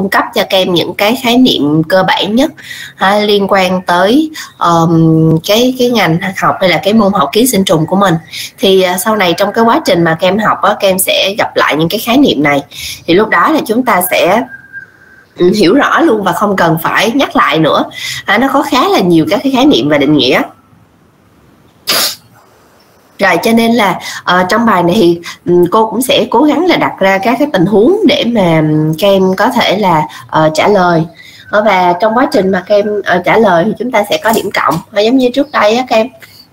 cung cấp cho các em những cái khái niệm cơ bản nhất ha, liên quan tới um, cái cái ngành học hay là cái môn học ký sinh trùng của mình. Thì uh, sau này trong cái quá trình mà các em học á, các em sẽ gặp lại những cái khái niệm này. Thì lúc đó là chúng ta sẽ ừ, hiểu rõ luôn và không cần phải nhắc lại nữa. À, nó có khá là nhiều các cái khái niệm và định nghĩa rồi cho nên là uh, trong bài này thì um, cô cũng sẽ cố gắng là đặt ra các cái tình huống để mà ừ, các em có thể là uh, trả lời. Ờ, và trong quá trình mà các em uh, trả lời thì chúng ta sẽ có điểm cộng. Giống như trước đây á các em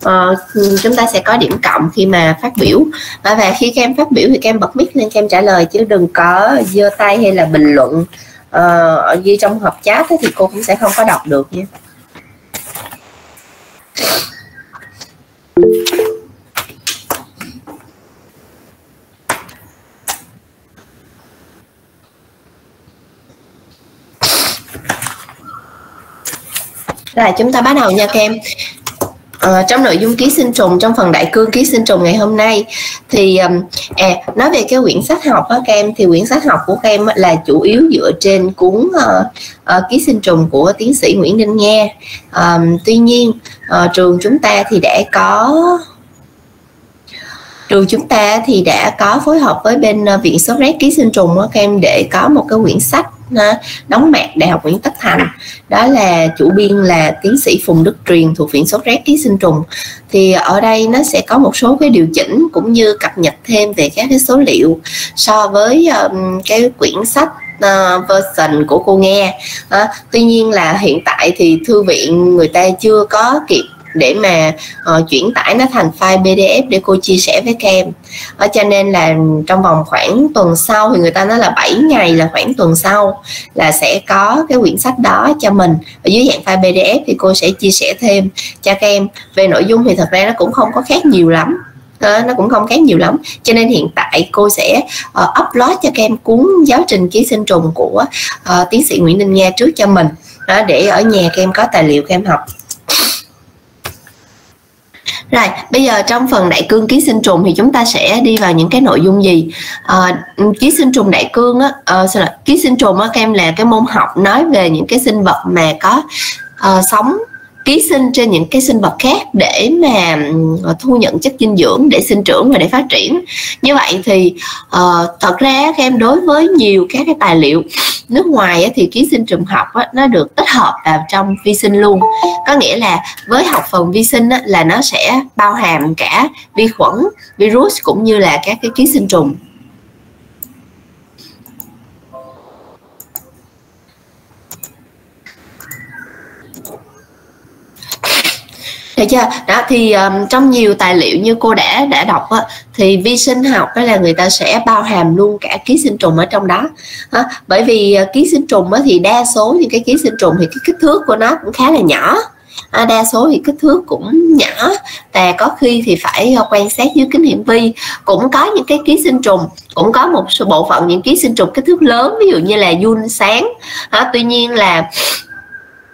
uh, ừ, chúng ta sẽ có điểm cộng khi mà phát biểu. Và khi các em phát biểu thì các em bật mic lên các em trả lời chứ đừng có giơ tay hay là bình luận uh, ghi trong hộp chat thì cô cũng sẽ không có đọc được nha. Rồi chúng ta bắt đầu nha các em. À, trong nội dung ký sinh trùng trong phần đại cương ký sinh trùng ngày hôm nay thì um, à, nói về cái quyển sách học đó các em thì quyển sách học của các em là chủ yếu dựa trên cuốn uh, uh, ký sinh trùng của tiến sĩ Nguyễn Đinh Nghe um, tuy nhiên uh, trường chúng ta thì đã có trường chúng ta thì đã có phối hợp với bên uh, viện sốt rét ký sinh trùng đó, các em để có một cái quyển sách đóng mạc Đại học Nguyễn Tất Thành. Đó là chủ biên là tiến sĩ Phùng Đức Truyền thuộc viện sốt rét ký sinh trùng. Thì ở đây nó sẽ có một số cái điều chỉnh cũng như cập nhật thêm về các cái số liệu so với um, cái quyển sách uh, version của cô nghe. Uh, tuy nhiên là hiện tại thì thư viện người ta chưa có kịp để mà uh, chuyển tải nó thành file PDF để cô chia sẻ với các em. Ở cho nên là trong vòng khoảng tuần sau thì người ta nói là 7 ngày là khoảng tuần sau là sẽ có cái quyển sách đó cho mình. Ở dưới dạng file PDF thì cô sẽ chia sẻ thêm cho các em. Về nội dung thì thật ra nó cũng không có khác nhiều lắm. À, nó cũng không khác nhiều lắm. Cho nên hiện tại cô sẽ uh, upload cho các em cuốn giáo trình ký sinh trùng của uh, tiến sĩ Nguyễn Đình Nha trước cho mình. Đó, để ở nhà các em có tài liệu các em học rồi, bây giờ trong phần đại cương ký sinh trùng thì chúng ta sẽ đi vào những cái nội dung gì? À, ký sinh trùng đại cương á, à, xin lỗi, ký sinh trùng á các em là cái môn học nói về những cái sinh vật mà có à, sống ký sinh trên những cái sinh vật khác để mà ờ, thu nhận chất dinh dưỡng để sinh trưởng và để phát triển. Như vậy thì uh, thật ra các em đối với nhiều các cái tài liệu nước ngoài thì ký sinh trùng học nó được tích hợp vào trong vi sinh luôn. Có nghĩa là với học phần vi sinh là nó sẽ bao hàm cả vi khuẩn virus cũng như là các cái ký sinh trùng. Được chưa? Đó thì um, trong nhiều tài liệu như cô đã đã đọc á, thì vi sinh học đó là người ta sẽ bao hàm luôn cả ký sinh trùng ở trong đó. Ha? bởi vì uh, ký sinh trùng á, thì đa số những cái ký sinh trùng thì cái kích thước của nó cũng khá là nhỏ. À, đa số thì kích thước cũng nhỏ. Và có khi thì phải ờ, quan sát dưới kính hiển vi. Cũng có những cái ký sinh trùng cũng có một số bộ phận những ký sinh trùng kích thước lớn ví dụ như là giun sáng. À, tuy nhiên là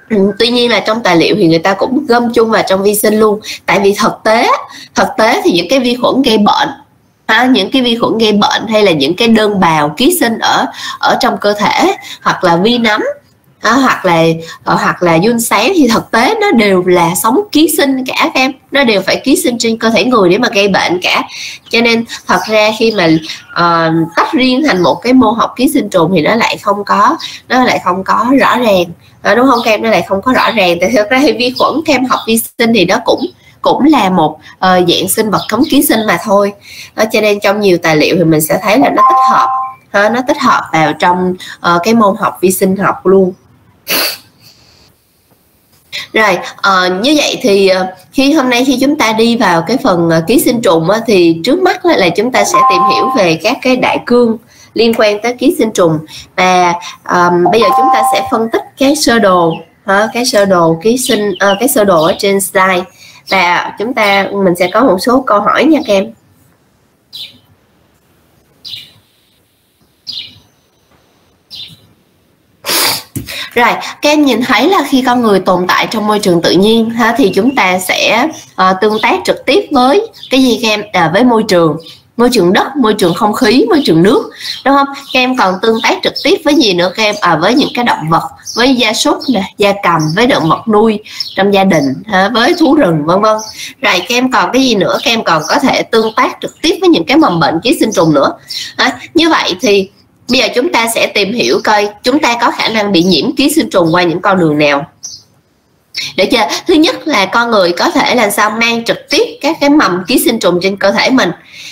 Ừ, tuy nhiên là trong tài liệu thì người ta cũng gom chung vào trong vi sinh luôn. Tại vì thực tế thực tế thì những cái vi khuẩn gây bệnh ha, những cái vi khuẩn gây bệnh hay là những cái đơn bào ký sinh ở ở trong cơ thể hoặc là vi nấm à, hoặc là ờ, hoặc là dun sáng thì thực tế nó đều là sống ký sinh cả các em. Nó đều phải ký sinh trên cơ thể người để mà gây bệnh cả. Cho nên thật ra khi mà uh, tách riêng thành một cái môn học ký sinh trùng thì nó lại không có nó lại không có rõ ràng à, đúng không các em nó lại không có rõ ràng. Tại thực ra thì vi khuẩn các em học vi sinh thì nó cũng cũng là một uh, dạng sinh vật cấm ký sinh mà thôi. Đó, cho nên trong nhiều tài liệu thì mình sẽ thấy là nó tích hợp ha, nó tích hợp vào trong uh, cái môn học vi sinh học luôn. Rồi uh, như vậy thì uh, khi hôm nay khi chúng ta đi vào cái phần uh, ký sinh trùng á, thì trước mắt là, là chúng ta sẽ tìm hiểu về các cái đại cương liên quan tới ký sinh trùng. Và um, bây giờ chúng ta sẽ phân tích cái sơ đồ ha, cái sơ đồ ký sinh uh, cái sơ đồ ở trên slide. Và chúng ta mình sẽ có một số câu hỏi nha các em. Rồi các em nhìn thấy là khi con người tồn tại trong môi trường tự nhiên ha, thì chúng ta sẽ uh, tương tác trực tiếp với cái gì các em? À, với môi trường môi trường đất môi trường không khí môi trường nước đúng không? Các em còn tương tác trực tiếp với gì nữa các em? À, với những cái động vật với gia súc nè gia cầm với động vật nuôi trong gia đình ha, với thú rừng vân vân. Rồi các em còn cái gì nữa? Các em còn có thể tương tác trực tiếp với những cái mầm bệnh ký sinh trùng nữa. À, như vậy thì bây giờ chúng ta sẽ tìm hiểu coi chúng ta có khả năng bị nhiễm ký sinh trùng qua những con đường nào để chưa? Thứ nhất là con người có thể là sao mang trực tiếp các cái mầm ký sinh trùng trên cơ thể mình.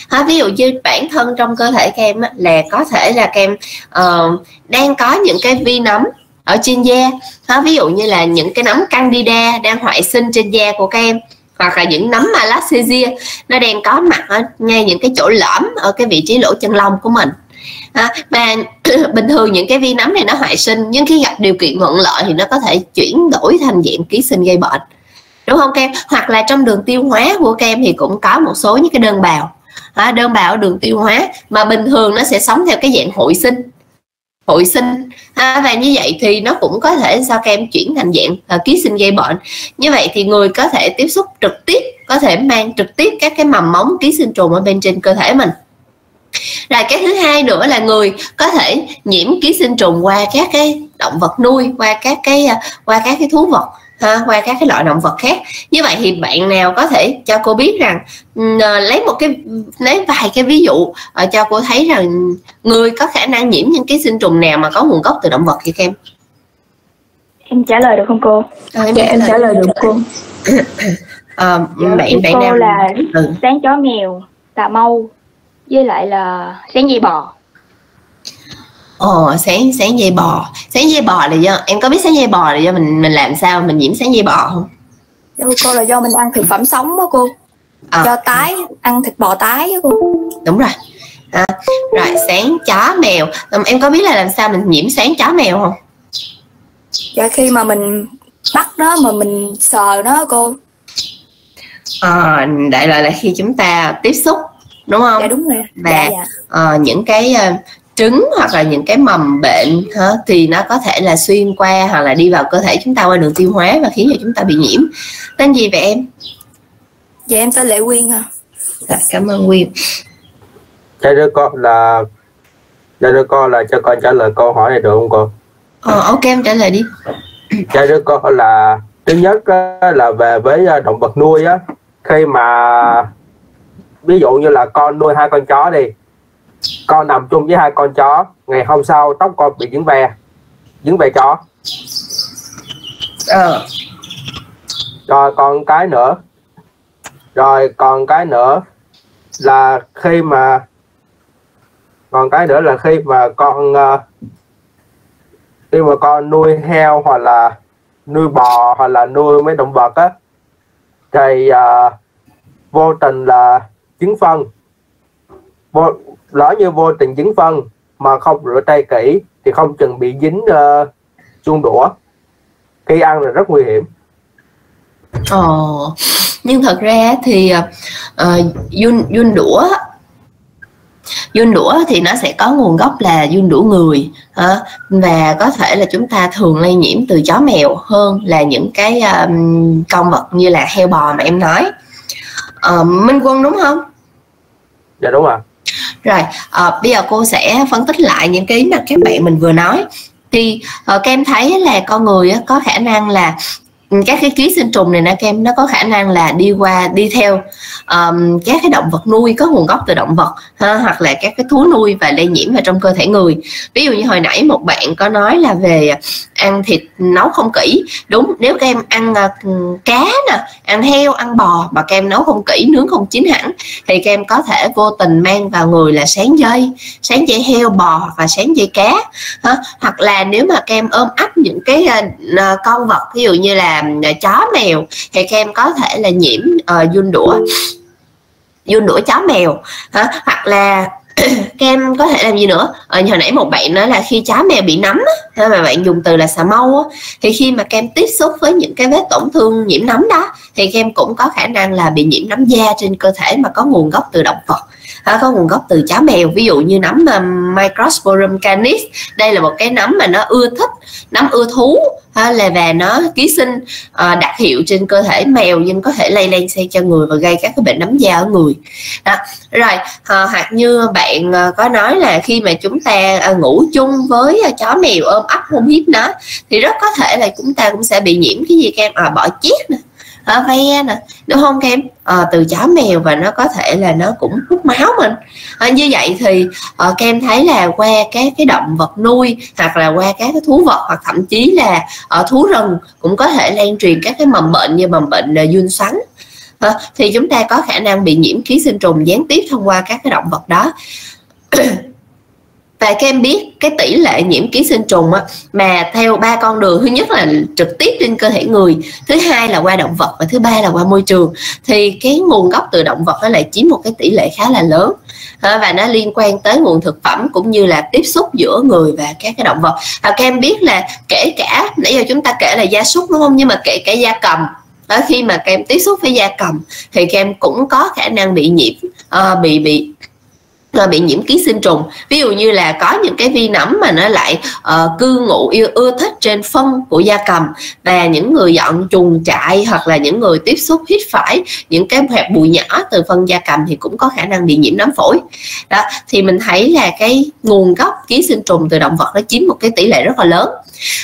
Ha, ví dụ như bản thân trong cơ thể kem là có thể là kem uh, đang có những cái vi nấm ở trên da. Ha, ví dụ như là những cái nấm candida đang hoại sinh trên da của kem hoặc là những nấm malassezia nó đang có mặt ở ngay những cái chỗ lõm ở cái vị trí lỗ chân lông của mình à, mà bình thường những cái vi nấm này nó hoại sinh nhưng khi gặp điều kiện thuận lợi thì nó có thể chuyển đổi thành dạng ký sinh gây bệnh. Đúng không kem? Hoặc là trong đường tiêu hóa của kem thì cũng có một số những cái đơn bào. À, đơn bào đường tiêu hóa mà bình thường nó sẽ sống theo cái dạng hội sinh. Hội sinh. À, và như vậy thì nó cũng có thể sao kem chuyển thành dạng uh, ký sinh gây bệnh. Như vậy thì người có thể tiếp xúc trực tiếp có thể mang trực tiếp các cái mầm móng ký sinh trùng ở bên trên cơ thể mình rồi cái thứ hai nữa là người có thể nhiễm ký sinh trùng qua các cái động vật nuôi qua các cái à, qua các cái thú vật ha, qua các cái loại động vật khác. Như vậy thì bạn nào có thể cho cô biết rằng uh, lấy một cái lấy vài cái ví dụ uh, cho cô thấy rằng người có khả năng nhiễm những ký sinh trùng nào mà có nguồn gốc từ động vật vậy em em trả lời được không cô? À, em, dạ, em trả lời được. cô. À, dạ, bạn bạn cô nào là ừ. sáng chó mèo cà mau với lại là sáng dây bò. Ồ, sáng sáng dây bò. Sáng dây bò là do em có biết sáng dây bò là do mình mình làm sao? Mình nhiễm sáng dây bò không? Dạ cô là do mình ăn thực phẩm sống đó cô. À. do tái ăn thịt bò tái đó cô. Đúng rồi. À, rồi sáng chó mèo. Em có biết là làm sao mình nhiễm sáng chó mèo không? Dạ khi mà mình bắt nó mà mình sờ nó cô. À, đại loại là khi chúng ta tiếp xúc đúng không? Dạ đúng rồi và dạ, dạ. Uh, những cái uh, trứng hoặc là những cái mầm bệnh hả, thì nó có thể là xuyên qua hoặc là đi vào cơ thể chúng ta qua đường tiêu hóa và khiến cho chúng ta bị nhiễm. Tên gì vậy em? Dạ em tên lệ quyên à dạ, cảm ơn quyên. Cho đứa con là cho đứa con là cho con trả lời câu hỏi này được không cô? Ờ, ok em trả lời đi. Cho đứa con là thứ nhất là về với ờ, động vật nuôi á. Khi mà ví dụ như là con nuôi hai con chó đi. Con nằm chung với hai con chó ngày hôm sau tóc con bị dính ve dính ve chó. Ờ. rồi còn cái nữa. Rồi còn cái nữa là khi mà còn cái nữa là khi mà con uh, khi mà con nuôi heo hoặc là nuôi bò hoặc là nuôi mấy động vật á thì uh, vô tình là chứng phân. Vô, lỡ như vô tình chứng phân mà không rửa tay kỹ thì không chừng bị dính uh, chuông đũa. Khi ăn là rất nguy hiểm. Ồ, nhưng thật ra thì ờ, uh, yun yun đũa dun đũa thì nó sẽ có nguồn gốc là dun đũa người uh, và có thể là chúng ta thường lây nhiễm từ chó mèo hơn là những cái um, con vật như là heo bò mà em nói. Uh, minh quân đúng không? Dạ đúng rồi. Rồi à, bây giờ cô sẽ phân tích lại những cái mà các bạn mình vừa nói. Thì uh, các em thấy là con người có khả năng là các cái ký sinh trùng này nè các em nó có khả năng là đi qua đi theo um, các cái động vật nuôi có nguồn gốc từ động vật ha, hoặc là các cái thú nuôi và lây nhiễm vào trong cơ thể người ví dụ như hồi nãy một bạn có nói là về ăn thịt nấu không kỹ đúng nếu các em ăn uh, cá nè ăn heo ăn bò mà các em nấu không kỹ nướng không chín hẳn thì các em có thể vô tình mang vào người là sáng dây sáng dây heo bò hoặc là sáng dây cá ha. hoặc là nếu mà các em ôm ấp những cái uh, con vật ví dụ như là uh, chó mèo thì các em có thể là nhiễm ờ, uh, giun đũa. Giun đũa chó mèo hả? hoặc là các em có thể làm gì nữa? Ờ, hồi nãy một bạn nói là khi chó mèo bị nấm á, mà bạn dùng từ là xà mâu á, thì khi mà các em tiếp xúc với những cái vết tổn thương nhiễm nấm đó thì các em cũng có khả năng là bị nhiễm nấm da trên cơ thể mà có nguồn gốc từ động vật à, có nguồn gốc từ chó mèo ví dụ như nấm um, Microsporum canis. Đây là một cái nấm mà nó ưa thích nấm ưa thú ha, là và nó ký sinh ờ, đặc hiệu trên cơ thể mèo nhưng có thể lây lan sang cho người và gây các cái bệnh nấm da ở người. Đó. Rồi ờ, hoặc như bạn ờ, có nói là khi mà chúng ta ngủ chung với chó mèo ôm ấp hôn hiếp nó thì rất có thể là chúng ta cũng sẽ bị nhiễm cái gì kem à, bỏ chết nè ở ve nè đúng không kem à, ờ, từ chó mèo và nó có thể là nó cũng hút máu mình. À, như vậy thì ờ, à, kem thấy là qua các cái động vật nuôi hoặc là qua các cái thú vật hoặc thậm chí là ở thú rừng cũng có thể lan truyền các cái mầm bệnh như mầm bệnh là giun xoắn à, thì chúng ta có khả năng bị nhiễm ký sinh trùng gián tiếp thông qua các cái động vật đó. và các em biết cái tỷ lệ nhiễm ký sinh trùng á, mà theo ba con đường thứ nhất là trực tiếp trên cơ thể người thứ hai là qua động vật và thứ ba là qua môi trường thì cái nguồn gốc từ động vật nó lại chiếm một cái tỷ lệ khá là lớn. Và nó liên quan tới nguồn thực phẩm cũng như là tiếp xúc giữa người và các cái động vật. Và các em biết là kể cả nãy giờ chúng ta kể là gia súc đúng không? Nhưng mà kể cả gia cầm. Đó, khi mà các em tiếp xúc với da cầm thì các em cũng có khả năng bị nhiễm uh, bị bị bị nhiễm ký sinh trùng. Ví dụ như là có những cái vi nấm mà nó lại uh, cư ngụ yêu ưa thích trên phân của da cầm. Và những người dọn chuồng trại hoặc là những người tiếp xúc hít phải những cái hạt bụi nhỏ từ phân da cầm thì cũng có khả năng bị nhiễm nấm phổi. Đó thì mình thấy là cái nguồn gốc ký sinh trùng từ động vật nó chiếm một cái tỷ lệ rất là lớn.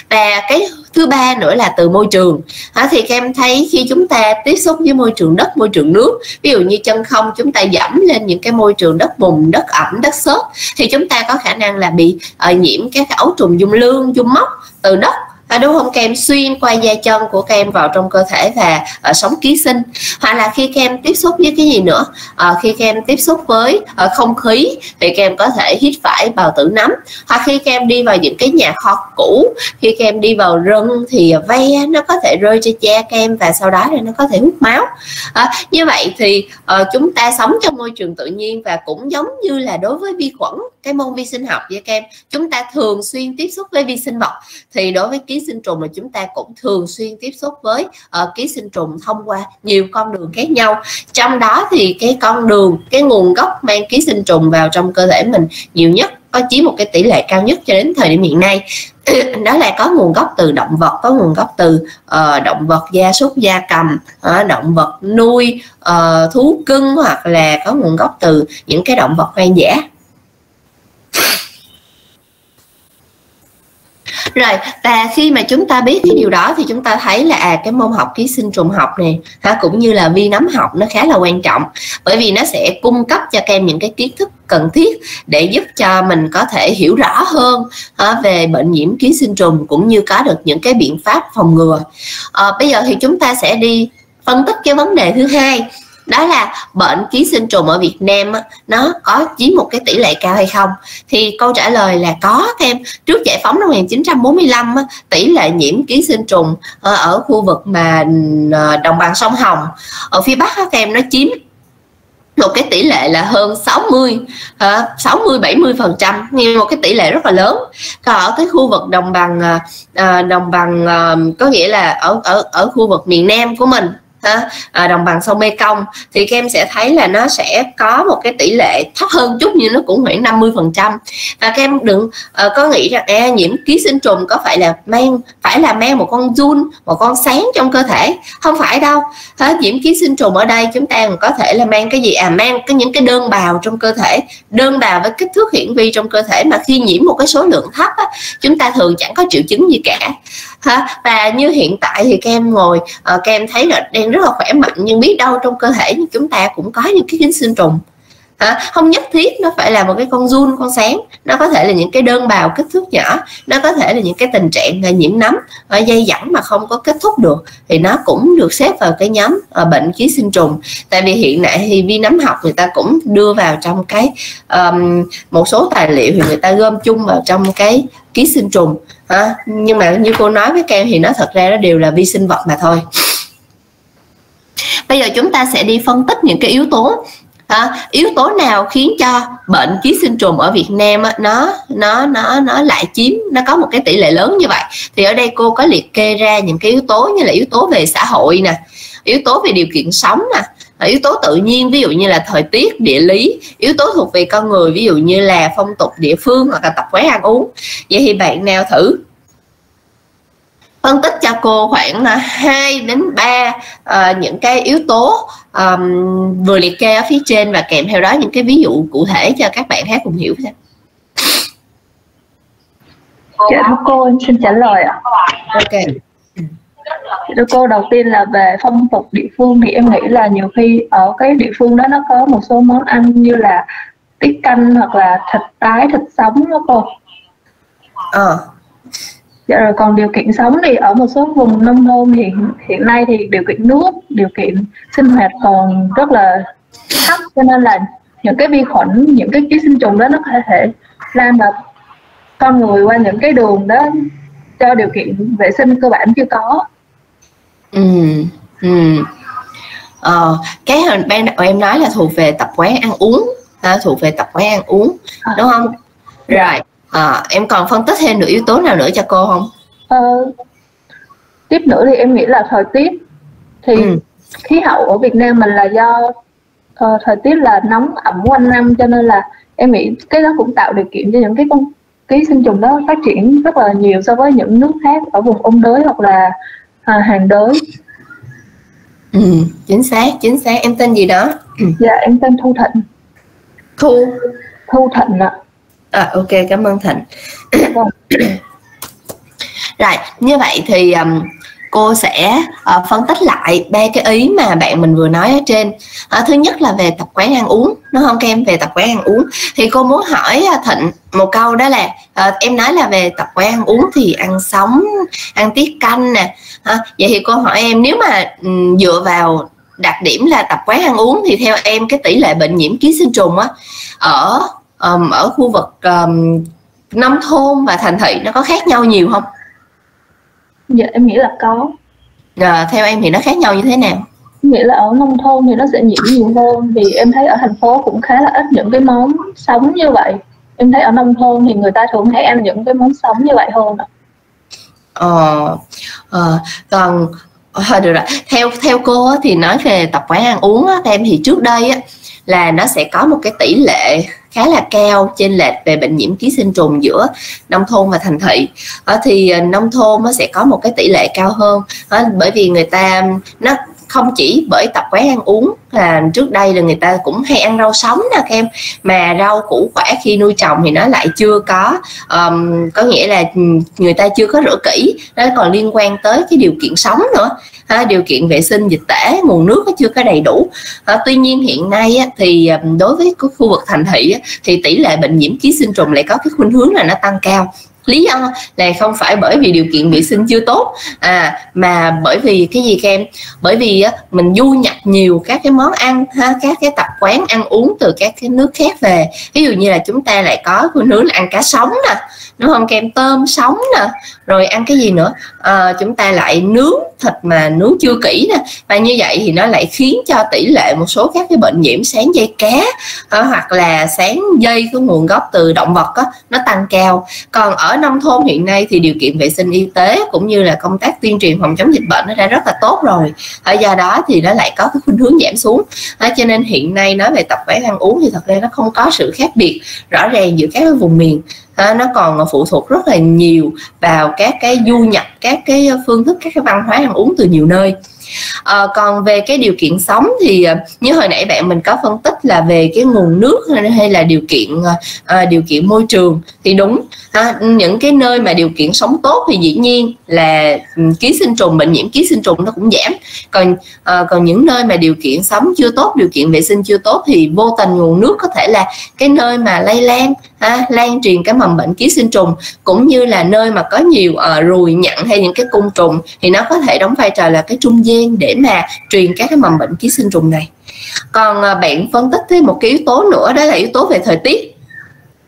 Và cái thứ ba nữa là từ môi trường. À, thì các em thấy khi chúng ta tiếp xúc với môi trường đất môi trường nước ví dụ như chân không chúng ta dẫm lên những cái môi trường đất bùn đất ẩm đất xốp thì chúng ta có khả năng là bị uh, nhiễm các ấu trùng dung lương dung móc từ đất à, đúng không các em xuyên qua da chân của các em vào trong cơ thể và à, sống ký sinh. Hoặc là khi các em tiếp xúc với cái gì nữa à, khi các em tiếp xúc với à, không khí thì các em có thể hít phải bào tử nấm. Hoặc khi các em đi vào những cái nhà kho cũ khi các em đi vào rừng thì ve nó có thể rơi trên da các em và sau đó thì nó có thể hút máu. À, như vậy thì à, chúng ta sống trong môi trường tự nhiên và cũng giống như là đối với vi khuẩn cái môn vi sinh học với các em chúng ta thường xuyên tiếp xúc với vi sinh vật. Thì đối với ký sinh trùng là chúng ta cũng thường xuyên tiếp xúc với uh, ký sinh trùng thông qua nhiều con đường khác nhau. Trong đó thì cái con đường cái nguồn gốc mang ký sinh trùng vào trong cơ thể mình nhiều nhất có chiếm một cái tỷ lệ cao nhất cho đến thời điểm hiện nay. Đó là có nguồn gốc từ động vật có nguồn gốc từ uh, động vật gia súc gia cầm uh, động vật nuôi uh, thú cưng hoặc là có nguồn gốc từ những cái động vật hoang dã rồi và khi mà chúng ta biết cái điều đó thì chúng ta thấy là à, cái môn học ký sinh trùng học này ha cũng như là vi nấm học nó khá là quan trọng. Bởi vì nó sẽ cung cấp cho các em những cái kiến thức cần thiết để giúp cho mình có thể hiểu rõ hơn à, về bệnh nhiễm ký sinh trùng cũng như có được những cái biện pháp phòng ngừa. À, bây giờ thì chúng ta sẽ đi phân tích cái vấn đề thứ hai đó là bệnh ký sinh trùng ở Việt Nam nó có chiếm một cái tỷ lệ cao hay không? Thì câu trả lời là có em trước giải phóng năm 1945 tỷ lệ nhiễm ký sinh trùng ờ, ở, khu vực mà ờ, đồng bằng sông Hồng ở phía Bắc các em nó chiếm một cái tỷ lệ là hơn 60 60 70 phần trăm như một cái tỷ lệ rất là lớn. Còn ở cái khu vực đồng bằng ờ, đồng bằng có nghĩa là ở ở ở khu vực miền Nam của mình ha, à, đồng bằng sông Mekong thì các em sẽ thấy là nó sẽ có một cái tỷ lệ thấp hơn chút nhưng nó cũng khoảng 50 phần trăm. Và các em đừng uh, có nghĩ rằng à, nhiễm ký sinh trùng có phải là mang phải là mang một con giun một con sáng trong cơ thể? Không phải đâu. Ha, nhiễm ký sinh trùng ở đây chúng ta có thể là mang cái gì? À mang cái những cái đơn bào trong cơ thể đơn bào với kích thước hiển vi trong cơ thể mà khi nhiễm một cái số lượng thấp á, chúng ta thường chẳng có triệu chứng gì cả. Ha và như hiện tại thì các em ngồi uh, các em thấy là đang rất rất là khỏe mạnh nhưng biết đâu trong cơ thể chúng ta cũng có những cái ký sinh trùng. À, không nhất thiết nó phải là một cái con run con sáng. Nó có thể là những cái đơn bào kích thước nhỏ. Nó có thể là những cái tình trạng là nhiễm nấm ở dây dẫn mà không có kết thúc được. Thì nó cũng được xếp vào cái nhóm à, bệnh ký sinh trùng. Tại vì hiện nay thì vi nấm học người ta cũng đưa vào trong cái um, một số tài liệu thì người ta gom chung vào trong cái ký sinh trùng. À, nhưng mà như cô nói với kem thì nó thật ra nó đều là vi sinh vật mà thôi bây giờ chúng ta sẽ đi phân tích những cái yếu tố à, yếu tố nào khiến cho bệnh ký sinh trùng ở Việt Nam nó nó nó nó lại chiếm nó có một cái tỷ lệ lớn như vậy? Thì ở đây cô có liệt kê ra những cái yếu tố như là yếu tố về xã hội nè yếu tố về điều kiện sống nè à, yếu tố tự nhiên ví dụ như là thời tiết địa lý yếu tố thuộc về con người ví dụ như là phong tục địa phương hoặc là tập quán ăn uống. Vậy thì bạn nào thử? Phân tích cho cô khoảng 2 đến 3 uh, những cái yếu tố um, vừa liệt kê ở phía trên và kèm theo đó những cái ví dụ cụ thể cho các bạn khác cùng hiểu xem. Dạ thưa cô em xin trả lời ạ. Ok. Thưa cô đầu tiên là về phong tục địa phương thì em nghĩ là nhiều khi ở cái địa phương đó nó có một số món ăn như là tiết canh hoặc là thịt tái thịt sống đó cô. Ờ dạ rồi còn điều kiện sống thì ở một số vùng nông thôn thì hiện nay thì điều kiện nước điều kiện sinh hoạt còn rất là thấp cho nên là những cái vi khuẩn những cái ký sinh trùng đó nó có thể lan vào con người qua những cái đường đó cho điều kiện vệ sinh cơ bản chưa có. Ừ ừ. Ờ, cái hình ban đầu em nói là thuộc về tập quán ăn uống à, thuộc về tập quán ăn uống à. đúng không? Rồi à, em còn phân tích thêm được yếu tố nào nữa cho cô không? Ờ, tiếp nữa thì em nghĩ là thời tiết. Thì ừ. khí hậu ở Việt Nam mình là do uh, thời tiết là nóng ẩm quanh năm cho nên là em nghĩ cái đó cũng tạo điều kiện cho những cái con ký sinh trùng đó phát triển rất là nhiều so với những nước khác ở vùng ôn đới hoặc là à, hàng đới. Ừ, chính xác chính xác. Em tên gì đó? Dạ em tên thu thịnh. Thu. Thu thịnh ạ. à, À ok cảm ơn thịnh. Rồi như vậy thì um, cô sẽ uh, phân tích lại ba cái ý mà bạn mình vừa nói ở trên. Uh, thứ nhất là về tập quán ăn uống đúng không các em về tập quán ăn uống. Thì cô muốn hỏi uh, thịnh một câu đó là uh, em nói là về tập quán ăn uống thì ăn sống ăn tiết canh nè. Uh, vậy thì cô hỏi em nếu mà um, dựa vào đặc điểm là tập quán ăn uống thì theo em cái tỷ lệ bệnh nhiễm ký sinh trùng á ở um, ở khu vực um, nông thôn và thành thị nó có khác nhau nhiều không? Dạ em nghĩ là có. À, theo em thì nó khác nhau như thế nào? Nghĩa là ở nông thôn thì nó sẽ nhiễm nhiều hơn vì em thấy ở thành phố cũng khá là ít những cái món sống như vậy. Em thấy ở nông thôn thì người ta thường hay ăn những cái món sống như vậy hơn ờ, ờ còn thôi được rồi. Theo theo cô thì nói về tập quán ăn uống á, em thì trước đây á, là nó sẽ có một cái tỷ lệ khá là cao trên lệch về bệnh nhiễm ký sinh trùng giữa nông thôn và thành thị. Ở thì ờ, nông thôn nó sẽ có một cái tỷ lệ cao hơn ờ, bởi vì người ta, nó không chỉ bởi tập quán ăn uống là trước đây là người ta cũng hay ăn rau sống nè các em. Mà rau củ quả khi nuôi trồng thì nó lại chưa có um, có nghĩa là ừ, người ta chưa có rửa kỹ. Nó còn liên quan tới cái điều kiện sống nữa. Ha, điều kiện vệ sinh dịch tễ nguồn nước nó chưa có đầy đủ. Ha, tuy nhiên hiện nay á, thì đối với cái khu vực thành thị á, thì tỷ lệ bệnh nhiễm ký sinh trùng lại có cái khuynh hướng là nó tăng cao lý do là không phải bởi vì điều kiện vệ sinh chưa tốt. À mà bởi vì cái gì các em? Bởi vì á, mình du nhập nhiều các cái món ăn ha các cái tập quán ăn uống từ các cái nước khác về. Ví dụ như là chúng ta lại có khuynh hướng là ăn cá sống nè đúng không kem tôm sống nè rồi ăn cái gì nữa? À, chúng ta lại nướng thịt mà nướng chưa kỹ nè và như vậy thì nó lại khiến cho tỷ lệ một số các cái bệnh nhiễm sáng dây cá à, hoặc là sáng dây có nguồn gốc từ động vật á, nó tăng cao. Còn ở nông thôn hiện nay thì điều kiện vệ sinh y tế cũng như là công tác tuyên truyền phòng chống dịch bệnh nó đã rất là tốt rồi. Ở do đó thì nó lại có cái khuynh hướng giảm xuống. À, cho nên hiện nay nói về tập quán ăn uống thì thật ra nó không có sự khác biệt rõ ràng giữa các vùng miền. À, nó còn phụ thuộc rất là nhiều vào các cái du nhập các cái phương thức các cái văn hóa ăn uống từ nhiều nơi. À, còn về cái điều kiện sống thì ờ, như hồi nãy bạn mình có phân tích là về cái nguồn nước hay là điều kiện à, điều kiện môi trường thì đúng à, những cái nơi mà điều kiện sống tốt thì dĩ nhiên là ừ, ký sinh trùng bệnh nhiễm ký sinh trùng nó cũng giảm. Còn à, còn những nơi mà điều kiện sống chưa tốt điều kiện vệ sinh chưa tốt thì vô tình nguồn nước có thể là cái nơi mà lây lan ha, lan truyền cái mầm bệnh ký sinh trùng. Cũng như là nơi mà có nhiều uh, ruồi nhặn hay những cái côn trùng thì nó có thể đóng vai trò là cái trung gian để mà truyền các cái mầm bệnh ký sinh trùng này. Còn uh, bạn phân tích thêm một cái yếu tố nữa đó là yếu tố về thời tiết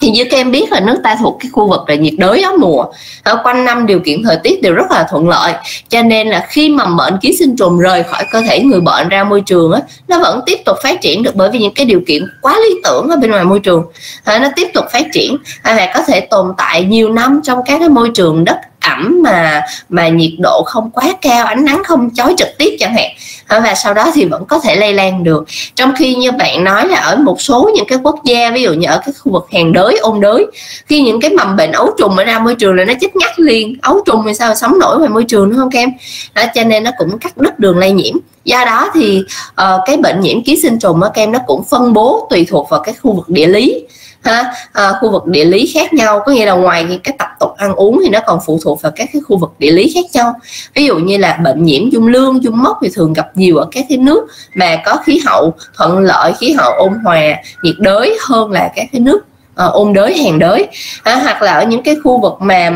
thì như các em biết là nước ta thuộc cái khu vực là nhiệt đới gió mùa. Ở quanh năm điều kiện thời tiết đều rất là thuận lợi. Cho nên là khi mầm bệnh ký sinh trùng rời khỏi cơ thể người bệnh ra môi trường á nó vẫn tiếp tục phát triển được bởi vì những cái điều kiện quá lý tưởng ở bên ngoài môi trường. À, nó tiếp tục phát triển. À, và có thể tồn tại nhiều năm trong các cái môi trường đất ẩm mà mà nhiệt độ không quá cao ánh nắng không chói trực tiếp chẳng hạn. Ờ, và sau đó thì vẫn có thể lây lan được. Trong khi như bạn nói là ở một số những cái quốc gia ví dụ như ở cái khu vực hàng đới ôn đới khi những cái mầm bệnh ấu trùng ở ra môi trường là nó chết ngắt liền. Ấu trùng thì sao? Sống nổi ngoài môi trường đúng không các em? Đó, cho nên nó cũng cắt đứt đường lây nhiễm. Do đó thì uh, cái bệnh nhiễm ký sinh trùng ở các em nó cũng phân bố tùy thuộc vào cái khu vực địa lý ha? À, khu vực địa lý khác nhau có nghĩa là ngoài những cái tập tục ăn uống thì nó còn phụ thuộc vào các cái khu vực địa lý khác nhau. Ví dụ như là bệnh nhiễm dung lương dung mốc thì thường gặp nhiều ở các cái nước mà có khí hậu thuận lợi khí hậu ôn hòa nhiệt đới hơn là các cái nước à, ôn đới hàng đới. À, hoặc là ở những cái khu vực mà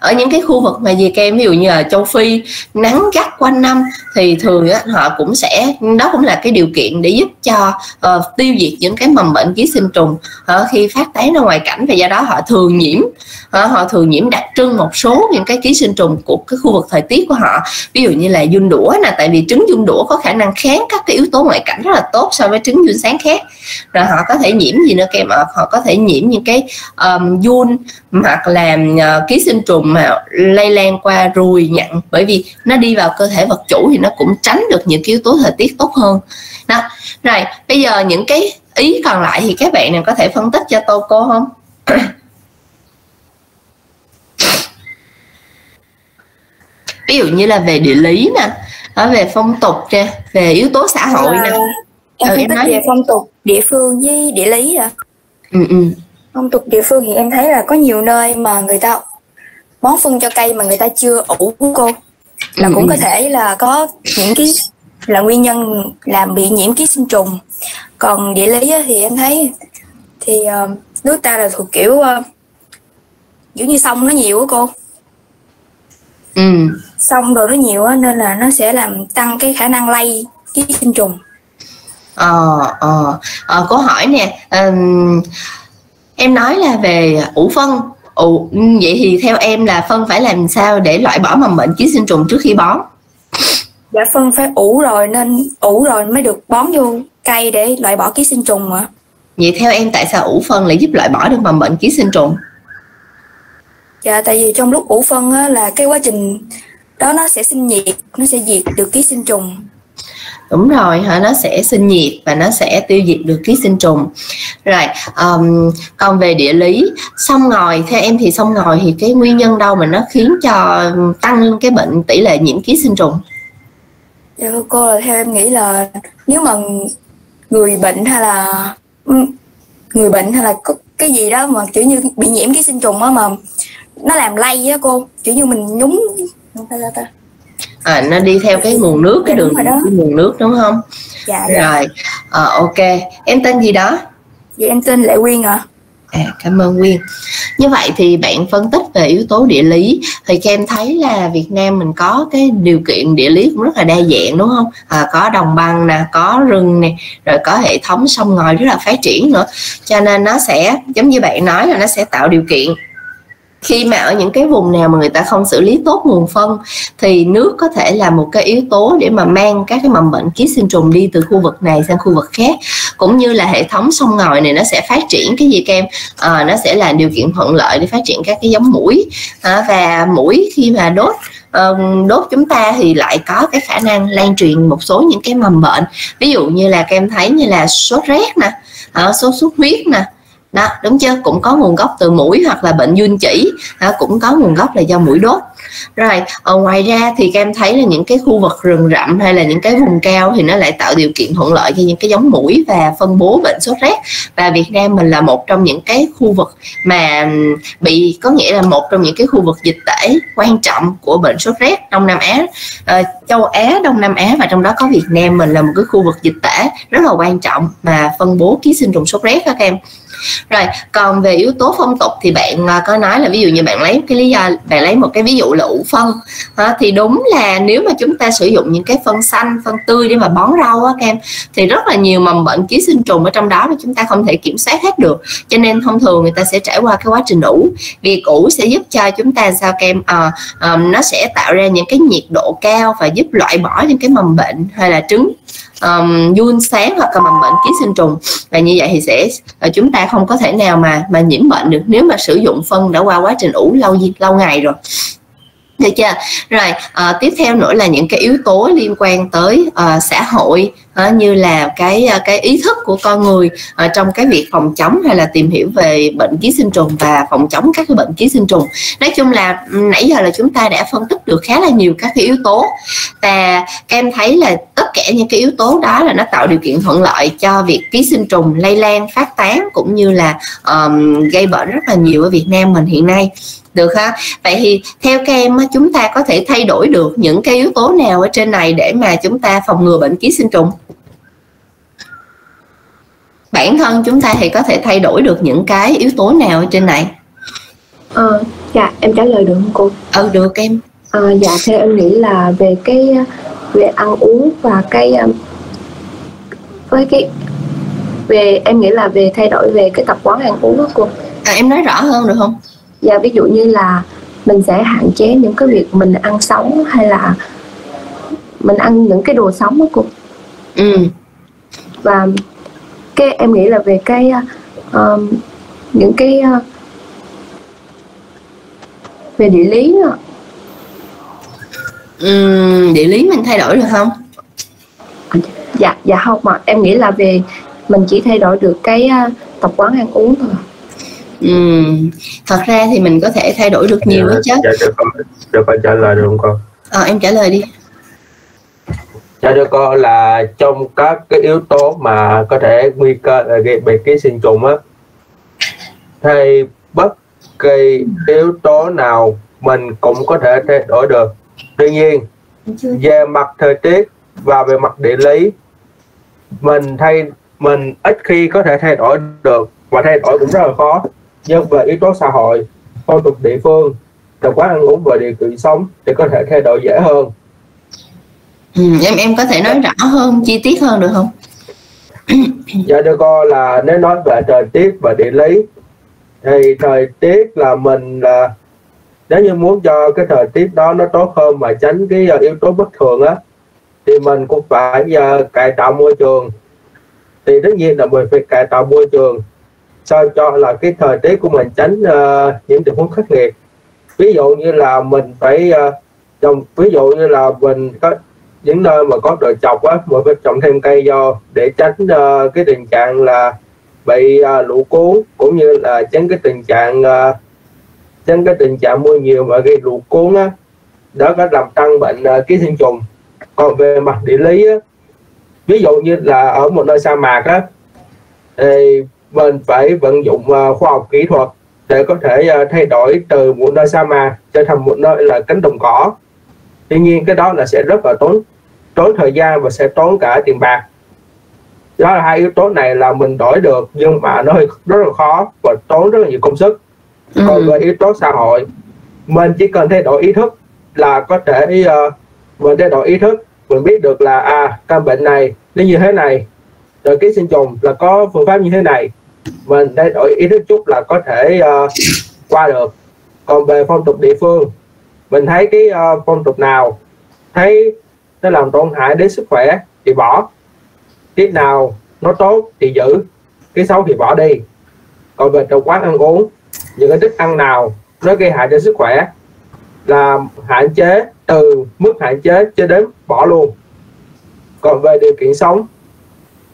ở những cái khu vực mà gì kem ví dụ như là châu phi nắng gắt quanh năm thì thường á, họ cũng sẽ đó cũng là cái điều kiện để giúp cho uh, tiêu diệt những cái mầm bệnh ký sinh trùng. Uh, khi phát tán ra ngoài cảnh và do đó họ thường nhiễm uh, họ thường nhiễm đặc trưng một số những cái ký sinh trùng của cái khu vực thời tiết của họ. Ví dụ như là dung đũa là tại vì trứng dung đũa có khả năng kháng các cái yếu tố ngoại cảnh rất là tốt so với trứng dung sáng khác. Rồi họ có thể nhiễm gì nữa kem họ có thể nhiễm những cái um, dung hoặc là uh, ký sinh trùng mà lây lan qua ruồi nhặn bởi vì nó đi vào cơ thể vật chủ thì nó cũng tránh được những yếu tố thời tiết tốt hơn. Đó rồi bây giờ những cái ý còn lại thì các bạn nào có thể phân tích cho tôi cô không? Ví dụ như là về địa lý nè về phong tục nè về yếu tố xã hội nè. Em ừ, phân tích về phong tục địa phương với địa lý à ừ, ừ. phong tục địa phương thì em thấy là có nhiều nơi mà người ta bón phân cho cây mà người ta chưa ủ cô. Là cũng có ừ. thể là có những cái là nguyên nhân làm bị nhiễm ký sinh trùng. Còn địa lý thì em thấy thì uh, nước ta là thuộc kiểu uh, kiểu như sông nó nhiều á cô. Ừ. sông rồi nó nhiều á nên là nó sẽ làm tăng cái khả năng lây ký sinh trùng. Ờ ờ ờ câu hỏi nè um, em nói là về ủ phân ủ vậy thì theo em là phân phải làm sao để loại bỏ mầm bệnh ký sinh trùng trước khi bón? Dạ phân phải ủ rồi nên ủ rồi mới được bón vô cây để loại bỏ ký sinh trùng mà vậy theo em tại sao ủ phân lại giúp loại bỏ được mầm bệnh ký sinh trùng? Dạ tại vì trong lúc ủ phân á, là cái quá trình đó nó sẽ sinh nhiệt nó sẽ diệt được ký sinh trùng đúng rồi hả? Nó sẽ sinh nhiệt và nó sẽ tiêu diệt được ký sinh trùng. Rồi um, còn về địa lý sông ngòi theo em thì sông ngòi thì cái nguyên nhân đâu mà nó khiến cho tăng cái bệnh tỷ lệ nhiễm ký sinh trùng? Dạ cô là theo em nghĩ là nếu mà người bệnh hay là ừ, người bệnh hay là cái gì đó mà kiểu như bị nhiễm ký sinh trùng á mà nó làm lây á cô kiểu như mình nhúng ta à, nó đi theo cái nguồn nước cái đường cái nguồn nước đúng không dạ, dạ. rồi à, ok em tên gì đó dạ em tên lệ quyên ạ à. À, cảm ơn Nguyên. Như vậy thì bạn phân tích về yếu tố địa lý thì các em thấy là Việt Nam mình có cái điều kiện địa lý cũng rất là đa dạng đúng không? À, có đồng bằng nè, có rừng nè, rồi có hệ thống sông ngòi rất là phát triển nữa. Cho nên nó sẽ giống như bạn nói là nó sẽ tạo điều kiện khi mà ở những cái vùng nào mà người ta không xử lý tốt nguồn phân thì nước có thể là một cái yếu tố để mà mang các cái mầm bệnh ký sinh trùng đi từ khu vực này sang khu vực khác. Cũng như là hệ thống sông ngòi này nó sẽ phát triển cái gì kem? À, nó sẽ là điều kiện thuận lợi để phát triển các cái giống mũi. À, và mũi khi mà đốt đốt chúng ta thì lại có cái khả năng lan truyền một số những cái mầm bệnh. Ví dụ như là kem thấy như là sốt rét nè sốt xuất huyết nè đó đúng chưa cũng có nguồn gốc từ mũi hoặc là bệnh dương chỉ. Đó, cũng có nguồn gốc là do mũi đốt. Rồi ở ngoài ra thì các em thấy là những cái khu vực rừng rậm hay là những cái vùng cao thì nó lại tạo điều kiện thuận lợi cho những cái giống mũi và phân bố bệnh sốt rét. Và Việt Nam mình là một trong những cái khu vực mà bị có nghĩa là một trong những cái khu vực dịch tễ quan trọng của bệnh sốt rét Đông Nam Á. À, châu Á Đông Nam Á và trong đó có Việt Nam mình là một cái khu vực dịch tễ rất là quan trọng mà phân bố ký sinh trùng sốt rét các em rồi còn về yếu tố phong tục thì bạn à, có nói là ví dụ như bạn lấy cái lý do bạn lấy một cái ví dụ là ủ phân à, thì đúng là nếu mà chúng ta sử dụng những cái phân xanh phân tươi để mà bón rau á các em thì rất là nhiều mầm bệnh ký sinh trùng ở trong đó mà chúng ta không thể kiểm soát hết được. Cho nên thông thường người ta sẽ trải qua cái quá trình ủ việc ủ sẽ giúp cho chúng ta sao các em à, à, nó sẽ tạo ra những cái nhiệt độ cao và giúp loại bỏ những cái mầm bệnh hay là trứng um, giun sáng hoặc là mầm bệnh ký sinh trùng. Và như vậy thì sẽ uh, chúng ta không có thể nào mà mà nhiễm bệnh được nếu mà sử dụng phân đã qua quá trình ủ lâu lâu ngày rồi. Được chưa? Rồi à, tiếp theo nữa là những cái yếu tố liên quan tới à, xã hội Ờ, như là cái ờ, cái ý thức của con người ờ, trong cái việc phòng chống hay là tìm hiểu về bệnh ký sinh trùng và phòng chống các cái bệnh ký sinh trùng. Nói chung là nãy giờ là chúng ta đã phân tích được khá là nhiều các cái yếu tố và các em thấy là tất cả những cái yếu tố đó là nó tạo điều kiện thuận lợi cho việc ký sinh trùng lây lan phát tán cũng như là um, gây bệnh rất là nhiều ở Việt Nam mình hiện nay. Được ha? Vậy thì theo các em chúng ta có thể thay đổi được những cái yếu tố nào ở trên này để mà chúng ta phòng ngừa bệnh ký sinh trùng? Bản thân chúng ta thì có thể thay đổi được những cái yếu tố nào ở trên này? À, dạ em trả lời được không cô? Ừ được em. À, dạ theo em nghĩ là về cái về ăn uống và cái với cái về em nghĩ là về thay đổi về cái tập quán ăn uống đó cô. À, em nói rõ hơn được không? Và ví dụ như là mình sẽ hạn chế những cái việc mình ăn sống hay là mình ăn những cái đồ sống đó cô. Ừ. và cái em nghĩ là về cái um, những cái uh, về địa lý đó. Ừ, địa lý mình thay đổi được không dạ dạ không mà em nghĩ là về mình chỉ thay đổi được cái uh, tập quán ăn uống thôi Ừ. thật ra thì mình có thể thay đổi được nhiều đó chứ dạ, được con được con trả lời được không con ờ, em trả lời đi cho được con là trong các cái yếu tố mà có thể nguy cơ là gây bị ký sinh trùng á, thì bất kỳ yếu tố nào mình cũng có thể thay đổi được. Tuy nhiên, về mặt thời tiết và về mặt địa lý, mình thay, mình ít khi có thể thay đổi được và thay đổi cũng rất là khó. Nhưng về yếu tố xã hội, phong tục địa phương, tập quán ăn uống và điều kiện sống thì có thể thay đổi dễ hơn ừ, em em có thể nói rõ hơn chi tiết hơn được không? Dạ đưa con là nếu nói về thời tiết và địa lý thì thời tiết là mình là nếu như muốn cho cái thời tiết đó nó tốt hơn mà tránh cái uh, yếu tố bất thường á thì mình cũng phải uh, cải tạo môi trường. Thì tất nhiên là mình phải cải tạo môi trường sao cho là cái thời tiết của mình tránh uh, những tình huống khắc nghiệt. Ví dụ như là mình phải uh, trồng ví dụ như là mình có những nơi mà có đồi chọc á mình phải trồng thêm cây do để tránh uh, cái tình trạng là bị uh, lũ cuốn cũng như là tránh cái tình trạng uh, tránh cái tình trạng mưa nhiều mà gây lũ cuốn á. Đó có làm tăng bệnh uh, ký sinh trùng. Còn về mặt địa lý á, ví dụ như là ở một nơi sa mạc á thì mình phải vận dụng uh, khoa học kỹ thuật để có thể uh, thay đổi từ một nơi sa mạc trở thành một nơi là cánh đồng cỏ. Tuy nhiên cái đó là sẽ rất là tốn tốn thời gian và sẽ tốn cả tiền bạc. Đó là hai yếu tố này là mình đổi được nhưng mà nó rất là khó và tốn rất là nhiều công sức. Ừ. còn về yếu tố xã hội mình chỉ cần thay đổi ý thức là có thể uh, mình thay đổi ý thức mình biết được là à căn bệnh này nó như thế này rồi ký sinh trùng là có phương pháp như thế này. Mình thay đổi ý thức chút là có thể uh, qua được. Còn về phong tục địa phương mình thấy cái uh, phong tục nào thấy nó làm tổn hại đến sức khỏe thì bỏ. Cái nào nó tốt thì giữ. Cái xấu thì bỏ đi. Còn về trong quán ăn uống những cái thức ăn nào nó gây hại cho sức khỏe là hạn chế từ mức hạn chế cho đến bỏ luôn. Còn về điều kiện sống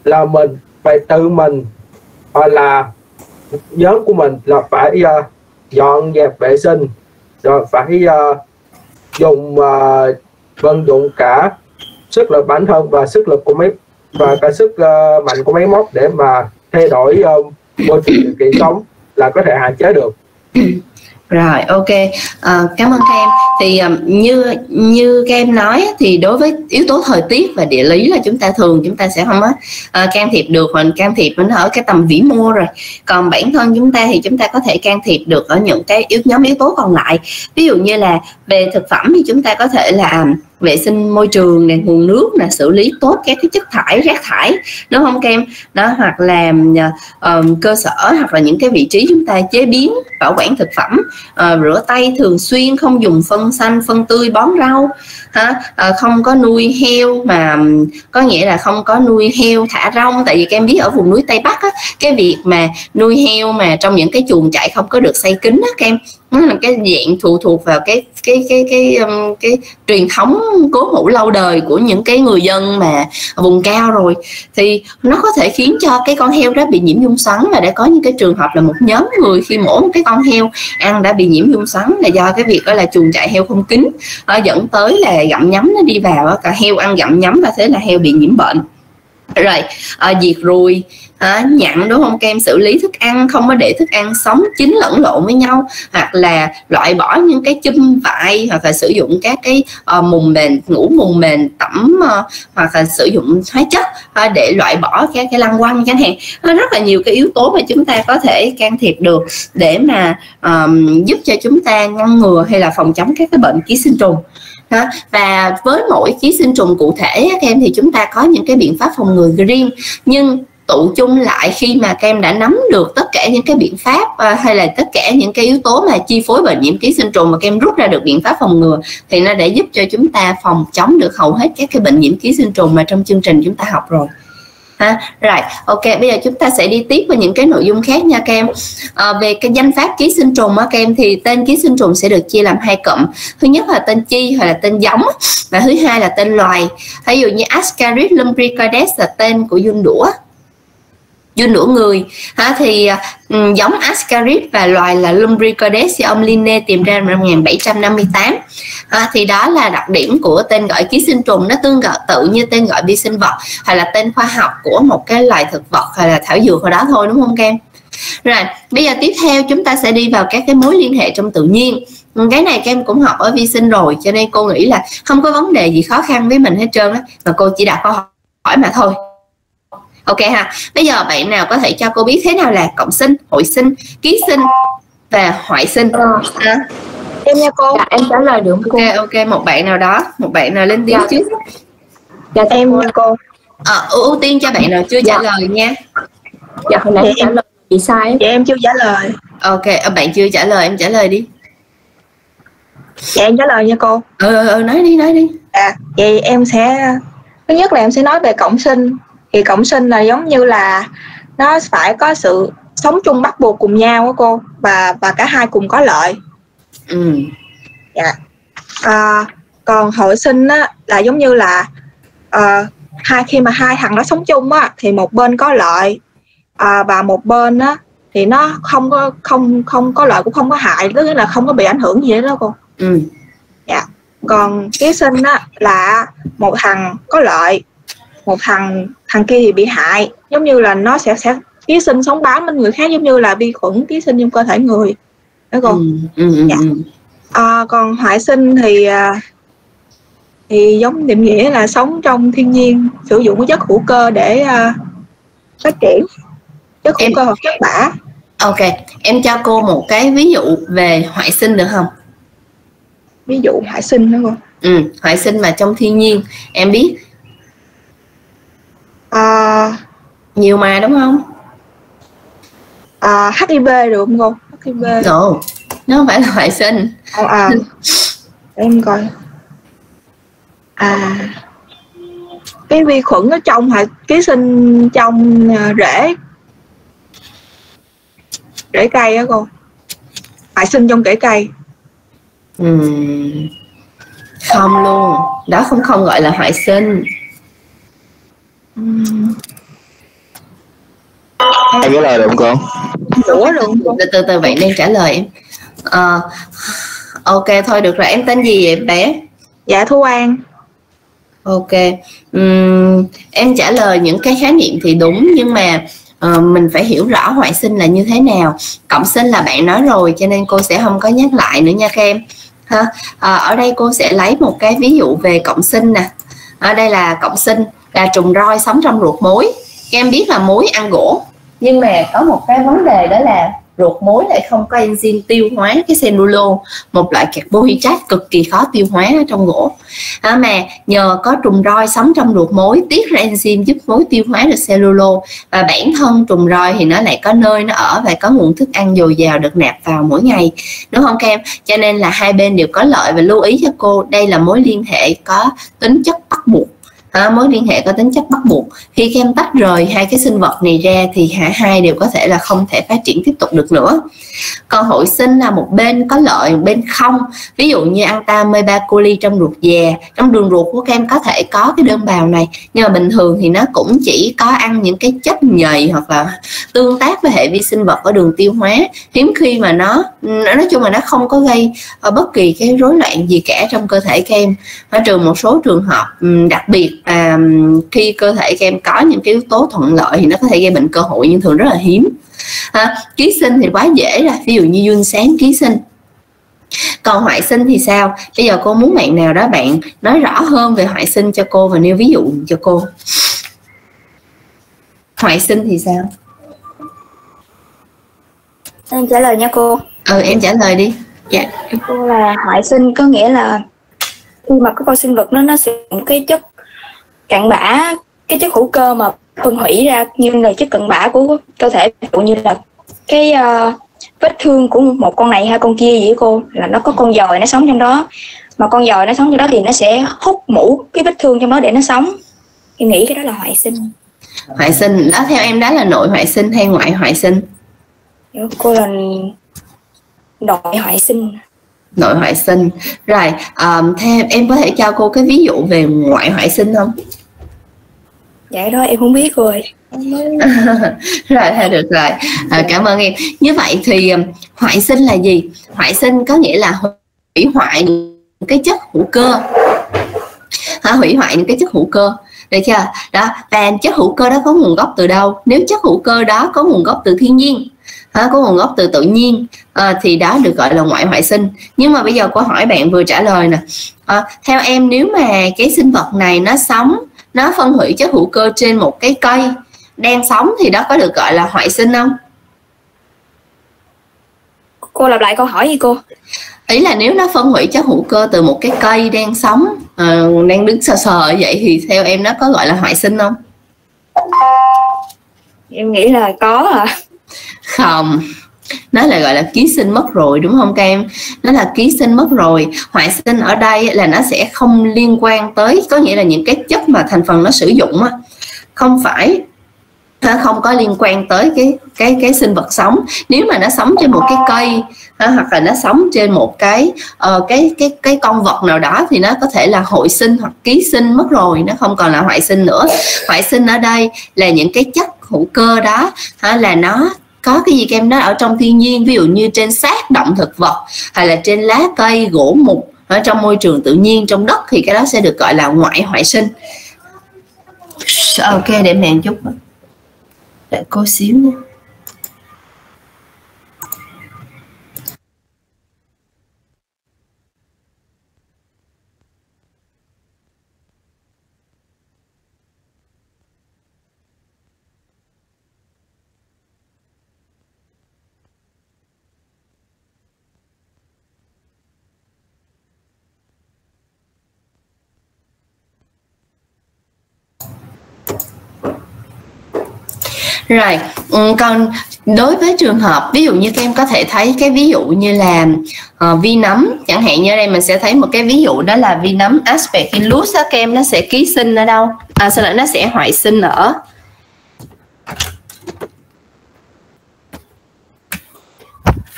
là mình phải tự mình hoặc là nhóm của mình là phải uh, dọn dẹp vệ sinh rồi phải uh, dùng uh, vận dụng cả sức lực bản thân và sức lực của mấy và cả sức uh, mạnh của máy móc để mà thay đổi uh, môi trường điều kiện sống là có thể hạn chế được. Rồi ok. À, cảm ơn các em. Thì um, như như các em nói thì đối với yếu tố thời tiết và địa lý là chúng ta thường chúng ta sẽ không có uh, can thiệp được. Hoặc can thiệp mình ở cái tầm vĩ mô rồi. Còn bản thân chúng ta thì chúng ta có thể can thiệp được ở những cái yếu nhóm yếu tố còn lại. Ví dụ như là về thực phẩm thì chúng ta có thể là vệ sinh môi trường này nguồn nước là xử lý tốt các cái chất thải rác thải đúng không các em? Đó hoặc là uh, cơ sở hoặc là những cái vị trí chúng ta chế biến bảo quản thực phẩm uh, rửa tay thường xuyên không dùng phân xanh phân tươi bón rau ha? Uh, không có nuôi heo mà có nghĩa là không có nuôi heo thả rong. Tại vì các em biết ở vùng núi tây bắc á, cái việc mà nuôi heo mà trong những cái chuồng trại không có được xây kín á các em nó là cái dạng phụ thuộc vào cái cái cái cái cái, um, cái truyền thống cố hữu lâu đời của những cái người dân mà vùng cao rồi. Thì nó có thể khiến cho cái con heo đó bị nhiễm dung xoắn và đã có những cái trường hợp là một nhóm người khi mổ một cái con heo ăn đã bị nhiễm dung xoắn là do cái việc đó là chuồng trại heo không kín dẫn tới là gặm nhấm nó đi vào cả heo ăn gặm nhấm và thế là heo bị nhiễm bệnh rồi à, diệt ruồi à, nhặn đúng không kem? Xử lý thức ăn không có để thức ăn sống chín lẫn lộn với nhau. Hoặc là loại bỏ những cái chum vại hoặc là sử dụng các cái uh, mùng mền ngủ mùng mền tẩm uh, hoặc là sử dụng hóa chất uh, để loại bỏ các cái lăng quăng chẳng hạn. Nó rất là nhiều cái yếu tố mà chúng ta có thể can thiệp được để mà um, giúp cho chúng ta ngăn ngừa hay là phòng chống các cái bệnh ký sinh trùng và với mỗi ký sinh trùng cụ thể các em thì chúng ta có những cái biện pháp phòng ngừa riêng nhưng tụ chung lại khi mà các em đã nắm được tất cả những cái biện pháp à, hay là tất cả những cái yếu tố mà chi phối bệnh nhiễm ký sinh trùng mà các em rút ra được biện pháp phòng ngừa, thì nó để giúp cho chúng ta phòng chống được hầu hết các cái bệnh nhiễm ký sinh trùng mà trong chương trình chúng ta học rồi ha? Rồi ok bây giờ chúng ta sẽ đi tiếp vào những cái nội dung khác nha các em. À, về cái danh pháp ký sinh trùng á các em thì tên ký sinh trùng sẽ được chia làm hai cụm. Thứ nhất là tên chi hoặc là tên giống và thứ hai là tên loài. Ví dụ như Ascaris lumbricoides là tên của giun đũa dưa nửa người. Hả? Thì um, giống Ascaris và loài là Lumbricoides ông Linne tìm ra năm 1758 à, thì đó là đặc điểm của tên gọi ký sinh trùng. Nó tương tự như tên gọi vi sinh vật hay là tên khoa học của một cái loài thực vật hay là thảo dược hồi đó thôi đúng không các em rồi bây giờ tiếp theo chúng ta sẽ đi vào các cái mối liên hệ trong tự nhiên. Ừ, cái này các em cũng học ở vi sinh rồi cho nên cô nghĩ là không có vấn đề gì khó khăn với mình hết trơn á mà cô chỉ đặt câu hỏi mà thôi ok ha. Bây giờ bạn nào có thể cho cô biết thế nào là cộng sinh hội sinh ký sinh và hoại sinh? Ờ. à. em nha cô. Dạ, em trả lời được cô. ok ok một bạn nào đó một bạn nào lên tiếng dạ. trước. Dạ em nha cô. À, ưu tiên cho bạn nào chưa dạ. trả lời nha. Dạ hồi nãy dạ, em trả lời bị sai. dạ em chưa trả lời. Ok ờ, bạn chưa trả lời em trả lời đi. Dạ em trả lời nha cô. Ừ, ừ, ừ nói đi nói đi. À vậy em sẽ thứ nhất là em sẽ nói về cộng sinh thì cộng sinh là giống như là nó phải có sự sống chung bắt buộc cùng nhau đó cô và và cả hai cùng có lợi. Ừ. Dạ. À, còn hội sinh á là giống như là à, hai khi mà hai thằng nó sống chung á thì một bên có lợi à, và một bên á thì nó không có không không có lợi cũng không có hại tức là không có bị ảnh hưởng gì hết đó cô. Ừ. Dạ. Còn ký sinh á là một thằng có lợi một thằng thằng kia thì bị hại. Giống như là nó sẽ sẽ ký sinh sống bám bên người khác giống như là vi khuẩn ký sinh trong cơ thể người. Đó cô? Ừ, ừ, ừ, dạ. à, còn hoại sinh thì à, thì giống định nghĩa là sống trong thiên nhiên sử dụng cái chất hữu cơ để uh, phát triển chất hữu em... cơ hoặc chất bã. Ok em cho cô một cái ví dụ về hoại sinh được không? Ví dụ hoại sinh đó cô. Ừ hoại sinh mà trong thiên nhiên. Em biết à, nhiều mà đúng không? à, HIV được không cô? HIV no, nó không phải là hoại sinh. À, à. em coi. À cái vi khuẩn ở trong hoặc ký sinh trong à, rễ. Rễ cây á cô? Hoại sinh trong rễ cây. Ừ. không luôn. Đó không không gọi là hoại sinh em trả lời được không con Ủa được từ từ từ bạn đang trả lời em. À, ok thôi được rồi. Em tên gì vậy bé? Dạ thu an. Ok. Uhm, em trả lời những cái khái niệm thì đúng nhưng mà uh, mình phải hiểu rõ hoại sinh là như thế nào. Cộng sinh là bạn nói rồi cho nên cô sẽ không có nhắc lại nữa nha các em. Ha à, ở đây cô sẽ lấy một cái ví dụ về cộng sinh nè. Ở đây là cộng sinh là trùng roi sống trong ruột muối. Các em biết là muối ăn gỗ. Nhưng mà có một cái vấn đề đó là ruột muối lại không có enzyme tiêu hóa cái cellulose một loại carbohydrate cực kỳ khó tiêu hóa ở trong gỗ. À, mà nhờ có trùng roi sống trong ruột muối tiết ra enzyme giúp muối tiêu hóa được cellulose và bản thân trùng roi thì nó lại có nơi nó ở và có nguồn thức ăn dồi dào được nạp vào mỗi ngày. Đúng không các em cho nên là hai bên đều có lợi và lưu ý cho cô. Đây là mối liên hệ có tính chất à, mối liên hệ có tính chất bắt buộc. Khi các em tách rời hai cái sinh vật này ra thì cả hai đều có thể là không thể phát triển tiếp tục được nữa. Còn hội sinh là một bên có lợi một bên không. Ví dụ như anta coli trong ruột già. Trong đường ruột của các em có thể có cái đơn bào này nhưng mà bình thường thì nó cũng chỉ có ăn những cái chất nhầy hoặc là tương tác với hệ vi sinh vật ở đường tiêu hóa. Hiếm khi mà nó nói chung là nó không có gây ờ, bất kỳ cái rối loạn gì cả trong cơ thể các em ở trừ một số trường hợp đặc biệt à, khi cơ thể các em có những cái yếu tố thuận lợi thì nó có thể gây bệnh cơ hội nhưng thường rất là hiếm. À, ký sinh thì quá dễ ra ví dụ như dương sáng ký sinh. Còn hoại sinh thì sao? Bây giờ cô muốn bạn nào đó bạn nói rõ hơn về hoại sinh cho cô và nêu ví dụ cho cô. Hoại sinh thì sao? Em trả lời nha cô. Ừ em trả lời đi. Dạ. Cô là hoại sinh có nghĩa là khi mà cái con sinh vật nó nó sử dụng cái chất cặn bã cái chất hữu cơ mà phân hủy ra như là chất cặn bã của cơ thể ví dụ như là cái uh, vết thương của một con này hay con kia vậy cô là nó có con dòi nó sống trong đó. Mà con dòi nó sống trong đó thì nó sẽ hút mũ cái vết thương trong đó để nó sống. Em nghĩ cái đó là hoại sinh. Hoại sinh. Đó theo em đó là nội hoại sinh hay ngoại hoại sinh? Cô là nội hoại sinh. Nội hoại sinh. Rồi um, theo em có thể cho cô cái ví dụ về ngoại hoại sinh không dạ đó em không biết rồi. Rồi thôi được rồi. À, cảm ơn em. Như vậy thì um, hoại sinh là gì? Hoại sinh có nghĩa là hủy hoại những cái chất hữu cơ. À, hủy hoại những cái chất hữu cơ. Được chưa? Đó và chất hữu cơ đó có nguồn gốc từ đâu? Nếu chất hữu cơ đó có nguồn gốc từ thiên nhiên à, có nguồn gốc từ tự nhiên à, thì đó được gọi là ngoại hoại sinh. Nhưng mà bây giờ câu hỏi bạn vừa trả lời nè. À, theo em nếu mà cái sinh vật này nó sống nó phân hủy chất hữu cơ trên một cái cây. Đang sống thì đó có được gọi là hoại sinh không? Cô lặp lại câu hỏi gì cô. Ý là nếu nó phân hủy chất hữu cơ từ một cái cây đang sống uh, đang đứng sờ sờ vậy thì theo em nó có gọi là hoại sinh không? Em nghĩ là có à. Không nó là gọi là ký sinh mất rồi đúng không các em nó là ký sinh mất rồi. Hoại sinh ở đây là nó sẽ không liên quan tới có nghĩa là những cái chất mà thành phần nó sử dụng á. Không phải nó không có liên quan tới cái cái cái sinh vật sống. Nếu mà nó sống trên một cái cây hoặc là nó sống trên một cái uh, cái cái cái con vật nào đó thì nó có thể là hội sinh hoặc ký sinh mất rồi nó không còn là hoại sinh nữa. Hoại sinh ở đây là những cái chất hữu cơ đó ha, là nó có cái gì kem đó ở trong thiên nhiên, ví dụ như trên xác động thực vật, hay là trên lá cây, gỗ mục, ở trong môi trường tự nhiên, trong đất, thì cái đó sẽ được gọi là ngoại hoại sinh. Ok, để mẹ chút để cô xíu nha. Rồi ừ, còn đối với trường hợp ví dụ như các em có thể thấy cái ví dụ như là uh, vi nấm chẳng hạn như đây mình sẽ thấy một cái ví dụ đó là vi nấm aspergillus đó các em nó sẽ ký sinh ở đâu? À xin lỗi nó sẽ hoại sinh ở?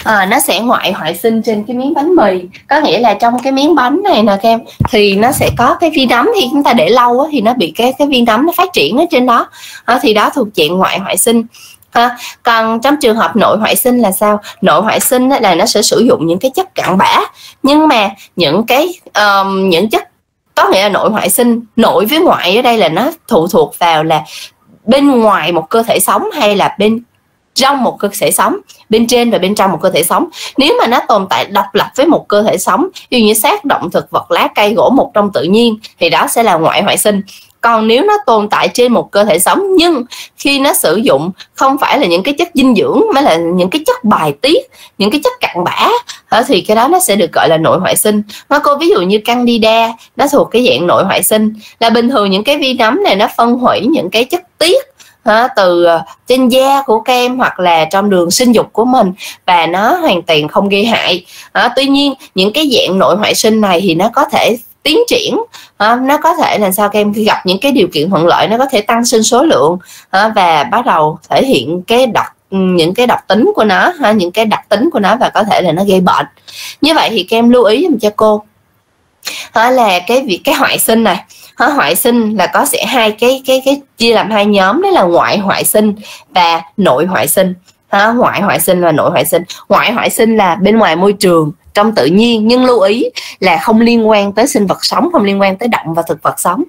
À, nó sẽ ngoại hoại sinh trên cái miếng bánh mì. Có nghĩa là trong cái miếng bánh này nè các em thì nó sẽ có cái viên nấm. Thì chúng ta để lâu á, thì nó bị cái cái viên nấm nó phát triển ở trên đó. À, thì đó thuộc diện ngoại hoại sinh. À, còn trong trường hợp nội hoại sinh là sao? Nội hoại sinh là nó sẽ sử dụng những cái chất cặn bã. Nhưng mà những cái um, những chất có nghĩa là nội hoại sinh nội với ngoại ở đây là nó phụ thuộc vào là bên ngoài một cơ thể sống hay là bên trong một cơ thể sống, bên trên và bên trong một cơ thể sống. Nếu mà nó tồn tại độc lập với một cơ thể sống, ví dụ như xác động thực vật, lá cây, gỗ một trong tự nhiên, thì đó sẽ là ngoại hoại sinh. Còn nếu nó tồn tại trên một cơ thể sống, nhưng khi nó sử dụng không phải là những cái chất dinh dưỡng, mà là những cái chất bài tiết, những cái chất cặn bã thì cái đó nó sẽ được gọi là nội hoại sinh. Nó cô ví dụ như candida, nó thuộc cái dạng nội hoại sinh. Là bình thường những cái vi nấm này, nó phân hủy những cái chất tiết ha, từ ờ, trên da của kem hoặc là trong đường sinh dục của mình và nó hoàn toàn không gây hại. Ha, tuy nhiên những cái dạng nội hoại sinh này thì nó có thể tiến triển. Ha, nó có thể là sao kem khi gặp những cái điều kiện thuận lợi nó có thể tăng sinh số lượng ha, và bắt đầu thể hiện cái đặc những cái độc tính của nó ha, những cái đặc tính của nó và có thể là nó gây bệnh. Như vậy thì kem lưu ý cho cô. Ha, là cái việc cái hoại sinh này hóa hoại sinh là có sẽ hai cái cái cái chia làm hai nhóm đó là ngoại hoại sinh và nội hoại sinh. Ha, ngoại hoại sinh và nội hoại sinh. Ngoại hoại sinh là bên ngoài môi trường trong tự nhiên nhưng lưu ý là không liên quan tới sinh vật sống không liên quan tới động và thực vật sống.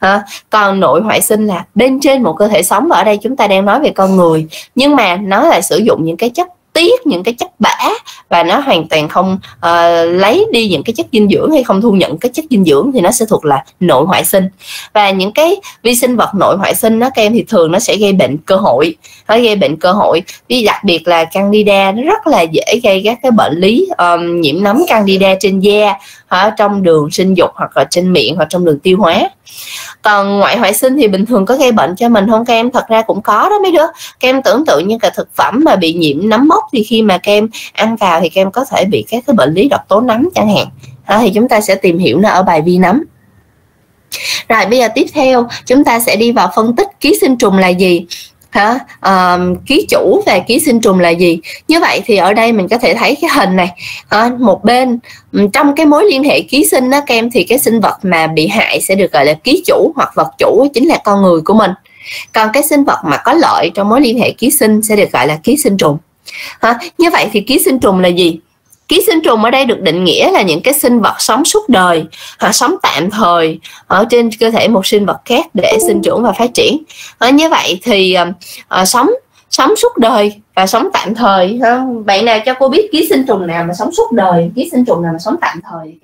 Ha còn nội hoại sinh là bên trên một cơ thể sống và ở đây chúng ta đang nói về con người nhưng mà nó lại sử dụng những cái chất tiết những cái chất bã và nó hoàn toàn không uh, lấy đi những cái chất dinh dưỡng hay không thu nhận cái chất dinh dưỡng thì nó sẽ thuộc là nội hoại sinh. Và những cái vi sinh vật nội hoại sinh nó các em thì thường nó sẽ gây bệnh cơ hội nó gây bệnh cơ hội. Vì đặc biệt là candida nó rất là dễ gây các cái bệnh lý um, nhiễm nấm candida trên da ở trong đường sinh dục hoặc là trên miệng hoặc trong đường tiêu hóa. Còn ngoại hoại sinh thì bình thường có gây bệnh cho mình không các em? Thật ra cũng có đó mấy đứa. Các em tưởng tượng như cả thực phẩm mà bị nhiễm nấm mốc thì khi mà kem ăn vào thì kem có thể bị các cái bệnh lý độc tố nấm chẳng hạn. Đó, thì chúng ta sẽ tìm hiểu nó ở bài vi nấm. Rồi bây giờ tiếp theo chúng ta sẽ đi vào phân tích ký sinh trùng là gì. Hả? Um, ký chủ và ký sinh trùng là gì? Như vậy thì ở đây mình có thể thấy cái hình này. À, một bên trong cái mối liên hệ ký sinh đó các em thì cái sinh vật mà bị hại sẽ được gọi là ký chủ hoặc vật chủ chính là con người của mình. Còn cái sinh vật mà có lợi trong mối liên hệ ký sinh sẽ được gọi là ký sinh trùng à, như vậy thì ký sinh trùng là gì? Ký sinh trùng ở đây được định nghĩa là những cái sinh vật sống suốt đời hoặc sống tạm thời ở trên cơ thể một sinh vật khác để sinh trưởng và phát triển. À, như vậy thì à, sống sống suốt đời và sống tạm thời ha? Bạn nào cho cô biết ký sinh trùng nào mà sống suốt đời ký sinh trùng nào mà sống tạm thời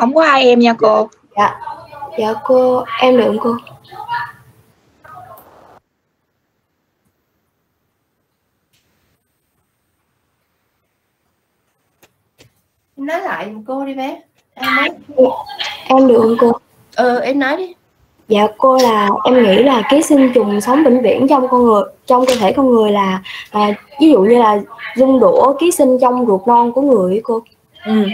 không có hai em nha cô. Dạ. Dạ cô em được cô. Nói lại cô đi bé. Em nói. Em được cô? Ừ em nói đi. Dạ cô là em nghĩ là ký sinh trùng sống vĩnh viễn trong con người trong cơ thể con người là à, ví dụ như là dung đũa ký sinh trong ruột non của người cô. Ừ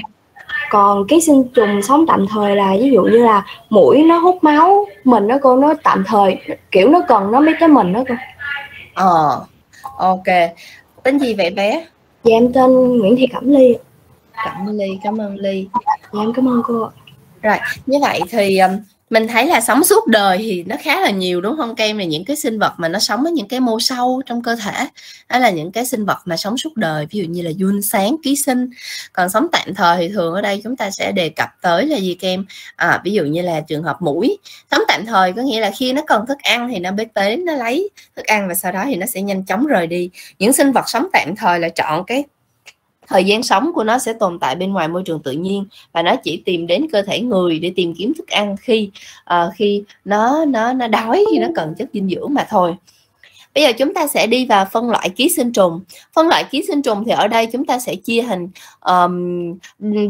còn ký sinh trùng sống tạm thời là ví dụ như là mũi nó hút máu mình nó cô nó tạm thời kiểu nó cần nó mới tới mình đó cô. Ờ ok. Tên gì vậy bé? Dạ em tên Nguyễn Thị Cẩm Ly. Cẩm Ly cảm ơn Ly. Dạ em cảm ơn cô rồi như vậy thì um, mình thấy là sống suốt đời thì nó khá là nhiều đúng không? Kem là những cái sinh vật mà nó sống ở những cái mô sâu trong cơ thể đó là những cái sinh vật mà sống suốt đời ví dụ như là giun sáng ký sinh. Còn sống tạm thời thì thường ở đây chúng ta sẽ đề cập tới là gì kem? À, ví dụ như là trường hợp mũi. Sống tạm thời có nghĩa là khi nó cần thức ăn thì nó bế tế nó lấy thức ăn và sau đó thì nó sẽ nhanh chóng rời đi. Những sinh vật sống tạm thời là chọn cái thời gian sống của nó sẽ tồn tại bên ngoài môi trường tự nhiên và nó chỉ tìm đến cơ thể người để tìm kiếm thức ăn khi uh, khi nó nó nó đói khi nó cần chất dinh dưỡng mà thôi. Bây giờ chúng ta sẽ đi vào phân loại ký sinh trùng. Phân loại ký sinh trùng thì ở đây chúng ta sẽ chia hình um,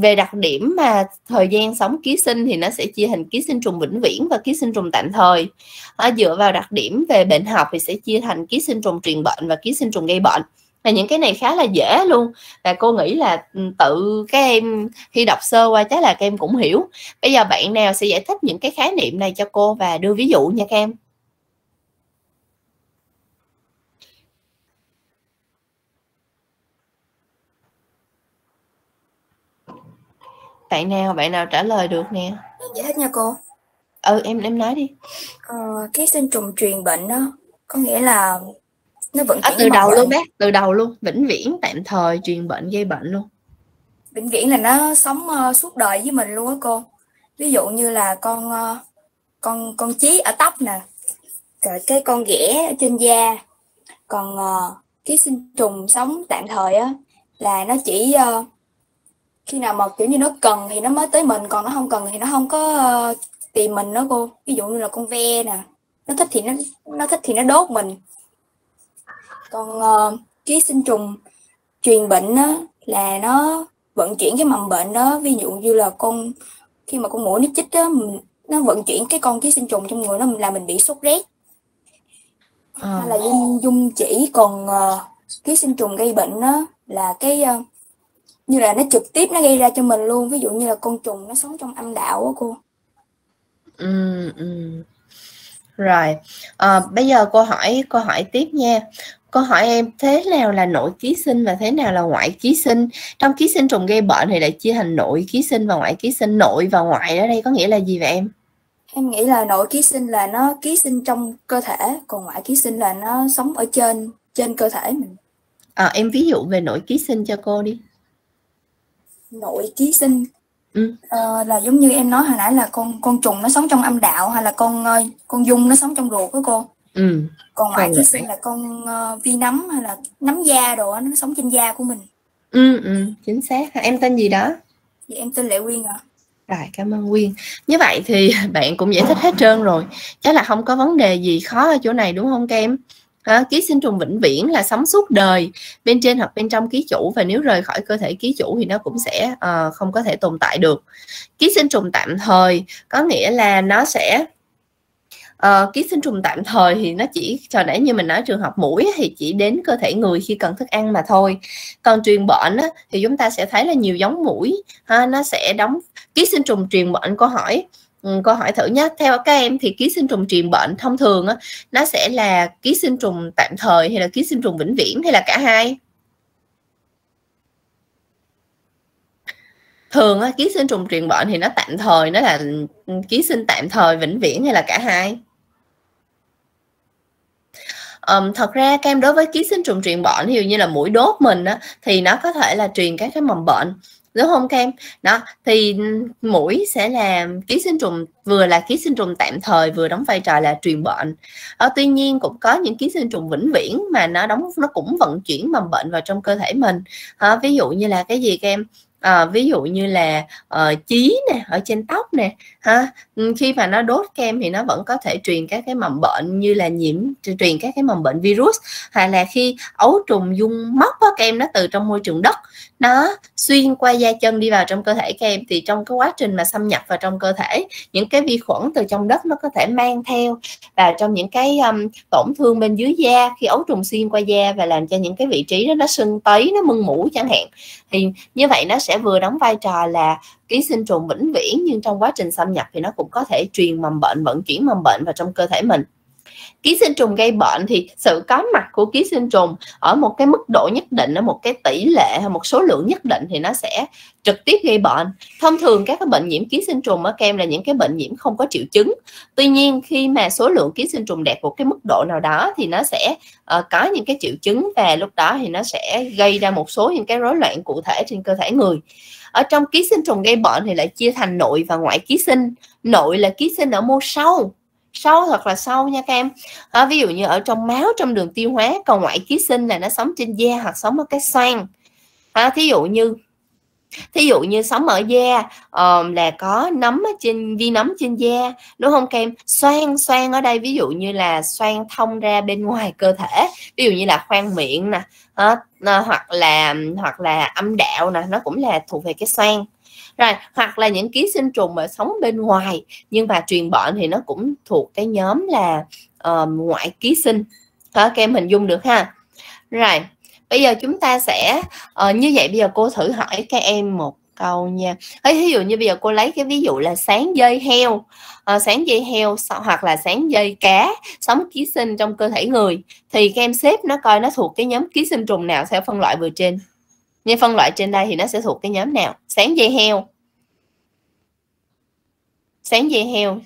về đặc điểm mà thời gian sống ký sinh thì nó sẽ chia hình ký sinh trùng vĩnh viễn và ký sinh trùng tạm thời. À, dựa vào đặc điểm về bệnh học thì sẽ chia thành ký sinh trùng truyền bệnh và ký sinh trùng gây bệnh và những cái này khá là dễ luôn. Và cô nghĩ là ừ, tự các em khi đọc sơ qua chắc là các em cũng hiểu. Bây giờ bạn nào sẽ giải thích những cái khái niệm này cho cô và đưa ví dụ nha các em? Bạn nào bạn nào trả lời được nè? Giải thích nha cô. Ừ em em nói đi. Ờ, ký sinh trùng truyền bệnh đó có nghĩa là nó vẫn à, từ đầu luôn bé từ đầu luôn vĩnh viễn tạm thời truyền bệnh gây bệnh luôn. Vĩnh viễn là nó sống uh, suốt đời với mình luôn á cô. Ví dụ như là con uh, con con chí ở tóc nè rồi cái con ghẻ ở trên da. Còn uh, ký sinh trùng sống tạm thời á là nó chỉ uh, khi nào mà kiểu như nó cần thì nó mới tới mình còn nó không cần thì nó không có uh, tìm mình đó cô. Ví dụ như là con ve nè nó thích thì nó nó thích thì nó đốt mình còn uh, ký sinh trùng truyền bệnh á là nó vận chuyển cái mầm bệnh đó. Ví dụ như là con khi mà con mũi nó chích đó nó vận chuyển cái con ký sinh trùng trong người nó là mình bị sốt rét. À. hay là dung dung chỉ còn uh, ký sinh trùng gây bệnh đó là cái uh, như là nó trực tiếp nó gây ra cho mình luôn. Ví dụ như là con trùng nó sống trong âm đạo á cô. Ừ, ừ. rồi à, bây giờ cô hỏi cô hỏi tiếp nha cô hỏi em thế nào là nội ký sinh và thế nào là ngoại ký sinh? Trong ký sinh trùng gây bệnh thì lại chia thành nội ký sinh và ngoại ký sinh. Nội và ngoại ở đây có nghĩa là gì vậy em? Em nghĩ là nội ký sinh là nó ký sinh trong cơ thể còn ngoại ký sinh là nó sống ở trên trên cơ thể mình. À, em ví dụ về nội ký sinh cho cô đi. Nội ký sinh? Ừ. uh, là giống như em nói hồi nãy là con con trùng nó sống trong âm đạo hay là con uh, con dung nó sống trong ruột của cô ừ. còn ngoại ký sinh là con uh, vi nấm hay là nấm da đồ nó sống trên da của mình ừ, ừ chính xác em tên gì đó dạ em tên lệ quyên ạ à. Rồi, cảm ơn Quyên. Như vậy thì bạn cũng giải thích hết trơn rồi. Chắc là không có vấn đề gì khó ở chỗ này đúng không các em? À, ký sinh trùng vĩnh viễn là sống suốt đời bên trên hoặc bên trong ký chủ và nếu rời khỏi cơ thể ký chủ thì nó cũng sẽ uh, không có thể tồn tại được. Ký sinh trùng tạm thời có nghĩa là nó sẽ uh, ký sinh trùng tạm thời thì nó chỉ cho nãy như mình nói trường hợp mũi thì chỉ đến cơ thể người khi cần thức ăn mà thôi. Còn truyền bệnh á, thì chúng ta sẽ thấy là nhiều giống mũi ha, nó sẽ đóng ký sinh trùng truyền bệnh câu hỏi ừ, câu hỏi thử nhé theo các em thì ký sinh trùng truyền bệnh thông thường á, nó sẽ là ký sinh trùng tạm thời hay là ký sinh trùng vĩnh viễn hay là cả hai? Thường á, ký sinh trùng truyền bệnh thì nó tạm thời nó là ừ, ký sinh tạm thời vĩnh viễn hay là cả hai? Um, thật ra kem đối với ký sinh trùng truyền bệnh ví dụ như là mũi đốt mình á, thì nó có thể là truyền các cái mầm bệnh đúng không kem đó thì mũi sẽ là ký sinh trùng vừa là ký sinh trùng tạm thời vừa đóng vai trò là truyền bệnh. Ở tuy nhiên cũng có những ký sinh trùng vĩnh viễn mà nó đóng nó cũng vận chuyển mầm bệnh vào trong cơ thể mình. À, ví dụ như là cái gì kem à, ví dụ như là uh, chí nè ở trên tóc nè ha? Ừ, khi mà nó đốt kem thì nó vẫn có thể truyền các cái mầm bệnh như là nhiễm truyền các cái mầm bệnh virus. Hay là khi ấu trùng dung móc á, kem nó từ trong môi trường đất nó xuyên qua da chân đi vào trong cơ thể các em thì trong cái quá trình mà xâm nhập vào trong cơ thể những cái vi khuẩn từ trong đất nó có thể mang theo và trong những cái um, tổn thương bên dưới da khi ấu trùng xuyên qua da và làm cho những cái vị trí đó nó sưng tấy nó mưng mủ chẳng hạn. Thì như vậy nó sẽ vừa đóng vai trò là ký sinh trùng vĩnh viễn nhưng trong quá trình xâm nhập thì nó cũng có thể truyền mầm bệnh vận chuyển mầm bệnh vào trong cơ thể mình ký sinh trùng gây bệnh thì sự có mặt của ký sinh trùng ở một cái mức độ nhất định ở một cái tỷ lệ một số lượng nhất định thì nó sẽ trực tiếp gây bệnh. Thông thường các cái bệnh nhiễm ký sinh trùng ở kem là những cái bệnh nhiễm không có triệu chứng. Tuy nhiên khi mà số lượng ký sinh trùng đạt một cái mức độ nào đó thì nó sẽ uh, có những cái triệu chứng và lúc đó thì nó sẽ gây ra một số những cái rối loạn cụ thể trên cơ thể người. Ở trong ký sinh trùng gây bệnh thì lại chia thành nội và ngoại ký sinh. Nội là ký sinh ở mô sâu sâu thật là sâu nha các em à, ví dụ như ở trong máu trong đường tiêu hóa còn ngoại ký sinh là nó sống trên da hoặc sống ở cái xoang. À, thí dụ như thí dụ như sống ở da um, là có nấm ở trên vi nấm trên da đúng không các em xoang xoang ở đây ví dụ như là xoang thông ra bên ngoài cơ thể ví dụ như là khoang miệng nè à, hoặc là hoặc là âm đạo nè nó cũng là thuộc về cái xoang rồi hoặc là những ký sinh trùng mà sống bên ngoài nhưng mà truyền bệnh thì nó cũng thuộc cái nhóm là uh, ngoại ký sinh. Đó, các em hình dung được ha? Rồi bây giờ chúng ta sẽ uh, như vậy bây giờ cô thử hỏi các em một câu nha. Ấy ví dụ như bây giờ cô lấy cái ví dụ là sáng dây heo uh, sáng dây heo hoặc là sáng dây cá sống ký sinh trong cơ thể người thì các em xếp nó coi nó thuộc cái nhóm ký sinh trùng nào theo phân loại vừa trên? Như phân loại trên đây thì nó sẽ thuộc cái nhóm nào sáng dây heo sáng dây heo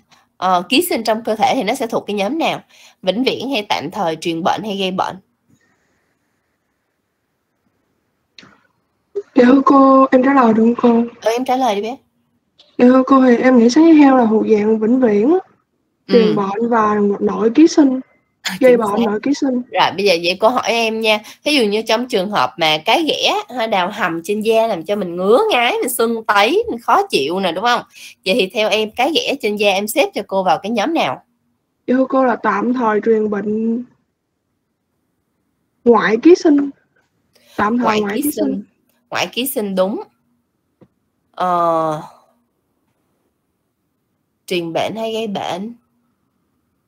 uh, ký sinh trong cơ thể thì nó sẽ thuộc cái nhóm nào vĩnh viễn hay tạm thời truyền bệnh hay gây bệnh Dạ thưa cô, em trả lời được không cô? Ừ, em trả lời đi bé. Dạ thưa cô thì em nghĩ sáng dây heo là thuộc dạng vĩnh viễn. truyền ừ. bệnh và một nội ký sinh gây bệnh nội ký sinh. Rồi bây giờ vậy cô hỏi em nha. Ví dụ như trong trường hợp mà cái ghẻ đào hầm trên da làm cho mình ngứa ngáy mình sưng tấy mình khó chịu nè đúng không? Vậy thì theo em cái ghẻ trên da em xếp cho cô vào cái nhóm nào? Thưa cô là tạm thời truyền bệnh ngoại ký sinh. Tạm thời ngoại ngoại ký ký sinh. sinh. Ngoại ký sinh đúng. Ờ, truyền bệnh hay gây bệnh?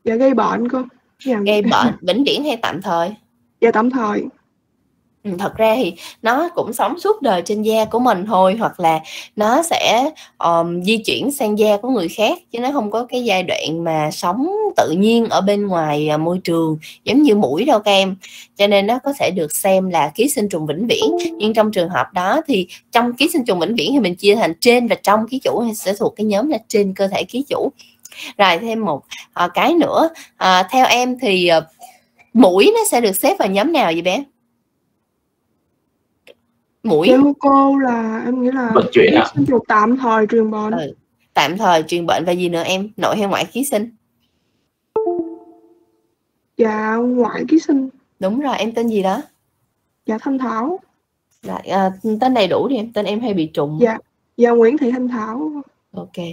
Dạ gây bệnh cô dạ, gây bệnh vĩnh viễn hay tạm thời? Dạ tạm thời. Ừ, thật ra thì nó cũng sống suốt đời trên da của mình thôi hoặc là nó sẽ um, di chuyển sang da của người khác chứ nó không có cái giai đoạn mà sống tự nhiên ở bên ngoài à, môi trường giống như mũi đâu các em cho nên nó có thể được xem là ký sinh trùng vĩnh viễn. Nhưng trong trường hợp đó thì trong ký sinh trùng vĩnh viễn thì mình chia thành trên và trong ký chủ sẽ thuộc cái nhóm là trên cơ thể ký chủ rồi thêm một à, cái nữa à, theo em thì à, mũi nó sẽ được xếp vào nhóm nào vậy bé? Mũi dạ thưa cô là em nghĩ là Vận chuyển trùng tạm thời truyền bệnh ừ. tạm thời truyền bệnh và gì nữa em? Nội hay ngoại ký sinh? Dạ ngoại ký sinh. Đúng rồi em tên gì đó? Dạ thanh thảo. Rồi, à, tên đầy đủ đi em tên em hay bị trùng dạ dạ nguyễn thị thanh thảo ok.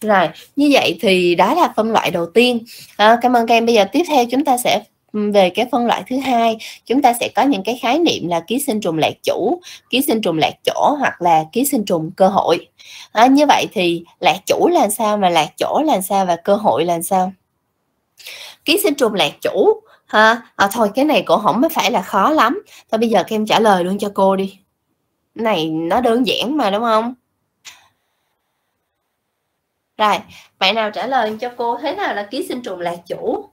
Rồi như vậy thì đó là phân loại đầu tiên. À, cảm ơn các em. Bây giờ tiếp theo chúng ta sẽ ừ, về cái phân loại thứ hai. Chúng ta sẽ có những cái khái niệm là ký sinh trùng lạc chủ ký sinh trùng lạc chỗ hoặc là ký sinh trùng cơ hội. À, như vậy thì lạc chủ là sao mà lạc chỗ là sao và cơ hội là sao? Ký sinh trùng lạc chủ ha? À, thôi cái này cũng không phải là khó lắm. Thôi bây giờ các em trả lời luôn cho cô đi. Cái này nó đơn giản mà đúng không? Rồi bạn nào trả lời cho cô thế nào là ký sinh trùng lạc chủ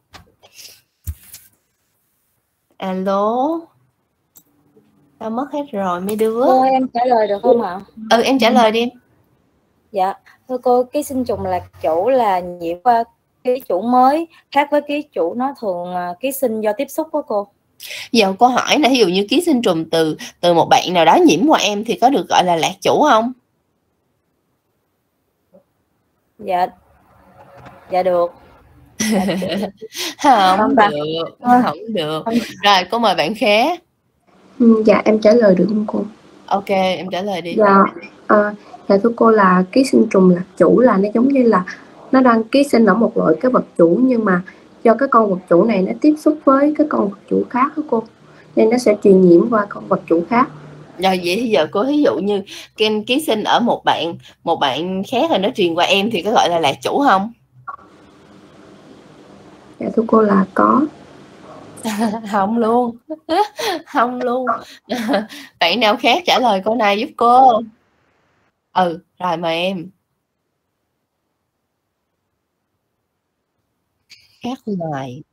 alo tao mất hết rồi mấy đứa Cô em trả lời được không ạ? ừ em trả lời đi em. Dạ, thưa cô, ký sinh trùng lạc chủ là nhiễm qua ký chủ mới khác với ký chủ nó thường à, ký sinh do tiếp xúc với cô. giờ câu hỏi là ví dụ như ký sinh trùng từ từ một bạn nào đó nhiễm qua em thì có được gọi là lạc chủ không Dạ, dạ được. không Không ta? được không được. Rồi cô mời bạn khé Ừ, Dạ em trả lời được không cô? ok em trả lời đi. Dạ, à, dạ thưa cô là ký sinh trùng lạc chủ là nó giống như là nó đang ký sinh ở một loại cái vật chủ nhưng mà do cái con vật chủ này nó tiếp xúc với cái con vật chủ khác đó cô. Nên nó sẽ truyền nhiễm qua con vật chủ khác. Rồi vậy thì giờ cô ví dụ như em ký sinh ở một bạn một bạn khác rồi nó truyền qua em thì có gọi là lạc chủ không? Dạ thưa cô là có. không luôn. Không luôn. Bạn nào khác trả lời câu này giúp cô. Ừ rồi mời em. Khác ngoài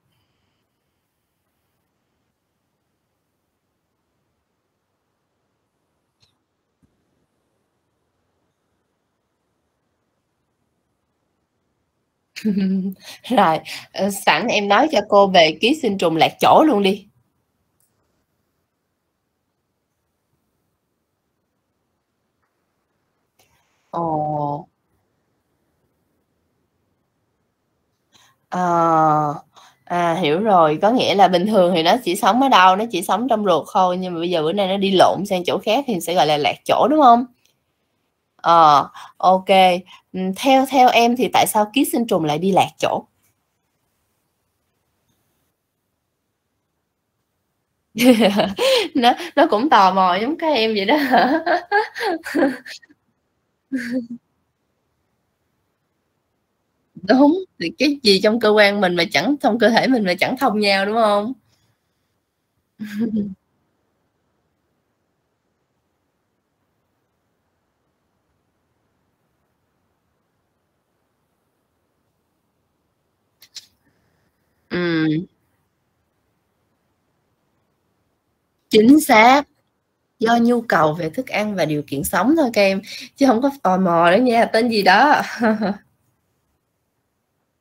rồi ờ, sẵn em nói cho cô về ký sinh trùng lạc chỗ luôn đi. Ồ. Ờ, à hiểu rồi. Có nghĩa là bình thường thì nó chỉ sống ở đâu nó chỉ sống trong ruột thôi nhưng mà bây giờ bữa nay nó đi lộn sang chỗ khác thì sẽ gọi là lạc chỗ đúng không? Ờ ok. Ừ, theo theo em thì tại sao ký sinh trùng lại đi lạc chỗ? Nó nó cũng tò mò giống các em vậy đó. Hả đúng, thì cái gì trong cơ quan mình mà chẳng, trong cơ thể mình mà chẳng thông nhau, đúng không? Ừm. Chính xác. Do nhu cầu về thức ăn và điều kiện sống thôi các em, chứ không có tò mò nữa nha, tên gì đó.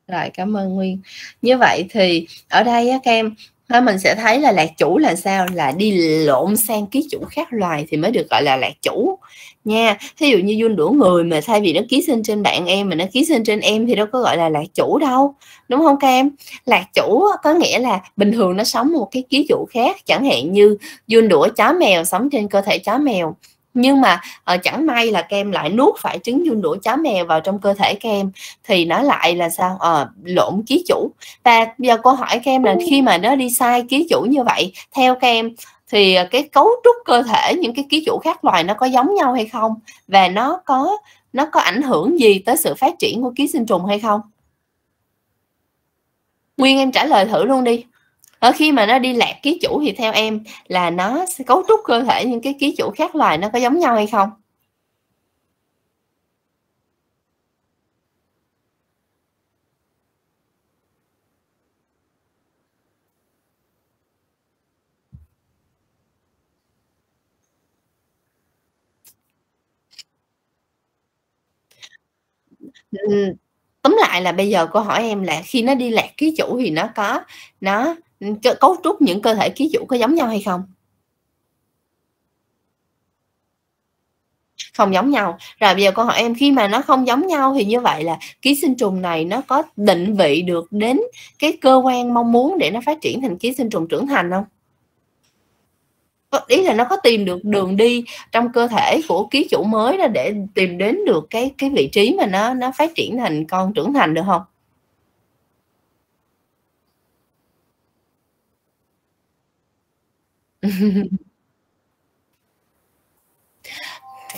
Rồi, cảm ơn Nguyên. Như vậy thì ở đây á các em, thế mình sẽ thấy là lạc chủ là sao? Là đi lộn sang ký chủ khác loài thì mới được gọi là lạc chủ. Nha, thí dụ như dung đũa người mà thay vì nó ký sinh trên bạn em mà nó ký sinh trên em thì đâu có gọi là lạc chủ đâu. Đúng không các em lạc chủ có nghĩa là bình thường nó sống một cái ký chủ khác. Chẳng hạn như dung đũa chó mèo sống trên cơ thể chó mèo nhưng mà uh, chẳng may là kem lại nuốt phải trứng dung đũa chó mèo vào trong cơ thể kem thì nó lại là sao? Uh, lộn ký chủ. Và giờ cô hỏi kem là khi mà nó đi sai ký chủ như vậy theo kem thì cái cấu trúc cơ thể những cái ký chủ khác loài nó có giống nhau hay không? Và nó có nó có ảnh hưởng gì tới sự phát triển của ký sinh trùng hay không? Nguyên em trả lời thử luôn đi ở khi mà nó đi lạc ký chủ thì theo em là nó sẽ cấu trúc cơ thể những cái ký chủ khác loài nó có giống nhau hay không? Tóm lại là bây giờ cô hỏi em là khi nó đi lạc ký chủ thì nó có, nó cấu trúc những cơ thể ký chủ có giống nhau hay không? Không giống nhau. Rồi bây giờ câu hỏi em, khi mà nó không giống nhau thì như vậy là ký sinh trùng này nó có định vị được đến cái cơ quan mong muốn để nó phát triển thành ký sinh trùng trưởng thành không? Ý là nó có tìm được đường đi trong cơ thể của ký chủ mới đó để tìm đến được cái cái vị trí mà nó nó phát triển thành con trưởng thành được không?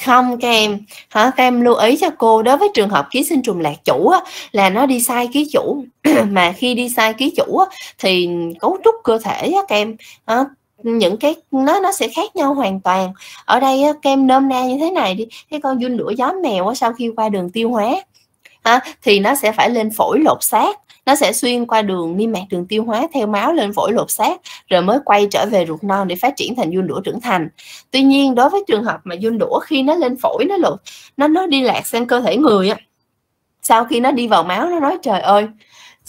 không các em hả các em lưu ý cho cô đối với trường hợp ký sinh trùng lạc chủ á, là nó đi sai ký chủ mà khi đi sai ký chủ á, thì cấu trúc cơ thể á, các em á, những cái nó nó sẽ khác nhau hoàn toàn. Ở đây á, kem nôm na như thế này đi cái con dun đũa gió mèo á, sau khi qua đường tiêu hóa ha, thì nó sẽ phải lên phổi lột xác. Nó sẽ xuyên qua đường niêm mạc đường tiêu hóa theo máu lên phổi lột xác rồi mới quay trở về ruột non để phát triển thành dung đũa trưởng thành. Tuy nhiên đối với trường hợp mà dung đũa khi nó lên phổi nó lột nó nó đi lạc sang cơ thể người á sau khi nó đi vào máu nó nói trời ơi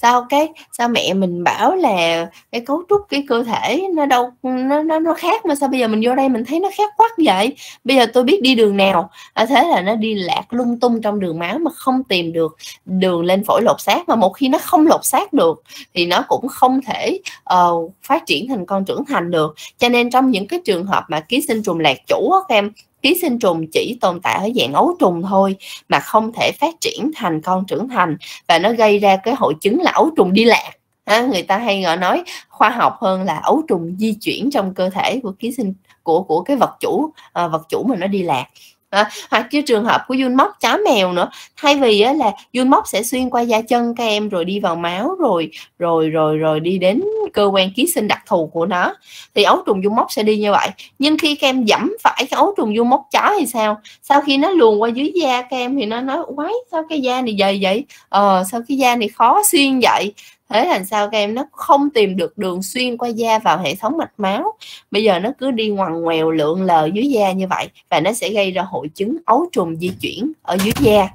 sao cái sao mẹ mình bảo là cái cấu trúc cái cơ thể nó đâu nó nó nó khác mà sao bây giờ mình vô đây mình thấy nó khác quắc vậy? Bây giờ tôi biết đi đường nào. À, thế là nó đi lạc lung tung trong đường máu mà không tìm được đường lên phổi lột xác mà một khi nó không lột xác được thì nó cũng không thể uh, phát triển thành con trưởng thành được. Cho nên trong những cái trường hợp mà ký sinh trùng lạc chủ các em ký sinh trùng chỉ tồn tại ở dạng ấu trùng thôi mà không thể phát triển thành con trưởng thành và nó gây ra cái hội chứng là ấu trùng đi lạc. À, người ta hay gọi nói khoa học hơn là ấu trùng di chuyển trong cơ thể của ký sinh của của cái vật chủ à, vật chủ mà nó đi lạc à, hoặc như trường hợp của dun móc chó mèo nữa. Thay vì á, là dun móc sẽ xuyên qua da chân các em rồi đi vào máu rồi rồi rồi rồi đi đến cơ quan ký sinh đặc thù của nó. Thì ấu trùng dung móc sẽ đi như vậy. Nhưng khi các em dẫm phải cái ấu trùng dung móc chó thì sao? Sau khi nó luồn qua dưới da các em thì nó nói quái sao cái da này dày vậy? Ờ sao cái da này khó xuyên vậy? Thế làm sao các em? Nó không tìm được đường xuyên qua da vào hệ thống mạch máu. Bây giờ nó cứ đi ngoằn ngoèo lượn lờ dưới da như vậy và nó sẽ gây ra hội chứng ấu trùng di chuyển ở dưới da.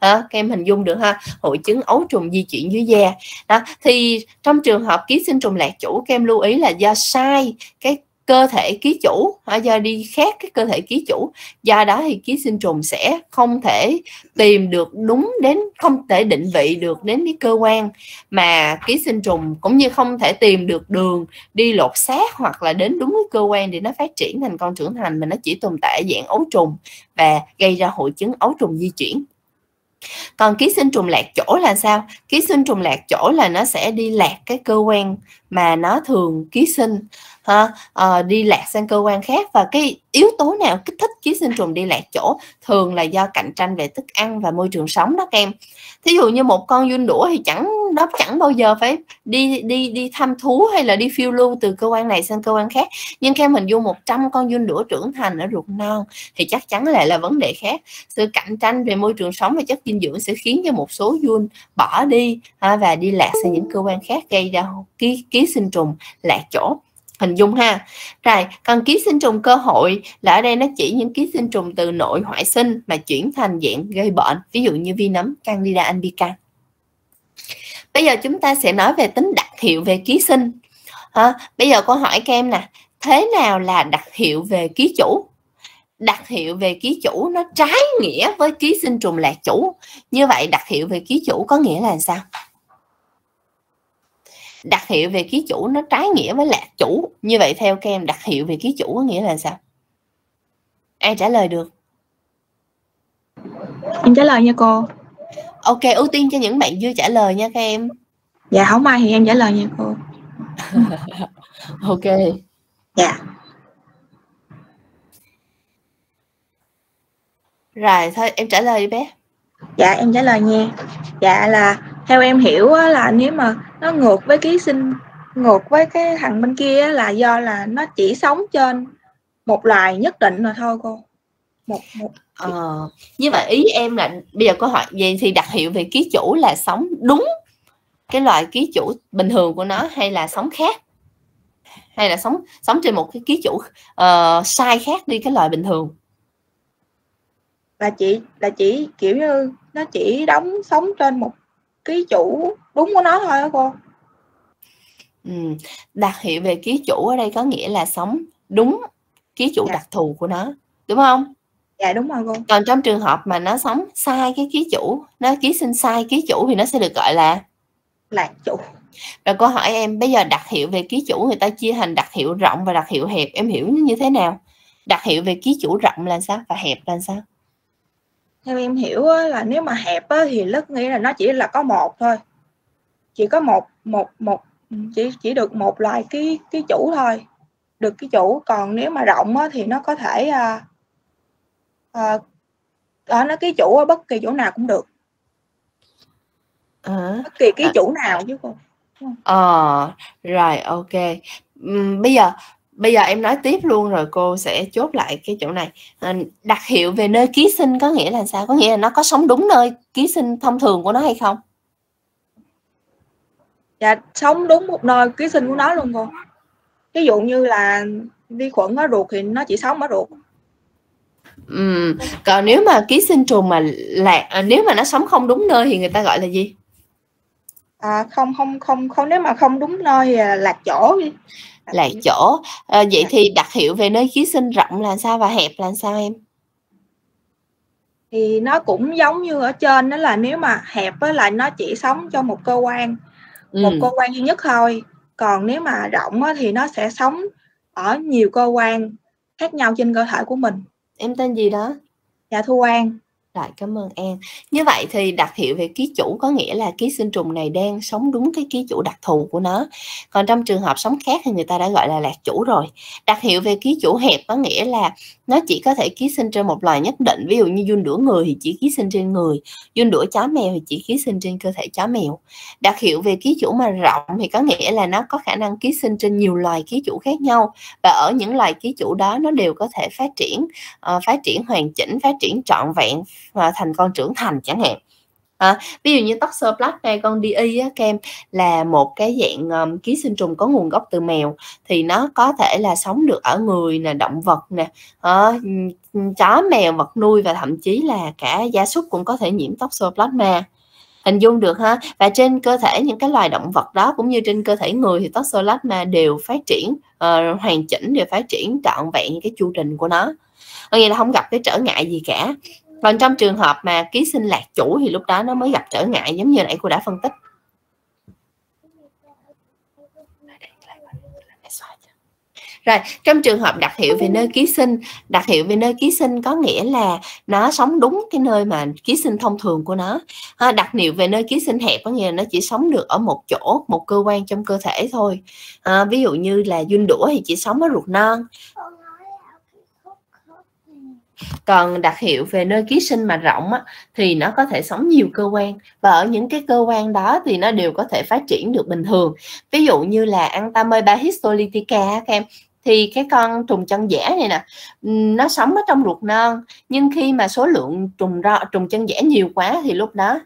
Hả? Các em hình dung được ha? Hội chứng ấu trùng di chuyển dưới da. Đó, thì trong trường hợp ký sinh trùng lạc chủ, các em lưu ý là do sai cái cơ thể ký chủ do đi khác cái cơ thể ký chủ. Do đó thì ký sinh trùng sẽ không thể tìm được đúng đến, không thể định vị được đến cái cơ quan mà ký sinh trùng, cũng như không thể tìm được đường đi lột xác hoặc là đến đúng cái cơ quan để nó phát triển thành con trưởng thành mà nó chỉ tồn tại dạng ấu trùng và gây ra hội chứng ấu trùng di chuyển. Còn ký sinh trùng lạc chỗ là sao? Ký sinh trùng lạc chỗ là nó sẽ đi lạc cái cơ quan mà nó thường ký sinh ha, à, đi lạc sang cơ quan khác. Và cái yếu tố nào kích thích ký sinh trùng đi lạc chỗ thường là do cạnh tranh về thức ăn và môi trường sống đó các em. Thí dụ như một con giun đũa thì chẳng nó chẳng bao giờ phải đi đi đi thăm thú hay là đi phiêu lưu từ cơ quan này sang cơ quan khác. Nhưng khi mình vô 100 con giun đũa trưởng thành ở ruột non thì chắc chắn lại là vấn đề khác. Sự cạnh tranh về môi trường sống và chất dinh dưỡng sẽ khiến cho một số giun bỏ đi ha, và đi lạc sang những cơ quan khác gây ra ký ký sinh trùng lạc chỗ hình dung ha. Rồi còn ký sinh trùng cơ hội là ở đây nó chỉ những ký sinh trùng từ nội hoại sinh mà chuyển thành dạng gây bệnh, ví dụ như vi nấm, candida albicans bây giờ chúng ta sẽ nói về tính đặc hiệu về ký sinh. Ha, bây giờ cô hỏi các em nè, thế nào là đặc hiệu về ký chủ? Đặc hiệu về ký chủ nó trái nghĩa với ký sinh trùng lạc chủ. Như vậy, đặc hiệu về ký chủ có nghĩa là sao? Đặc hiệu về ký chủ nó trái nghĩa với lạc chủ như vậy theo các em đặc hiệu về ký chủ có nghĩa là sao ai trả lời được Em trả lời nha cô. ok ưu tiên cho những bạn chưa trả lời nha các em Dạ không ai thì em trả lời nha cô. ok Dạ. rồi thôi em trả lời đi bé Dạ em trả lời nha. Dạ là theo em hiểu á, là nếu mà nó ngược với ký sinh ngược với cái thằng bên kia á, là do là nó chỉ sống trên một loài nhất định rồi thôi cô. Một một. Ờ, như vậy ý em là bây giờ câu hỏi vậy thì đặc hiệu về ký chủ là sống đúng cái loại ký chủ bình thường của nó hay là sống khác? Hay là sống sống trên một cái ký chủ ờ, sai khác đi cái loại bình thường? Là chỉ là chỉ kiểu như nó chỉ đóng sống trên một ký chủ đúng của nó thôi á cô. ừ. đặc hiệu về ký chủ ở đây có nghĩa là sống đúng ký chủ Dạ. đặc thù của nó đúng không Dạ đúng rồi cô. còn trong trường hợp mà nó sống sai cái ký chủ nó ký sinh sai ký chủ thì nó sẽ được gọi là Lạc chủ. Rồi câu hỏi em bây giờ đặc hiệu về ký chủ người ta chia thành đặc hiệu rộng và đặc hiệu hẹp em hiểu như thế nào? Đặc hiệu về ký chủ rộng là sao và hẹp là sao? Theo em hiểu á, là nếu mà hẹp á, thì rất nghĩa là nó chỉ là có một thôi. Chỉ có một một một chỉ chỉ được một loài ký ký chủ thôi. Được ký chủ còn nếu mà rộng á, thì nó có thể à, à, ở nó ký chủ ở bất kỳ chỗ nào cũng được. Ờ, Bất kỳ ký À. chủ nào chứ cô. Ờ, rồi ok. Bây giờ bây giờ em nói tiếp luôn rồi cô sẽ chốt lại cái chỗ này. Ờ, đặc hiệu về nơi ký sinh có nghĩa là sao? Có nghĩa là nó có sống đúng nơi ký sinh thông thường của nó hay không? Dạ sống đúng một nơi ký sinh của nó luôn cô. Ví dụ như là vi khuẩn ở ruột thì nó chỉ sống ở ruột. Ừm, còn nếu mà ký sinh trùng mà lạc à, nếu mà nó sống không đúng nơi thì người ta gọi là gì? À, không không không không nếu mà không đúng nơi thì là lạc chỗ đi. Lạc chỗ Ờ, vậy thì đặc hiệu về nơi ký sinh rộng là sao và hẹp là sao em? Thì nó cũng giống như ở trên đó là nếu mà hẹp á là nó chỉ sống cho một cơ quan một ừ. cơ quan duy nhất thôi. Còn nếu mà rộng á, thì nó sẽ sống ở nhiều cơ quan khác nhau trên cơ thể của mình. Em tên gì đó? Dạ thu quan rồi cảm ơn em. Như vậy thì đặc hiệu về ký chủ có nghĩa là ký sinh trùng này đang sống đúng cái ký chủ đặc thù của nó. Còn trong trường hợp sống khác thì người ta đã gọi là lạc chủ rồi. Đặc hiệu về ký chủ hẹp có nghĩa là nó chỉ có thể ký sinh trên một loài nhất định. Ví dụ như giun đũa người thì chỉ ký sinh trên người giun đũa chó mèo thì chỉ ký sinh trên cơ thể chó mèo. Đặc hiệu về ký chủ mà rộng thì có nghĩa là nó có khả năng ký sinh trên nhiều loài ký chủ khác nhau. Và ở những loài ký chủ đó nó đều có thể phát triển uh, phát triển hoàn chỉnh phát triển trọn vẹn và thành con trưởng thành chẳng hạn. À, ví dụ như Toxoplasma hay con DI á, kem là một cái dạng um, ký sinh trùng có nguồn gốc từ mèo thì nó có thể là sống được ở người nè động vật nè à, chó mèo vật nuôi và thậm chí là cả gia súc cũng có thể nhiễm Toxoplasma hình dung được ha? Và trên cơ thể những cái loài động vật đó cũng như trên cơ thể người thì Toxoplasma đều phát triển uh, hoàn chỉnh đều phát triển trọn vẹn cái chu trình của nó. Có nghĩa là không gặp cái trở ngại gì cả còn trong trường hợp mà ký sinh lạc chủ thì lúc đó nó mới gặp trở ngại giống như nãy cô đã phân tích. Rồi trong trường hợp đặc hiệu về nơi ký sinh đặc hiệu về nơi ký sinh có nghĩa là nó sống đúng cái nơi mà ký sinh thông thường của nó. Ha, đặc hiệu về nơi ký sinh hẹp có nghĩa là nó chỉ sống được ở một chỗ một cơ quan trong cơ thể thôi. À, ví dụ như là dun đũa thì chỉ sống ở ruột non còn đặc hiệu về nơi ký sinh mà rộng á, thì nó có thể sống nhiều cơ quan. Và ở những cái cơ quan đó thì nó đều có thể phát triển được bình thường. Ví dụ như là Antamoeba histolytica các em thì cái con trùng chân giả này nè nó sống ở trong ruột non. Nhưng khi mà số lượng trùng ro, trùng chân giả nhiều quá thì lúc đó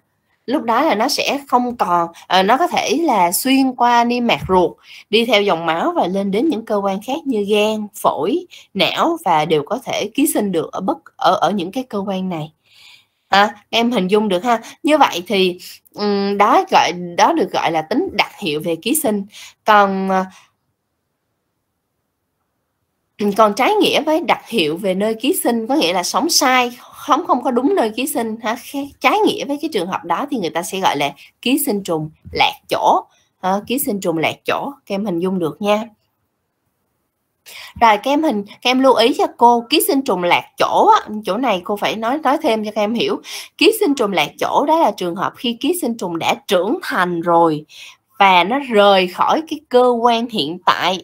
lúc đó là nó sẽ không còn ờ, nó có thể là xuyên qua niêm mạc ruột đi theo dòng máu và lên đến những cơ quan khác như gan phổi não và đều có thể ký sinh được ở bất ở ở những cái cơ quan này. À, em hình dung được ha? Như vậy thì um, đó gọi đó được gọi là tính đặc hiệu về ký sinh. Còn ờ, còn trái nghĩa với đặc hiệu về nơi ký sinh có nghĩa là sống sai không không có đúng nơi ký sinh ha trái nghĩa với cái trường hợp đó thì người ta sẽ gọi là ký sinh trùng lạc chỗ. Ha, ký sinh trùng lạc chỗ các em hình dung được nha. Rồi các em hình các em lưu ý cho cô ký sinh trùng lạc chỗ chỗ này cô phải nói nói thêm cho các em hiểu. Ký sinh trùng lạc chỗ đó là trường hợp khi ký sinh trùng đã trưởng thành rồi và nó rời khỏi cái cơ quan hiện tại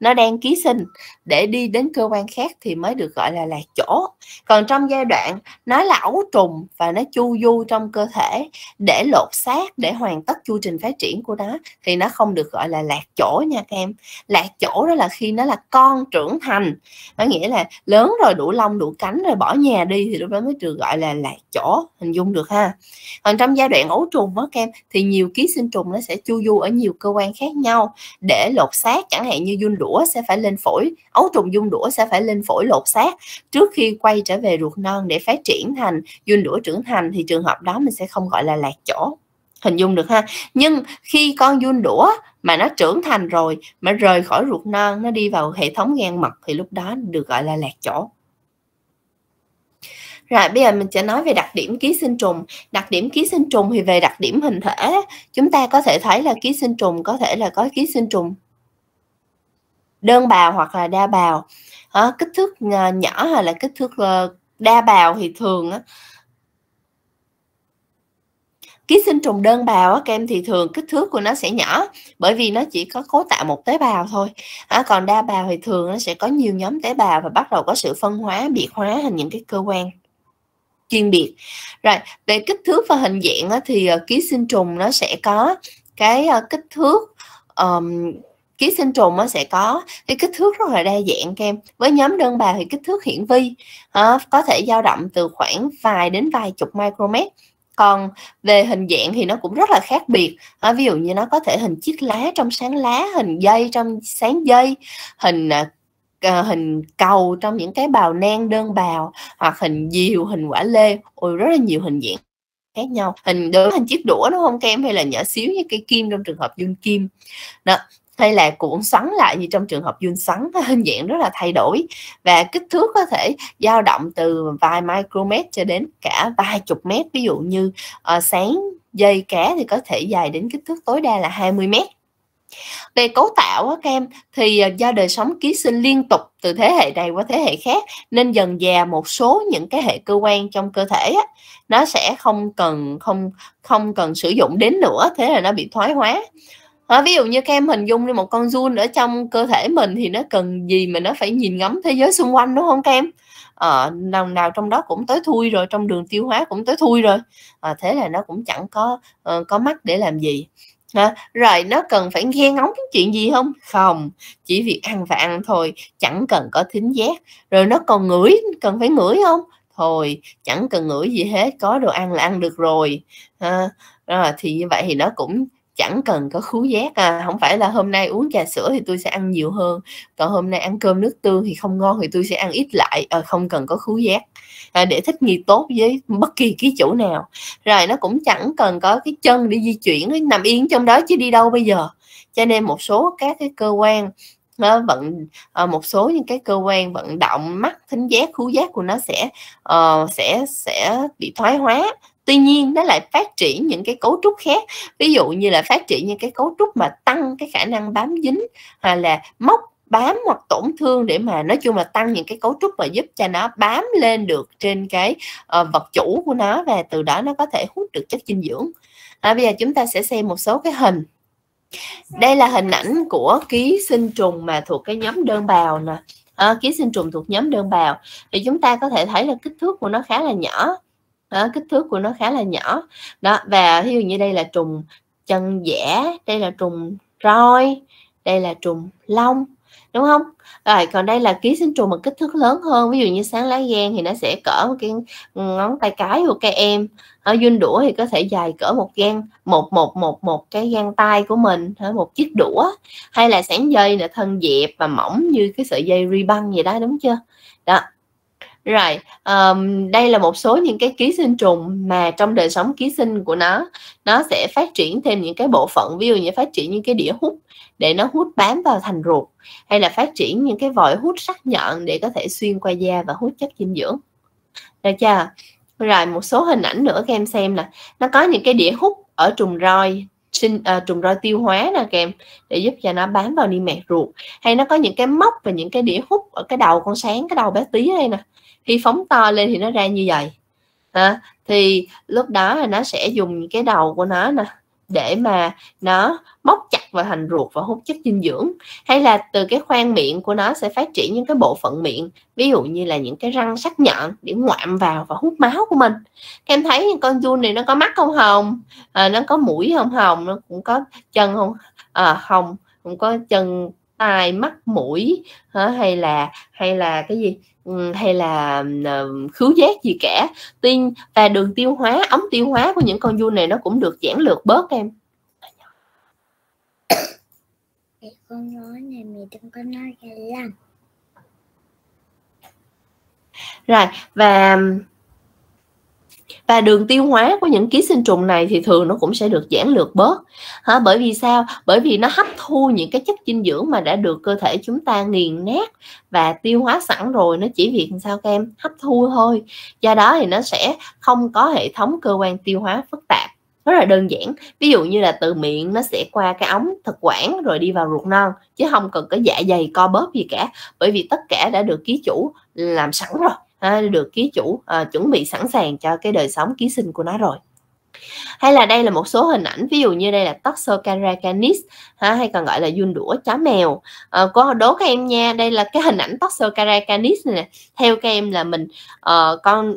nó đang ký sinh để đi đến cơ quan khác thì mới được gọi là lạc chỗ. Còn trong giai đoạn nó là ấu trùng và nó chu du trong cơ thể để lột xác, để hoàn tất chu trình phát triển của nó thì nó không được gọi là lạc chỗ nha các em. Lạc chỗ đó là khi nó là con trưởng thành, có nghĩa là lớn rồi, đủ lông, đủ cánh rồi, bỏ nhà đi thì lúc đó mới được gọi là lạc chỗ, hình dung được ha. Còn trong giai đoạn ấu trùng đó các em, thì nhiều ký sinh trùng nó sẽ chu du ở nhiều cơ quan khác nhau. Để lột xác, chẳng hạn như dung đũa sẽ phải lên phổi ấu trùng dung đũa sẽ phải lên phổi lột xác trước khi quay trở về ruột non để phát triển thành dung đũa trưởng thành thì trường hợp đó mình sẽ không gọi là lạc chỗ. Hình dung được ha? Nhưng khi con dung đũa mà nó trưởng thành rồi mà rời khỏi ruột non nó đi vào hệ thống gan mật thì lúc đó được gọi là lạc chỗ. Rồi bây giờ mình sẽ nói về đặc điểm ký sinh trùng. Đặc điểm ký sinh trùng thì về đặc điểm hình thể, chúng ta có thể thấy là ký sinh trùng có thể là có ký sinh trùng đơn bào hoặc là đa bào. À, kích thước ờ, nhỏ hay là kích thước ờ, đa bào thì thường á ký sinh trùng đơn bào á, các em thì thường kích thước của nó sẽ nhỏ bởi vì nó chỉ có cấu tạo một tế bào thôi. À, còn đa bào thì thường nó sẽ có nhiều nhóm tế bào và bắt đầu có sự phân hóa biệt hóa thành những cái cơ quan chuyên biệt. Rồi về kích thước và hình dạng á, thì ký sinh trùng nó sẽ có cái kích thước um, ký sinh trùng nó sẽ có cái kích thước rất là đa dạng các em với nhóm đơn bào thì kích thước hiển vi à, có thể dao động từ khoảng vài đến vài chục micromet. Còn về hình dạng thì nó cũng rất là khác biệt. À, ví dụ như nó có thể hình chiếc lá trong sáng lá hình dây trong sáng dây hình à, hình cầu trong những cái bào nang đơn bào hoặc hình diều hình quả lê. Ôi rất là nhiều hình dạng khác nhau. Hình đối hình chiếc đũa đúng không các em hay là nhỏ xíu như cây kim trong trường hợp dương kim? Đó hay là cuộn xoắn lại như trong trường hợp dương xoắn hình dạng rất là thay đổi. Và kích thước có thể dao động từ vài micromet cho đến cả vài chục mét. Ví dụ như uh, sáng dây cá thì có thể dài đến kích thước tối đa là 20 mét. Về cấu tạo các em thì ờ, do đời sống ký sinh liên tục từ thế hệ này qua thế hệ khác nên dần già một số những cái hệ cơ quan trong cơ thể á, nó sẽ không cần không không cần sử dụng đến nữa. Thế là nó bị thoái hóa à, ví dụ như các em hình dung đi một con giun ở trong cơ thể mình thì nó cần gì mà nó phải nhìn ngắm thế giới xung quanh đúng không các em? À, nào nào trong đó cũng tới thui rồi trong đường tiêu hóa cũng tới thui rồi. À, thế là nó cũng chẳng có uh, có mắt để làm gì. À, rồi nó cần phải nghe ngóng cái chuyện gì không? Không chỉ việc ăn và ăn thôi chẳng cần có thính giác. Rồi nó còn ngửi cần phải ngửi không? Thôi chẳng cần ngửi gì hết có đồ ăn là ăn được rồi. À, à, thì như vậy thì nó cũng chẳng cần có khứu giác à không phải là hôm nay uống trà sữa thì tôi sẽ ăn nhiều hơn còn hôm nay ăn cơm nước tương thì không ngon thì tôi sẽ ăn ít lại à, không cần có khứu giác. À, để thích nghi tốt với bất kỳ ký chủ nào. Rồi nó cũng chẳng cần có cái chân để di chuyển nằm yên trong đó chứ đi đâu bây giờ. Cho nên một số các cái cơ quan nó vận à, một số những cái cơ quan vận động mắt thính giác khứu giác của nó sẽ uh, sẽ sẽ bị thoái hóa tuy nhiên nó lại phát triển những cái cấu trúc khác. Ví dụ như là phát triển những cái cấu trúc mà tăng cái khả năng bám dính hoặc là móc bám hoặc tổn thương để mà nói chung là tăng những cái cấu trúc mà giúp cho nó bám lên được trên cái uh, vật chủ của nó và từ đó nó có thể hút được chất dinh dưỡng. À, bây giờ chúng ta sẽ xem một số cái hình. Đây là hình ảnh của ký sinh trùng mà thuộc cái nhóm đơn bào nè. À, ký sinh trùng thuộc nhóm đơn bào. Thì chúng ta có thể thấy là kích thước của nó khá là nhỏ đó, kích thước của nó khá là nhỏ. Đó và ví dụ như đây là trùng chân giả đây là trùng roi đây là trùng lông đúng không? Rồi còn đây là ký sinh trùng mà kích thước lớn hơn ví dụ như sáng lá gan thì nó sẽ cỡ một cái ngón tay cái của các em. Ở dun đũa thì có thể dài cỡ một gan một một một một cái gan tay của mình một chiếc đũa. Hay là sáng dây là thân dẹp và mỏng như cái sợi dây ri băng vậy đó đúng chưa? Đó rồi um, đây là một số những cái ký sinh trùng mà trong đời sống ký sinh của nó nó sẽ phát triển thêm những cái bộ phận ví dụ như phát triển những cái đĩa hút để nó hút bám vào thành ruột hay là phát triển những cái vòi hút sắc nhọn để có thể xuyên qua da và hút chất dinh dưỡng. Được chưa? Rồi một số hình ảnh nữa các em xem nè. Nó có những cái đĩa hút ở trùng roi sinh à, trùng roi tiêu hóa nè các em để giúp cho nó bám vào niêm mạc ruột. Hay nó có những cái móc và những cái đĩa hút ở cái đầu con sáng cái đầu bé tí đây nè khi phóng to lên thì nó ra như vậy. À, thì lúc đó là nó sẽ dùng cái đầu của nó nè để mà nó móc chặt vào thành ruột và hút chất dinh dưỡng. Hay là từ cái khoang miệng của nó sẽ phát triển những cái bộ phận miệng ví dụ như là những cái răng sắc nhọn để ngoạm vào và hút máu của mình. Các em thấy con giun này nó có mắt không hồng? À, nó có mũi không hồng? Nó cũng có chân không? À, hồng cũng có chân tai mắt mũi hả? hay là hay là cái gì? Hay là khứu giác gì cả. Tiên và đường tiêu hóa ống tiêu hóa của những con giun này nó cũng được giãn lược bớt em. Con nói này mày đừng có nói ra lắm rồi và và đường tiêu hóa của những ký sinh trùng này thì thường nó cũng sẽ được giãn lược bớt. Hả? Bởi vì sao? Bởi vì nó hấp thu những cái chất dinh dưỡng mà đã được cơ thể chúng ta nghiền nát và tiêu hóa sẵn rồi, nó chỉ việc sao các em? Hấp thu thôi. Do đó thì nó sẽ không có hệ thống cơ quan tiêu hóa phức tạp. Rất là đơn giản. Ví dụ như là từ miệng nó sẽ qua cái ống thực quản rồi đi vào ruột non, chứ không cần có dạ dày co bóp gì cả, bởi vì tất cả đã được ký chủ làm sẵn rồi à, được ký chủ à, chuẩn bị sẵn sàng cho cái đời sống ký sinh của nó rồi. Hay là đây là một số hình ảnh ví dụ như đây là Toxocara canis ha, hay còn gọi là giun đũa chó mèo. À, có đố các em nha đây là cái hình ảnh Toxocara canis này nè. Theo các em là mình uh, con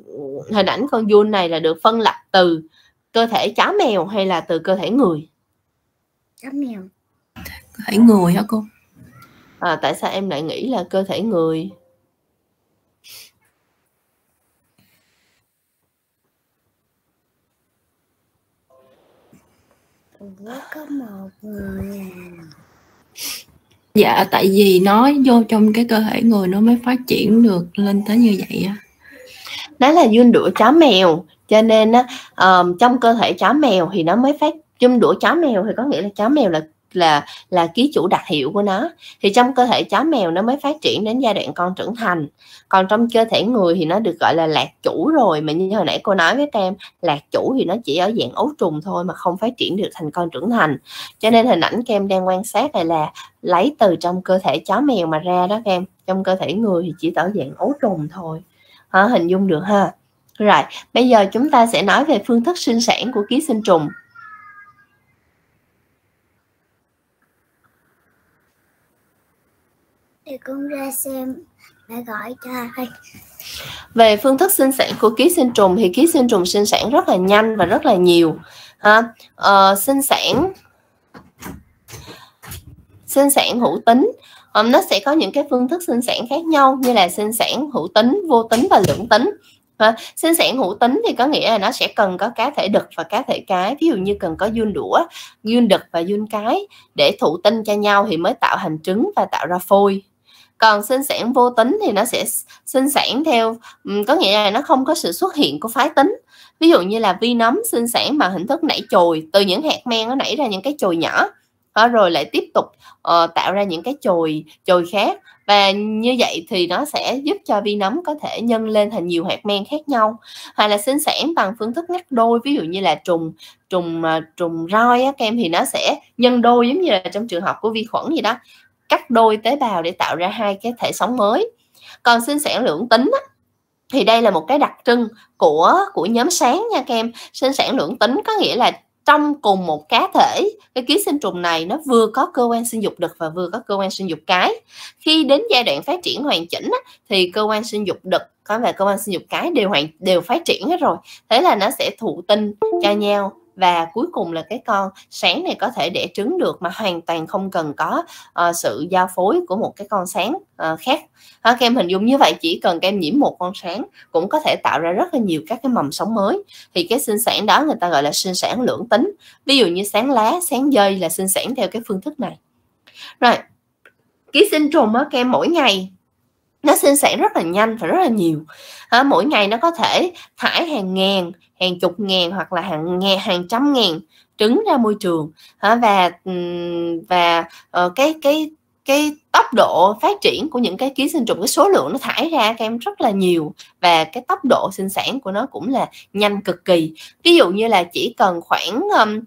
hình ảnh con giun này là được phân lập từ cơ thể chó mèo hay là từ cơ thể người? Chó mèo. Cơ thể người hả cô? À, tại sao em lại nghĩ là cơ thể người Ủa có một người à. Dạ tại vì nó vô trong cái cơ thể người nó mới phát triển được lên tới như vậy á. Đó là dun đũa chó mèo cho nên á um, trong cơ thể chó mèo thì nó mới phát chum đũa chó mèo thì có nghĩa là chó mèo là là là ký chủ đặc hiệu của nó. Thì trong cơ thể chó mèo nó mới phát triển đến giai đoạn con trưởng thành. Còn trong cơ thể người thì nó được gọi là lạc chủ rồi mà như hồi nãy cô nói với em lạc chủ thì nó chỉ ở dạng ấu trùng thôi mà không phát triển được thành con trưởng thành. Cho nên hình ảnh kem đang quan sát này là lấy từ trong cơ thể chó mèo mà ra đó em. Trong cơ thể người thì chỉ ở dạng ấu trùng thôi. Hả, hình dung được ha? Rồi bây giờ chúng ta sẽ nói về phương thức sinh sản của ký sinh trùng. Thì con ra xem mẹ gọi cho ai. Về phương thức sinh sản của ký sinh trùng thì ký sinh trùng sinh sản rất là nhanh và rất là nhiều ha. Ờ, sinh sản sinh sản hữu tính. Um, nó sẽ có những cái phương thức sinh sản khác nhau như là sinh sản hữu tính vô tính và lưỡng tính ha. sinh sản hữu tính thì có nghĩa là nó sẽ cần có cá thể đực và cá thể cái ví dụ như cần có giun đũa giun đực và giun cái để thụ tinh cho nhau thì mới tạo thành trứng và tạo ra phôi còn sinh sản vô tính thì nó sẽ sinh sản theo có nghĩa là nó không có sự xuất hiện của phái tính. Ví dụ như là vi nấm sinh sản bằng hình thức nảy chồi từ những hạt men nó nảy ra những cái chồi nhỏ đó, rồi lại tiếp tục uh, tạo ra những cái chồi chồi khác. Và như vậy thì nó sẽ giúp cho vi nấm có thể nhân lên thành nhiều hạt men khác nhau. Hoặc là sinh sản bằng phương thức ngắt đôi ví dụ như là trùng trùng ờ, trùng roi á, kem thì nó sẽ nhân đôi giống như là trong trường hợp của vi khuẩn gì đó cắt đôi tế bào để tạo ra hai cái thể sống mới. Còn sinh sản lưỡng tính á, thì đây là một cái đặc trưng của của nhóm sáng nha các em. Sinh sản lưỡng tính có nghĩa là trong cùng một cá thể cái ký sinh trùng này nó vừa có cơ quan sinh dục đực và vừa có cơ quan sinh dục cái. Khi đến giai đoạn phát triển hoàn chỉnh á, thì cơ quan sinh dục đực có và cơ quan sinh dục cái đều hoàn đều phát triển hết rồi. Thế là nó sẽ thụ tinh cho nhau và cuối cùng là cái con sáng này có thể đẻ trứng được mà hoàn toàn không cần có uh, sự giao phối của một cái con sáng uh, khác. Ha, các em hình dung như vậy chỉ cần các em nhiễm một con sáng cũng có thể tạo ra rất là nhiều các cái mầm sống mới. Thì cái sinh sản đó người ta gọi là sinh sản lưỡng tính. Ví dụ như sáng lá sáng dây là sinh sản theo cái phương thức này. Rồi ký sinh trùng á các em mỗi ngày nó sinh sản rất là nhanh và rất là nhiều. À, mỗi ngày nó có thể thải hàng ngàn hàng chục ngàn hoặc là hàng ngàn hàng trăm ngàn trứng ra môi trường. À, và và uh, cái cái cái tốc độ phát triển của những cái ký sinh trùng cái số lượng nó thải ra các em rất là nhiều và cái tốc độ sinh sản của nó cũng là nhanh cực kỳ. Ví dụ như là chỉ cần khoảng um,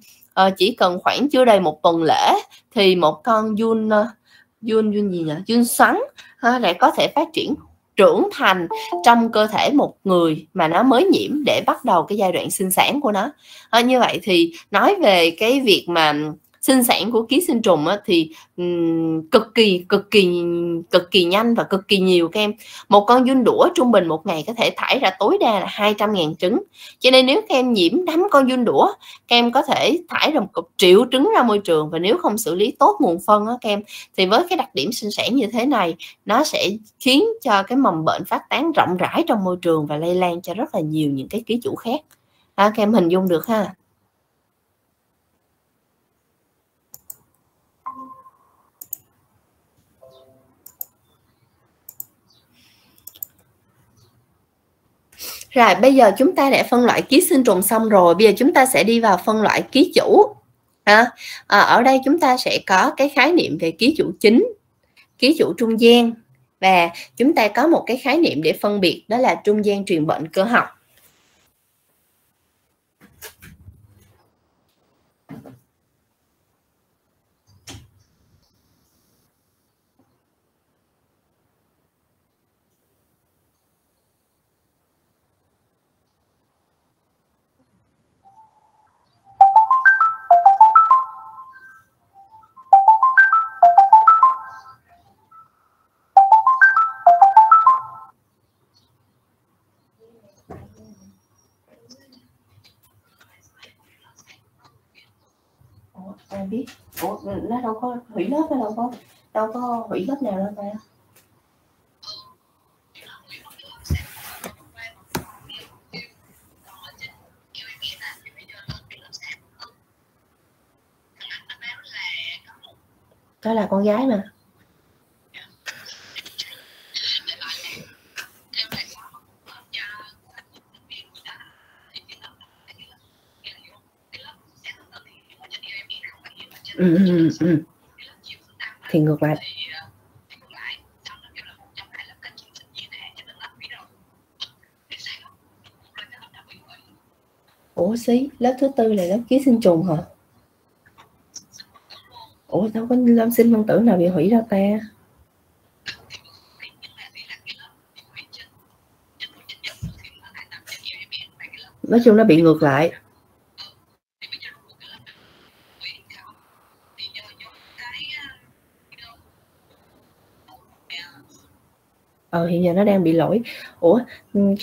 uh, chỉ cần khoảng chưa đầy một tuần lễ thì một con jun jun jun gì nhỉ? Jun xoắn uh, lại có thể phát triển trưởng thành trong cơ thể một người mà nó mới nhiễm để bắt đầu cái giai đoạn sinh sản của nó. À, như vậy thì nói về cái việc mà sinh sản của ký sinh trùng á, thì um, cực kỳ cực kỳ cực kỳ nhanh và cực kỳ nhiều các em. Một con giun đũa trung bình một ngày có thể thải ra tối đa là 200.000 trứng. Cho nên nếu các em nhiễm đắm con giun đũa các em có thể thải ra một triệu trứng ra môi trường và nếu không xử lý tốt nguồn phân á các em thì với cái đặc điểm sinh sản như thế này nó sẽ khiến cho cái mầm bệnh phát tán rộng rãi trong môi trường và lây lan cho rất là nhiều những cái ký chủ khác. À, các em hình dung được ha? Rồi bây giờ chúng ta đã phân loại ký sinh trùng xong rồi, bây giờ chúng ta sẽ đi vào phân loại ký chủ. À, à, ở đây chúng ta sẽ có cái khái niệm về ký chủ chính, ký chủ trung gian và chúng ta có một cái khái niệm để phân biệt đó là trung gian truyền bệnh cơ học. Nó đâu có hủy lớp, nó đâu có đâu có hủy lớp nào đâu ta đó là con gái mà. Ừ, ừ, ừ, ừ. thì ngược lại. Ủa xí lớp thứ tư là lớp ký sinh trùng hả? Ủa đâu có lâm sinh phân tử nào bị hủy đâu ta? Nói chung nó bị ngược lại. Hiện giờ nó đang bị lỗi. Ủa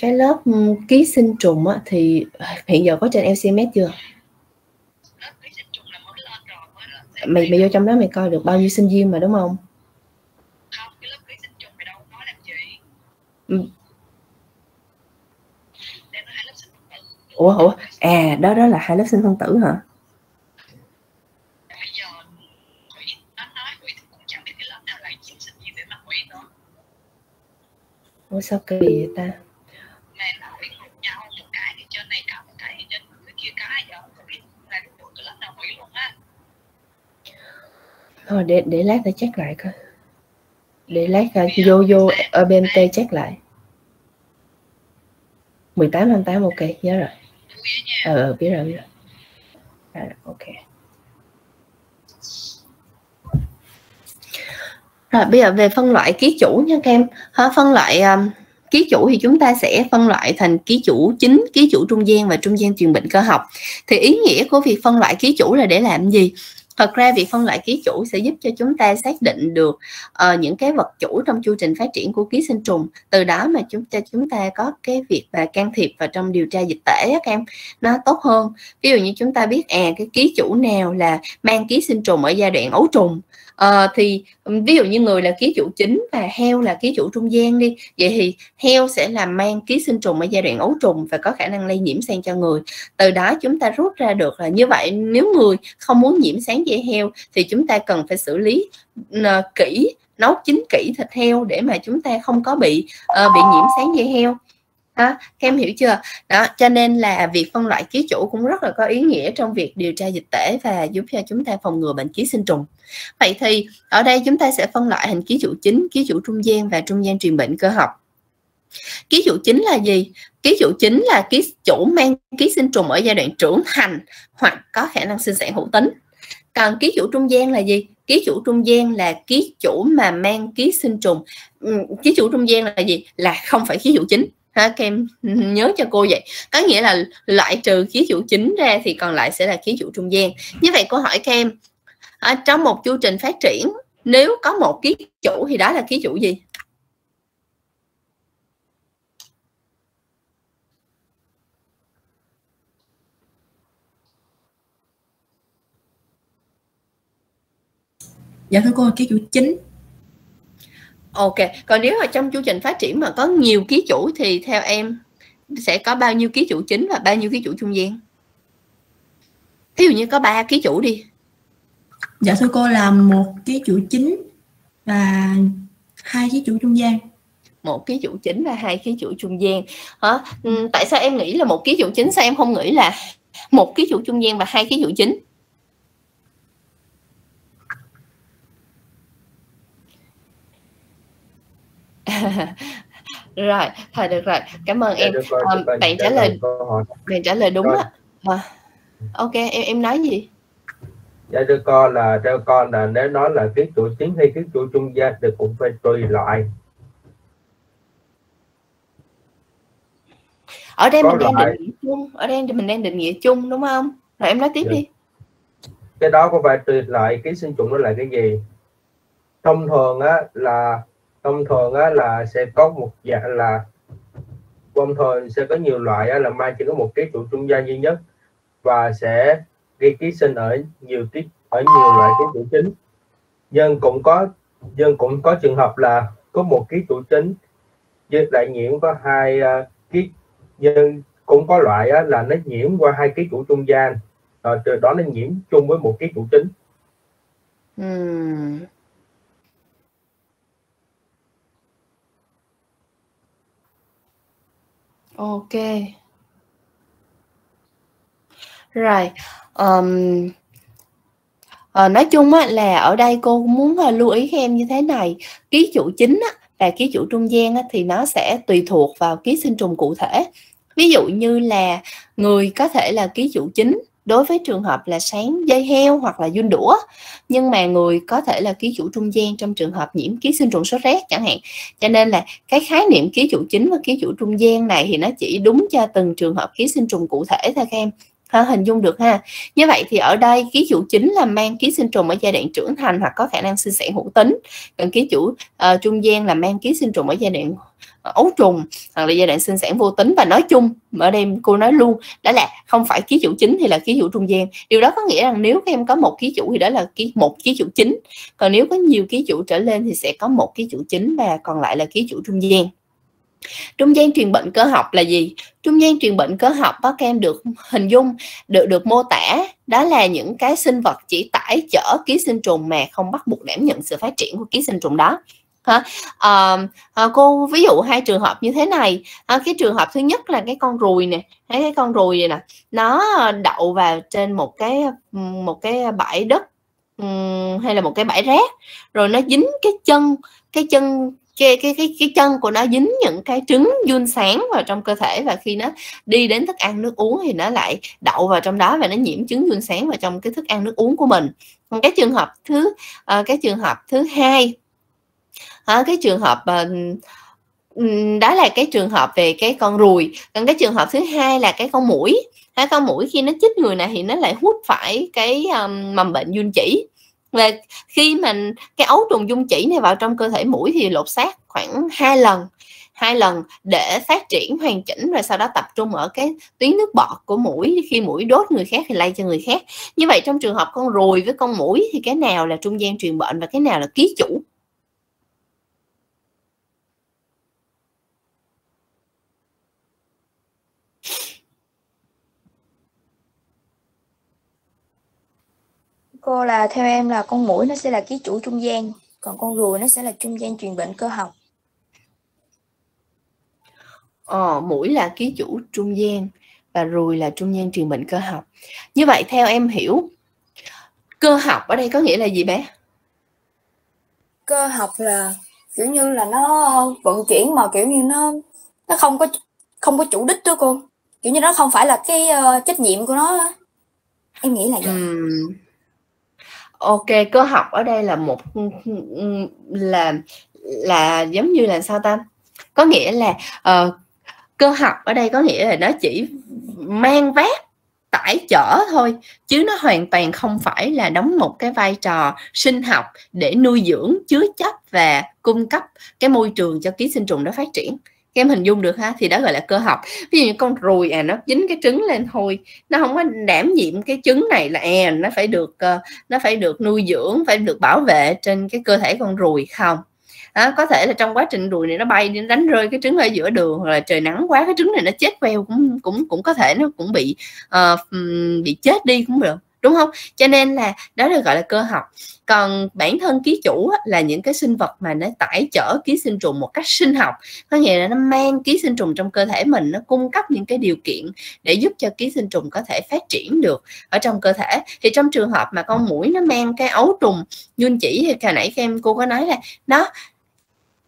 cái lớp ký sinh trùng á, thì hiện giờ có trên LCMS chưa? Mày mày vô trong đó mày coi được bao nhiêu sinh viên mà đúng không? Ủa ủa à đó đó là hai lớp sinh phân tử hả Ủa sao kỳ vậy ta? Thôi để để lát ta check lại coi. Để lát uh, vô vô ở bên T check lại. 18 28 ok nhớ rồi. Ờ ờ biết rồi biết rồi. À, ok. Rồi bây giờ về phân loại ký chủ nha các em. Hả, phân loại um, ký chủ thì chúng ta sẽ phân loại thành ký chủ chính, ký chủ trung gian và trung gian truyền bệnh cơ học. Thì ý nghĩa của việc phân loại ký chủ là để làm gì? Thật ra việc phân loại ký chủ sẽ giúp cho chúng ta xác định được uh, những cái vật chủ trong chu trình phát triển của ký sinh trùng. Từ đó mà chúng ta chúng ta có cái việc và can thiệp vào trong điều tra dịch tễ các em nó tốt hơn. Ví dụ như chúng ta biết à cái ký chủ nào là mang ký sinh trùng ở giai đoạn ấu trùng à, thì ví dụ như người là ký chủ chính và heo là ký chủ trung gian đi vậy thì heo sẽ làm mang ký sinh trùng ở giai đoạn ấu trùng và có khả năng lây nhiễm sang cho người. Từ đó chúng ta rút ra được là như vậy nếu người không muốn nhiễm sáng dây heo thì chúng ta cần phải xử lý ờ, kỹ nấu chín kỹ thịt heo để mà chúng ta không có bị uh, bị nhiễm sáng dây heo đó, các em hiểu chưa? Đó cho nên là việc phân loại ký chủ cũng rất là có ý nghĩa trong việc điều tra dịch tễ và giúp cho chúng ta phòng ngừa bệnh ký sinh trùng. Vậy thì ở đây chúng ta sẽ phân loại hình ký chủ chính ký chủ trung gian và trung gian truyền bệnh cơ học. Ký chủ chính là gì? Ký chủ chính là ký chủ mang ký sinh trùng ở giai đoạn trưởng thành hoặc có khả năng sinh sản hữu tính. Còn ký chủ trung gian là gì? Ký chủ trung gian là ký chủ mà mang ký sinh trùng. Ừ, ký chủ trung gian là gì? Là không phải ký chủ chính ha các em nhớ cho cô vậy. Có nghĩa là loại trừ ký chủ chính ra thì còn lại sẽ là ký chủ trung gian. Như vậy cô hỏi các em ở trong một chu trình phát triển, nếu có một ký chủ thì đó là ký chủ gì? Dạ thưa cô ký chủ chính ok còn nếu mà trong chu trình phát triển mà có nhiều ký chủ thì theo em sẽ có bao nhiêu ký chủ chính và bao nhiêu ký chủ trung gian ví dụ như có ba ký chủ đi dạ thưa cô là một ký chủ chính và hai ký chủ trung gian một ký chủ chính và hai ký chủ trung gian hả ừ, tại sao em nghĩ là một ký chủ chính sao em không nghĩ là một ký chủ trung gian và hai ký chủ chính rồi thôi được rồi. Cảm ơn dạ, em. um, bạn trả lời bạn trả lời đúng á. À, ok em em nói gì? Dạ thưa con là theo con là nếu nói là ký chủ chính hay ký chủ trung gian thì cũng phải tùy loại. Ở đây Có mình đang định nghĩa chung ở đây mình đang định nghĩa chung đúng không? Rồi em nói tiếp dạ. đi. Cái đó có phải tùy loại ký sinh trùng nó là cái gì. Thông thường á là thông thường á, là sẽ có một dạng là thông thường sẽ có nhiều loại á, là mai chỉ có một ký chủ trung gian duy nhất và sẽ ghi ký sinh ở nhiều ký ở nhiều loại ký chủ chính nhưng cũng có nhưng cũng có trường hợp là có một ký chủ chính với lại nhiễm có hai uh, ký nhưng cũng có loại á, là nó nhiễm qua hai ký chủ trung gian rồi từ đó nó nhiễm chung với một ký chủ chính uhm. Ok. Rồi, um, ờ, nói chung á, là ở đây cô muốn uh, lưu ý các em như thế này, ký chủ chính á, và ký chủ trung gian á, thì nó sẽ tùy thuộc vào ký sinh trùng cụ thể. Ví dụ như là người có thể là ký chủ chính đối với trường hợp là sáng dây heo hoặc là dun đũa, nhưng mà người có thể là ký chủ trung gian trong trường hợp nhiễm ký sinh trùng sốt rét chẳng hạn. Cho nên là cái khái niệm ký chủ chính và ký chủ trung gian này thì nó chỉ đúng cho từng trường hợp ký sinh trùng cụ thể thôi các em ha, hình dung được ha. Như vậy thì ở đây ký chủ chính là mang ký sinh trùng ở giai đoạn trưởng thành hoặc có khả năng sinh sản hữu tính. Còn ký chủ uh, trung gian là mang ký sinh trùng ở giai đoạn ờ, ấu trùng hoặc là giai đoạn sinh sản vô tính. Và nói chung ở đây cô nói luôn đó là không phải ký chủ chính thì là ký chủ trung gian. Điều đó có nghĩa rằng nếu các em có một ký chủ thì đó là ký một ký chủ chính. Còn nếu có nhiều ký chủ trở lên thì sẽ có một ký chủ chính và còn lại là ký chủ trung gian trung gian truyền bệnh cơ học là gì? Trung gian truyền bệnh cơ học các em được hình dung được được mô tả đó là những cái sinh vật chỉ tải chở ký sinh trùng mà không bắt buộc đảm nhận sự phát triển của ký sinh trùng đó. Hả? À, à, cô ví dụ hai trường hợp như thế này. À, cái trường hợp thứ nhất là cái con ruồi nè thấy cái con ruồi này nè nó đậu vào trên một cái một cái bãi đất hay là một cái bãi rác rồi nó dính cái chân cái chân cái cái cái cái chân của nó dính những cái trứng giun sáng vào trong cơ thể và khi nó đi đến thức ăn nước uống thì nó lại đậu vào trong đó và nó nhiễm trứng giun sáng vào trong cái thức ăn nước uống của mình. Còn cái trường hợp thứ uh, cái trường hợp thứ hai uh, cái trường hợp uh, đó là cái trường hợp về cái con ruồi. Còn cái trường hợp thứ hai là cái con mũi. Cái con mũi khi nó chích người này thì nó lại hút phải cái um, mầm bệnh dung chỉ và khi mà cái ấu trùng dung chỉ này vào trong cơ thể mũi thì lột xác khoảng hai lần hai lần để phát triển hoàn chỉnh rồi sau đó tập trung ở cái tuyến nước bọt của mũi. Khi mũi đốt người khác thì lây cho người khác. Như vậy trong trường hợp con ruồi với con mũi thì cái nào là trung gian truyền bệnh và cái nào là ký chủ? Cô là theo em là con mũi nó sẽ là ký chủ trung gian còn con ruồi nó sẽ là trung gian truyền bệnh cơ học. Ờ, mũi là ký chủ trung gian và ruồi là trung gian truyền bệnh cơ học. Như vậy theo em hiểu cơ học ở đây có nghĩa là gì bé? Cơ học là kiểu như là nó vận chuyển mà kiểu như nó nó không có không có chủ đích đó cô. Kiểu như nó không phải là cái uh, trách nhiệm của nó em nghĩ là vậy. Ừm, ok cơ học ở đây là một là là giống như là sao ta? Có nghĩa là uh, cơ học ở đây có nghĩa là nó chỉ mang vác tải chở thôi chứ nó hoàn toàn không phải là đóng một cái vai trò sinh học để nuôi dưỡng chứa chấp và cung cấp cái môi trường cho ký sinh trùng đó phát triển các em hình dung được ha thì đó gọi là cơ học. Ví dụ như con ruồi à nó dính cái trứng lên thôi nó không có đảm nhiệm cái trứng này là à nó phải được ờ, nó phải được nuôi dưỡng phải được bảo vệ trên cái cơ thể con ruồi không? À, có thể là trong quá trình ruồi này nó bay nó đánh rơi cái trứng ở giữa đường hoặc là trời nắng quá cái trứng này nó chết queo cũng cũng cũng có thể nó cũng bị uh, bị chết đi cũng được đúng không? Cho nên là đó được gọi là cơ học. Còn bản thân ký chủ á, là những cái sinh vật mà nó tải chở ký sinh trùng một cách sinh học. Có nghĩa là nó mang ký sinh trùng trong cơ thể mình nó cung cấp những cái điều kiện để giúp cho ký sinh trùng có thể phát triển được ở trong cơ thể. Thì trong trường hợp mà con mũi nó mang cái ấu trùng nhun chỉ thì hồi nãy em cô có nói là nó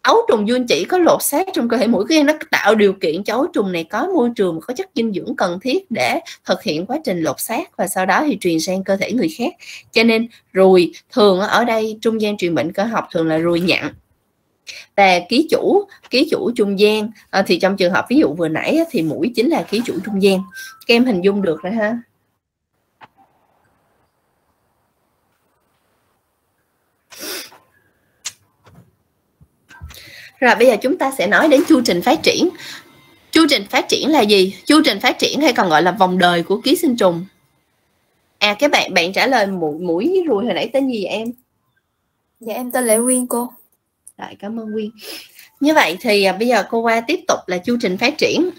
ấu trùng dương chỉ có lột xác trong cơ thể mũi kia nó tạo điều kiện cho ấu trùng này có môi trường có chất dinh dưỡng cần thiết để thực hiện quá trình lột xác và sau đó thì truyền sang cơ thể người khác. Cho nên ruồi thường ở đây trung gian truyền bệnh cơ học thường là ruồi nhặn. Và ký chủ ký chủ trung gian à, thì trong trường hợp ví dụ vừa nãy thì mũi chính là ký chủ trung gian. Các em hình dung được rồi ha? Rồi bây giờ chúng ta sẽ nói đến chu trình phát triển. Chu trình phát triển là gì? Chu trình phát triển hay còn gọi là vòng đời của ký sinh trùng. À các bạn bạn trả lời mũi mũi ruồi hồi nãy tên gì em? Dạ em tên Lệ Nguyên cô. Rồi cảm ơn Nguyên. Như vậy thì à, bây giờ cô qua tiếp tục là chu trình phát triển.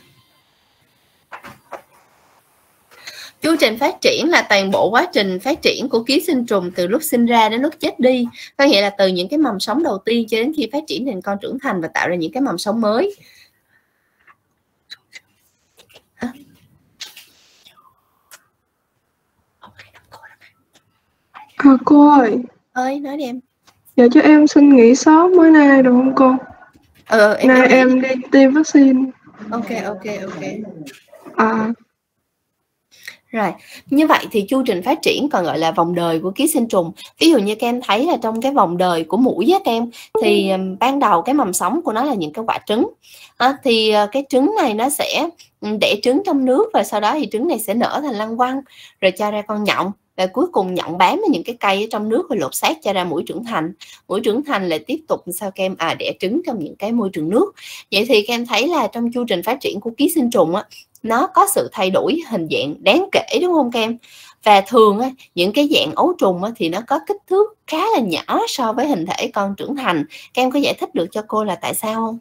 Chu trình phát triển là toàn bộ quá trình phát triển của ký sinh trùng từ lúc sinh ra đến lúc chết đi. Có nghĩa là từ những cái mầm sống đầu tiên cho đến khi phát triển thành con trưởng thành và tạo ra những cái mầm sống mới. À cô ơi. Ơi, nói đi em. Dạ cho em xin nghỉ sớm bữa nay được không cô? Ờ, em Nay em đi tiêm vaccine. Ok, ok, ok. À, Rồi, như vậy thì chu trình phát triển còn gọi là vòng đời của ký sinh trùng. Ví dụ như các em thấy là trong cái vòng đời của mũi á các em thì ừm, ban đầu cái mầm sống của nó là những cái quả trứng. À, thì ờ, cái trứng này nó sẽ đẻ trứng trong nước và sau đó thì trứng này sẽ nở thành lăng quăng rồi cho ra con nhộng và cuối cùng nhộng bám vào những cái cây ở trong nước rồi lột xác cho ra mũi trưởng thành mũi trưởng thành lại tiếp tục sao các em à đẻ trứng trong những cái môi trường nước vậy thì các em thấy là trong chu trình phát triển của ký sinh trùng á nó có sự thay đổi hình dạng đáng kể đúng không các em và thường á, những cái dạng ấu trùng á, thì nó có kích thước khá là nhỏ so với hình thể con trưởng thành. Các em có giải thích được cho cô là tại sao không?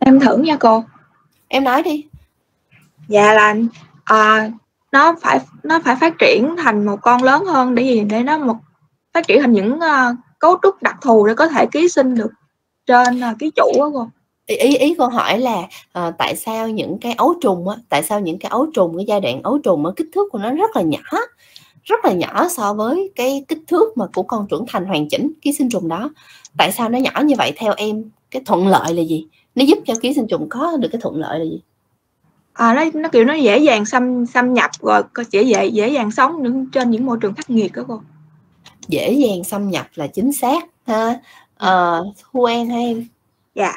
Em thử nha cô. Em nói đi. Dạ là à, nó phải nó phải phát triển thành một con lớn hơn để gì? Để nó một phát triển thành những uh, cấu trúc đặc thù để có thể ký sinh được trên uh, ký chủ đó cô. Ý ý, ý cô hỏi là ờ, tại sao những cái ấu trùng á, tại sao những cái ấu trùng cái giai đoạn ấu trùng á, kích thước của nó rất là nhỏ rất là nhỏ so với cái kích thước mà của con trưởng thành hoàn chỉnh ký sinh trùng đó. Tại sao nó nhỏ như vậy theo em? Cái thuận lợi là gì nó giúp cho ký sinh trùng có được cái thuận lợi là gì? À, nó nó kiểu nó dễ dàng xâm xâm nhập rồi có dễ dễ dễ dàng sống trên những môi trường khắc nghiệt đó cô. Dễ dàng xâm nhập là chính xác ha. Ờ thu hả em? Dạ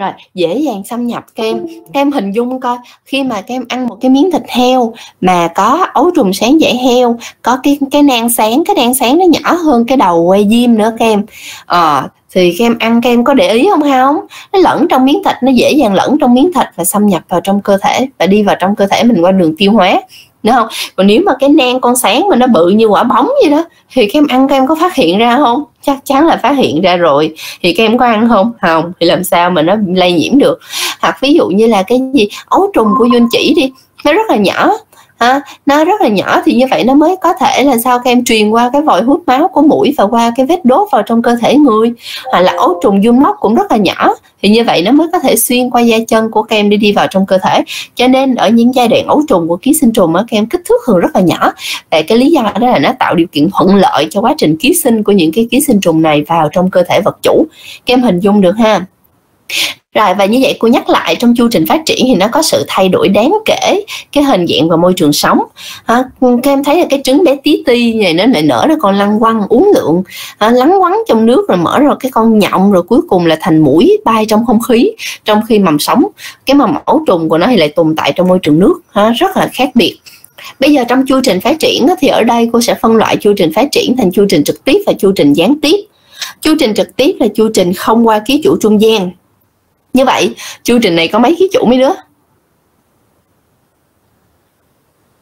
rồi, dễ dàng xâm nhập. Các em các em hình dung coi, khi mà các em ăn một cái miếng thịt heo mà có ấu trùng sáng dễ heo, có cái cái nang sáng, cái nang sáng nó nhỏ hơn cái đầu que diêm nữa các em ờ thì các em ăn các em có để ý không không nó lẫn trong miếng thịt, nó dễ dàng lẫn trong miếng thịt và xâm nhập vào trong cơ thể và đi vào trong cơ thể mình qua đường tiêu hóa đúng không? Còn nếu mà cái nang con sáng mà nó bự như quả bóng vậy đó, thì các em ăn các em có phát hiện ra không? Chắc chắn là phát hiện ra rồi. Thì các em có ăn không? Không. Thì làm sao mà nó lây nhiễm được? Hoặc ví dụ như là cái gì, ấu trùng của dung chỉ đi, nó rất là nhỏ ha, nó rất là nhỏ thì như vậy nó mới có thể là sao các em truyền qua cái vòi hút máu của mũi và qua cái vết đốt vào trong cơ thể người. Hoặc là ấu trùng dung móc cũng rất là nhỏ thì như vậy nó mới có thể xuyên qua da chân của các em đi đi vào trong cơ thể. Cho nên ở những giai đoạn ấu trùng của ký sinh trùng á các em kích thước thường rất là nhỏ. Và cái lý do đó là nó tạo điều kiện thuận lợi cho quá trình ký sinh của những cái ký sinh trùng này vào trong cơ thể vật chủ. Các em hình dung được ha? Rồi và như vậy cô nhắc lại trong chu trình phát triển thì nó có sự thay đổi đáng kể cái hình dạng và môi trường sống. À, các em thấy là cái trứng bé tí ti này nó lại nở ra con lăng quăng uống lượng à, lắng quắng trong nước rồi mở ra cái con nhộng rồi cuối cùng là thành mũi bay trong không khí trong khi mầm sống. Cái mầm ấu trùng của nó thì lại tồn tại trong môi trường nước à, rất là khác biệt. Bây giờ trong chu trình phát triển thì ở đây cô sẽ phân loại chu trình phát triển thành chu trình trực tiếp và chu trình gián tiếp. Chu trình trực tiếp là chu trình không qua ký chủ trung gian như vậy chương trình này có mấy ký chủ mấy đứa?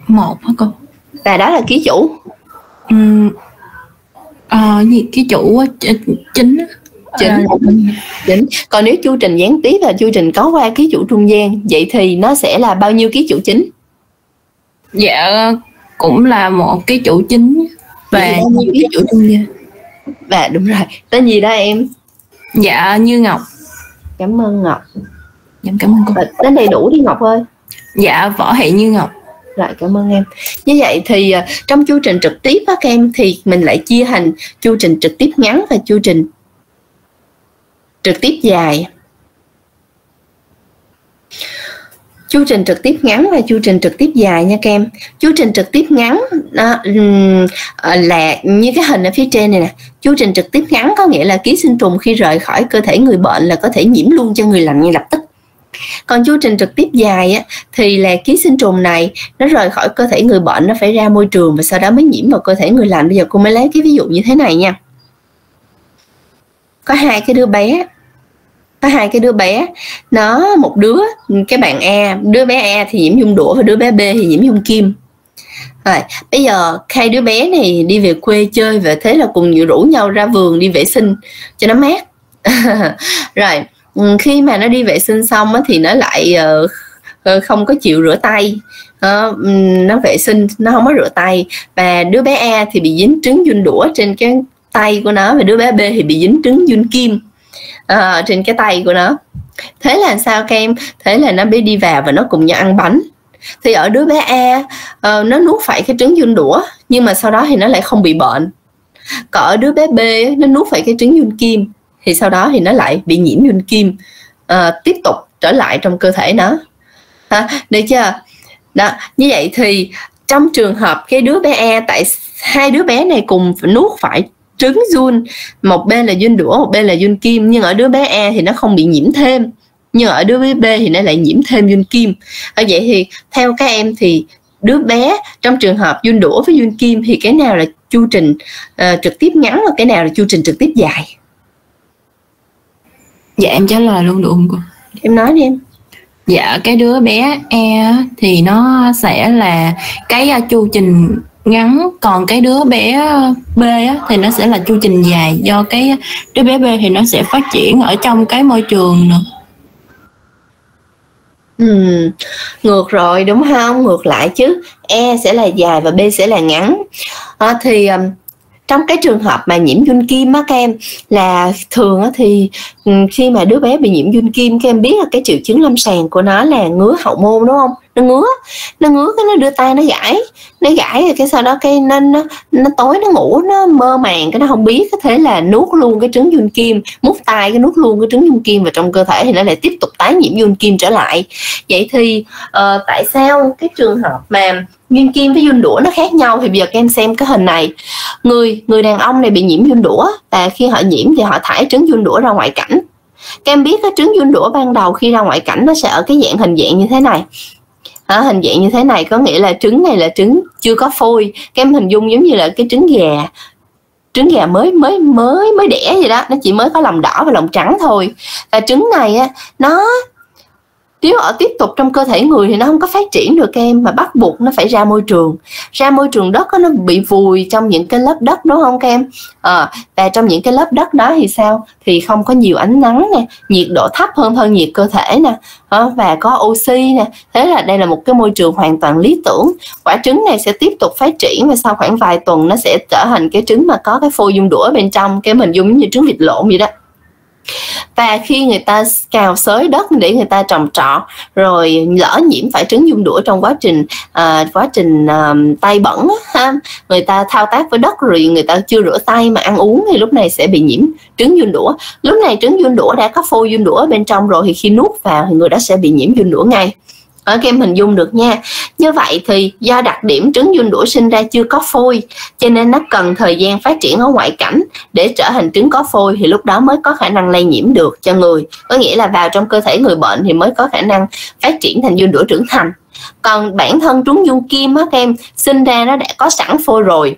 Một hả cô? Và đó là ký chủ. Ừ, à, gì? Ký chủ chính chính. À, chính. Còn nếu chu trình gián tiếp là chu trình có qua ký chủ trung gian vậy thì nó sẽ là bao nhiêu ký chủ chính? Dạ cũng là một ký chủ chính và nhiều ký chủ trung gian? Và đúng rồi. Tên gì đó em? Dạ như ngọc cảm ơn ngọc. Dạ cảm ơn cô. Đến đầy đủ đi ngọc ơi. Dạ võ thị như ngọc. Rồi cảm ơn em. Như vậy thì uh, trong chu trình trực tiếp á các em thì mình lại chia thành chu trình trực tiếp ngắn và chu trình trực tiếp dài chu trình trực tiếp ngắn và chu trình trực tiếp dài nha các em chu trình trực tiếp ngắn đó, ờ, là như cái hình ở phía trên này nè. Chu trình trực tiếp ngắn có nghĩa là ký sinh trùng khi rời khỏi cơ thể người bệnh là có thể nhiễm luôn cho người lành ngay lập tức. Còn chu trình trực tiếp dài á, thì là ký sinh trùng này nó rời khỏi cơ thể người bệnh nó phải ra môi trường và sau đó mới nhiễm vào cơ thể người lành. Bây giờ cô mới lấy cái ví dụ như thế này nha. Có hai cái đứa bé có hai cái đứa bé. Nó, một đứa, cái bạn A, đứa bé A thì nhiễm dung đũa và đứa bé B thì nhiễm dung kim. Rồi, bây giờ hai đứa bé này đi về quê chơi và thế là cùng rủ nhau ra vườn đi vệ sinh cho nó mát. Rồi ừ, khi mà nó đi vệ sinh xong thì nó lại ờ, ờ, không có chịu rửa tay. Ờ, ừ, nó vệ sinh, nó không có rửa tay. Và đứa bé A thì bị dính trứng dung đũa trên cái tay của nó và đứa bé B thì bị dính trứng dung kim uh, trên cái tay của nó. Thế là sao các em thế là nó biết đi vào và nó cùng nhau ăn bánh. Thì ở đứa bé A uh, nó nuốt phải cái trứng dương đũa nhưng mà sau đó thì nó lại không bị bệnh. Còn ở đứa bé B nó nuốt phải cái trứng dương kim thì sau đó thì nó lại bị nhiễm dương kim uh, tiếp tục trở lại trong cơ thể nó. Ha, được chưa? Đó như vậy thì trong trường hợp cái đứa bé E tại hai đứa bé này cùng nuốt phải trứng giun. Một bên là giun đũa một bên là giun kim. Nhưng ở đứa bé E thì nó không bị nhiễm thêm. Nhưng ở đứa bé B thì nó lại nhiễm thêm giun kim. Ở vậy thì theo các em thì đứa bé trong trường hợp giun đũa với giun kim thì cái nào là chu trình uh, trực tiếp ngắn và cái nào là chu trình trực tiếp dài? Dạ em trả lời luôn được không cô? Em nói đi em. Dạ cái đứa bé e thì nó sẽ là cái uh, chu trình ngắn còn cái đứa bé B á, thì nó sẽ là chu trình dài do cái đứa bé B thì nó sẽ phát triển ở trong cái môi trường nữa Ừ, ngược rồi đúng không? Ngược lại chứ. E sẽ là dài và B sẽ là ngắn. À, thì trong cái trường hợp mà nhiễm dung kim á các em là thường á thì ừ, khi mà đứa bé bị nhiễm dung kim các em biết là cái triệu chứng lâm sàng của nó là ngứa hậu môn đúng không? Nó ngứa nó ngứa cái nó đưa tay nó gãi nó gãi rồi cái sau đó cái nó nó, nó tối nó ngủ nó mơ màng cái nó không biết cái thế là nuốt luôn cái trứng dung kim mút tay cái nuốt luôn cái trứng dung kim vào trong cơ thể thì nó lại tiếp tục tái nhiễm dung kim trở lại. Vậy thì uh, tại sao cái trường hợp mà nguyên kim với dun đũa nó khác nhau thì bây giờ các em xem cái hình này. Người người đàn ông này bị nhiễm dun đũa và khi họ nhiễm thì họ thải trứng dun đũa ra ngoại cảnh. Các em biết cái trứng dun đũa ban đầu khi ra ngoại cảnh nó sẽ ở cái dạng hình dạng như thế này. À, hình dạng như thế này có nghĩa là trứng này là trứng chưa có phôi. Các em hình dung giống như là cái trứng gà trứng gà mới mới mới mới đẻ vậy đó. Nó chỉ mới có lòng đỏ và lòng trắng thôi. Và trứng này á nó nếu ở tiếp tục trong cơ thể người thì nó không có phát triển được em mà bắt buộc nó phải ra môi trường. Ra môi trường đất nó bị vùi trong những cái lớp đất đúng không các em? À, và trong những cái lớp đất đó thì sao? Thì không có nhiều ánh nắng nè nhiệt độ thấp hơn thân nhiệt cơ thể nè. À, và có oxy nè. Thế là đây là một cái môi trường hoàn toàn lý tưởng. Quả trứng này sẽ tiếp tục phát triển và sau khoảng vài tuần nó sẽ trở thành cái trứng mà có cái phôi dung đũa bên trong cái mình dung như trứng vịt lộn vậy đó và khi người ta cào xới đất để người ta trồng trọt rồi lỡ nhiễm phải trứng dung đũa trong quá trình à, quá trình à, tay bẩn ha người ta thao tác với đất rồi người ta chưa rửa tay mà ăn uống thì lúc này sẽ bị nhiễm trứng dung đũa. Lúc này trứng dung đũa đã có phôi dung đũa bên trong rồi thì khi nuốt vào thì người đó sẽ bị nhiễm dung đũa ngay ở các em hình dung được nha. Như vậy thì do đặc điểm trứng dung đũa sinh ra chưa có phôi, cho nên nó cần thời gian phát triển ở ngoại cảnh. Để trở thành trứng có phôi thì lúc đó mới có khả năng lây nhiễm được cho người. Có nghĩa là vào trong cơ thể người bệnh thì mới có khả năng phát triển thành dung đũa trưởng thành. Còn bản thân trứng dung kim á các em, sinh ra nó đã có sẵn phôi rồi.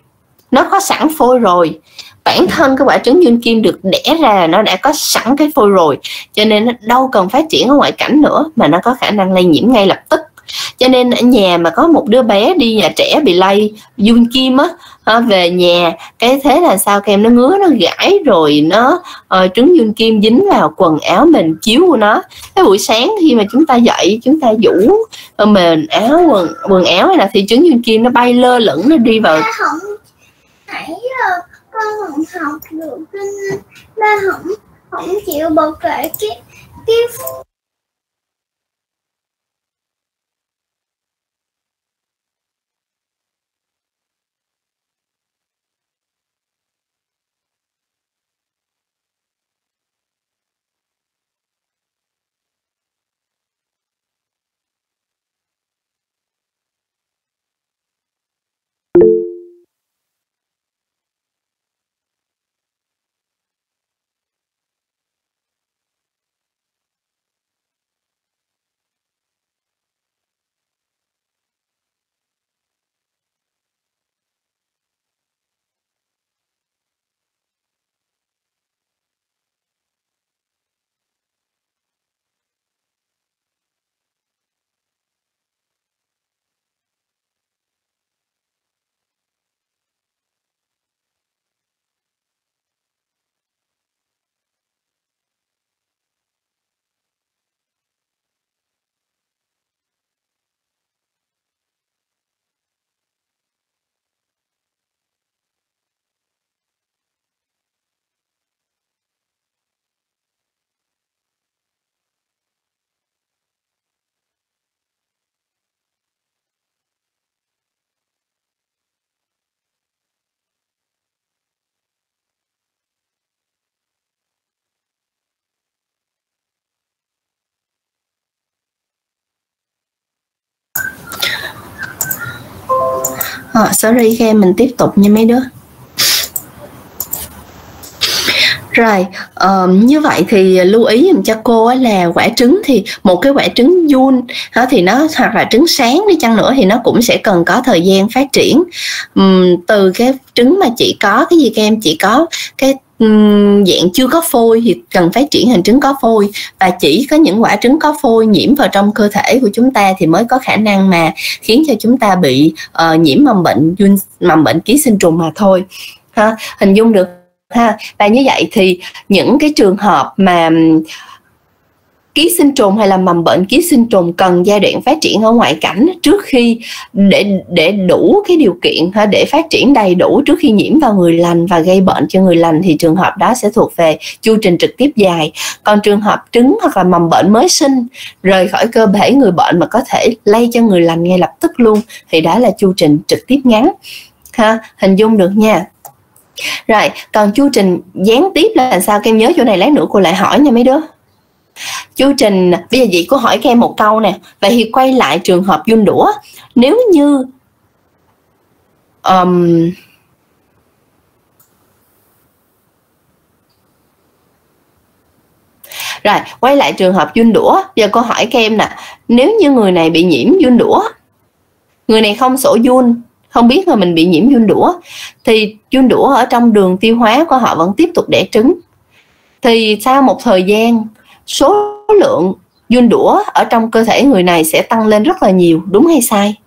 Nó có sẵn phôi rồi bản thân cái quả trứng dương kim được đẻ ra nó đã có sẵn cái phôi rồi cho nên nó đâu cần phát triển ở ngoại cảnh nữa mà nó có khả năng lây nhiễm ngay lập tức. Cho nên ở nhà mà có một đứa bé đi nhà trẻ bị lây dung kim á về nhà cái thế là sao kem nó ngứa nó gãi rồi nó uh, trứng dương kim dính vào quần áo mình chiếu của nó. Cái buổi sáng khi mà chúng ta dậy chúng ta vũ ờ, mền áo quần quần áo này là thì trứng dương kim nó bay lơ lửng nó đi vào hãy con không học được nên ba không không chịu bảo vệ cái cái à, sorry các em mình tiếp tục nha mấy đứa. Rồi uh, như vậy thì lưu ý dùm cho cô ấy là quả trứng thì một cái quả trứng vun đó thì nó hoặc là trứng sáng đi chăng nữa thì nó cũng sẽ cần có thời gian phát triển. Um, từ cái trứng mà chỉ có cái gì các em chỉ có cái dạng chưa có phôi thì cần phát triển thành trứng có phôi. Và chỉ có những quả trứng có phôi nhiễm vào trong cơ thể của chúng ta thì mới có khả năng mà khiến cho chúng ta bị uh, nhiễm mầm bệnh mầm bệnh ký sinh trùng mà thôi. Ha hình dung được ha. Và như vậy thì những cái trường hợp mà ký sinh trùng hay là mầm bệnh ký sinh trùng cần giai đoạn phát triển ở ngoại cảnh trước khi để để đủ cái điều kiện ha, để phát triển đầy đủ trước khi nhiễm vào người lành và gây bệnh cho người lành thì trường hợp đó sẽ thuộc về chu trình trực tiếp dài. Còn trường hợp trứng hoặc là mầm bệnh mới sinh, rời khỏi cơ thể người bệnh mà có thể lây cho người lành ngay lập tức luôn, thì đó là chu trình trực tiếp ngắn ha, hình dung được nha. Rồi, còn chu trình gián tiếp là sao? Em nhớ chỗ này lát nữa cô lại hỏi nha mấy đứa chu trình bây giờ chị có hỏi các em một câu nè. Vậy thì quay lại trường hợp dung đũa. Nếu như um, rồi quay lại trường hợp dung đũa. Giờ cô hỏi các em nè nếu như người này bị nhiễm dung đũa người này không sổ dung không biết là mình bị nhiễm dung đũa thì dung đũa ở trong đường tiêu hóa của họ vẫn tiếp tục đẻ trứng. Thì sau một thời gian số lượng dung đũa ở trong cơ thể người này sẽ tăng lên rất là nhiều đúng hay sai?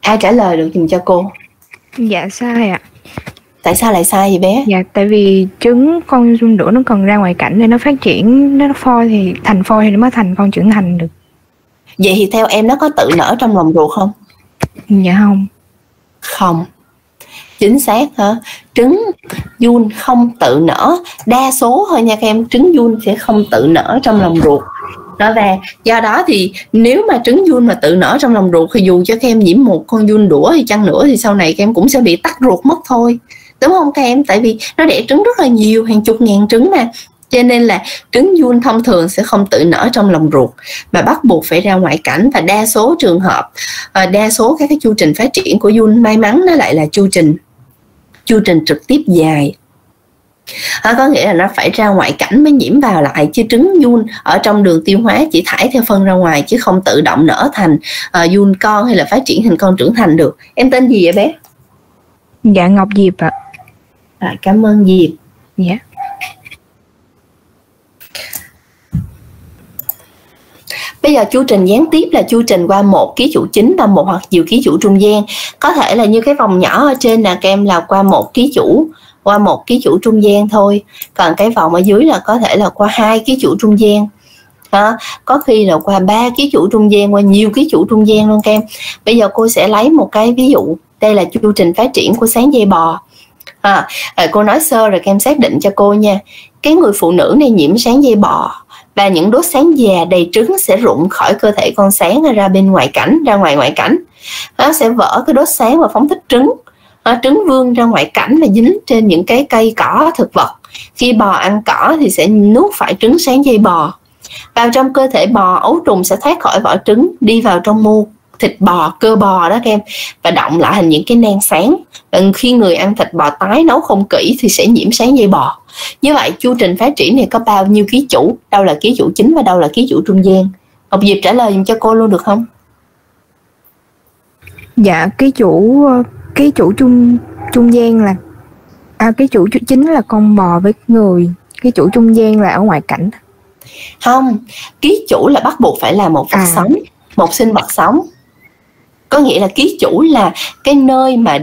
Ai trả lời được dùm cho cô? Dạ sai ạ. Tại sao lại sai vậy bé? Dạ tại vì trứng con dung đũa nó cần ra ngoài cảnh để nó phát triển nó phôi thì thành phôi thì nó mới thành con trưởng thành được. Vậy thì theo em nó có tự nở trong lòng ruột không? Dạ không. Không chính xác hả? Trứng giun không tự nở. Đa số thôi nha các em, trứng giun sẽ không tự nở trong lòng ruột. Đó và do đó thì nếu mà trứng giun mà tự nở trong lòng ruột thì dù cho các em nhiễm một con giun đũa thì chăng nữa thì sau này các em cũng sẽ bị tắc ruột mất thôi. Đúng không các em? Tại vì nó đẻ trứng rất là nhiều, hàng chục ngàn trứng mà. Cho nên là trứng giun thông thường sẽ không tự nở trong lòng ruột mà bắt buộc phải ra ngoại cảnh. Và đa số trường hợp ờ, đa số các cái chu trình phát triển của giun may mắn nó lại là chu trình chu trình trực tiếp dài. À, có nghĩa là nó phải ra ngoại cảnh mới nhiễm vào lại chứ trứng giun ở trong đường tiêu hóa chỉ thải theo phân ra ngoài chứ không tự động nở thành uh, con hay là phát triển thành con trưởng thành được. Em tên gì vậy bé? Dạ ngọc diệp ạ. À, cảm ơn diệp. Dạ Bây giờ chu trình gián tiếp là chu trình qua một ký chủ chính và một hoặc nhiều ký chủ trung gian. Có thể là như cái vòng nhỏ ở trên là các em là qua một ký chủ qua một ký chủ trung gian thôi. Còn cái vòng ở dưới là có thể là qua hai ký chủ trung gian. đó. có khi là qua ba ký chủ trung gian qua nhiều ký chủ trung gian luôn các em bây giờ cô sẽ lấy một cái ví dụ đây là chu trình phát triển của sáng dây bò à, à cô nói sơ rồi các em xác định cho cô nha cái người phụ nữ này nhiễm sáng dây bò là những đốt sáng già đầy trứng sẽ rụng khỏi cơ thể con sáng ra bên ngoài cảnh, ra ngoài ngoại cảnh. Nó sẽ vỡ cái đốt sáng và phóng thích trứng. Nó trứng vương ra ngoại cảnh và dính trên những cái cây cỏ thực vật. Khi bò ăn cỏ thì sẽ nuốt phải trứng sáng dây bò. Vào trong cơ thể bò, ấu trùng sẽ thoát khỏi vỏ trứng, đi vào trong mu, thịt bò, cơ bò đó các em, và động lại thành những cái nang sáng. Và khi người ăn thịt bò tái nấu không kỹ thì sẽ nhiễm sáng dây bò như vậy chu trình phát triển này có bao nhiêu ký chủ? Đâu là ký chủ chính và đâu là ký chủ trung gian? Ngọc Diệp trả lời cho cô luôn được không? Dạ ký chủ ký chủ trung trung gian là à, ký chủ chính là con bò với người. Ký chủ trung gian là ở ngoại cảnh. Không ký chủ là bắt buộc phải là một vật à. sống một sinh vật sống. Có nghĩa là ký chủ là cái nơi mà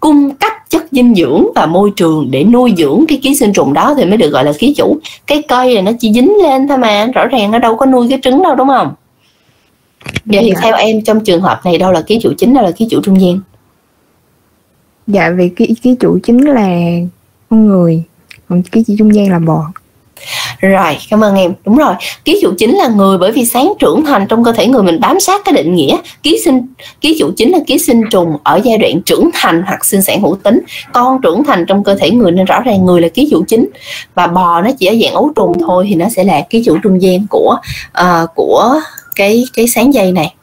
cung cấp chất dinh dưỡng và môi trường để nuôi dưỡng cái ký sinh trùng đó thì mới được gọi là ký chủ. Cái cây này nó chỉ dính lên thôi mà rõ ràng nó đâu có nuôi cái trứng đâu đúng không? Vậy thì dạ. theo em trong trường hợp này đâu là ký chủ chính đâu là ký chủ trung gian? Dạ vì ký ký chủ chính là con người còn ký chủ trung gian là bò rồi cảm ơn em. Đúng rồi ký chủ chính là người bởi vì sáng trưởng thành trong cơ thể người mình bám sát cái định nghĩa. Ký sinh ký chủ chính là ký sinh trùng ở giai đoạn trưởng thành hoặc sinh sản hữu tính. Con trưởng thành trong cơ thể người nên rõ ràng người là ký chủ chính. Và bò nó chỉ ở dạng ấu trùng thôi thì nó sẽ là ký chủ trung gian của uh, của cái cái sáng dây này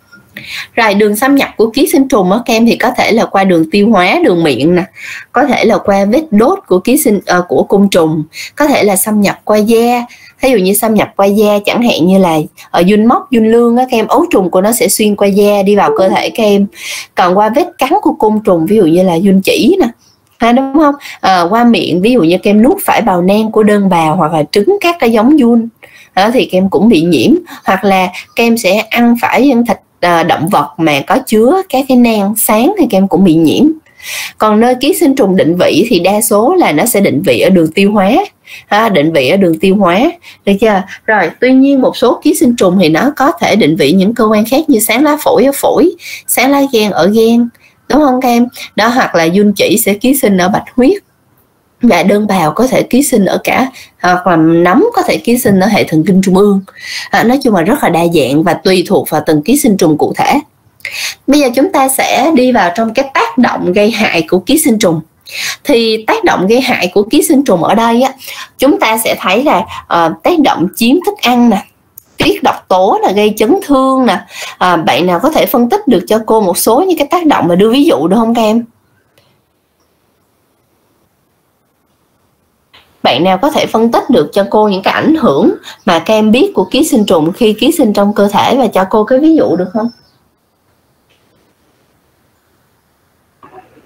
rồi đường xâm nhập của ký sinh trùng ở kem thì có thể là qua đường tiêu hóa đường miệng nè. Có thể là qua vết đốt của ký sinh uh, của côn trùng. Có thể là xâm nhập qua da. Ví dụ như xâm nhập qua da chẳng hạn như là ở dun móc dun lương á các em ấu trùng của nó sẽ xuyên qua da đi vào cơ thể các em còn qua vết cắn của côn trùng ví dụ như là dun chỉ nè. Ha đúng không? À, qua miệng ví dụ như kem nuốt phải bào nang của đơn bào hoặc là trứng các cái giống dun. Đó thì kem cũng bị nhiễm. Hoặc là kem sẽ ăn phải thịt À, động vật mà có chứa các cái nang sáng thì kem cũng bị nhiễm. Còn nơi ký sinh trùng định vị thì đa số là nó sẽ định vị ở đường tiêu hóa. Ha, định vị ở đường tiêu hóa. Được chưa? Rồi tuy nhiên một số ký sinh trùng thì nó có thể định vị những cơ quan khác như sáng lá phổi ở phổi sáng lá gan ở gan. Đúng không các em đó hoặc là dung chỉ sẽ ký sinh ở bạch huyết và đơn bào có thể ký sinh ở cả hoặc là nấm có thể ký sinh ở hệ thần kinh trung ương. À, nói chung là rất là đa dạng và tùy thuộc vào từng ký sinh trùng cụ thể. Bây giờ chúng ta sẽ đi vào trong cái tác động gây hại của ký sinh trùng. Thì tác động gây hại của ký sinh trùng ở đây á chúng ta sẽ thấy là uh, tác động chiếm thức ăn nè tiết độc tố là gây chấn thương nè. À, bạn nào có thể phân tích được cho cô một số những cái tác động mà đưa ví dụ được không các em? Bạn nào có thể phân tích được cho cô những cái ảnh hưởng mà các em biết của ký sinh trùng khi ký sinh trong cơ thể và cho cô cái ví dụ được không?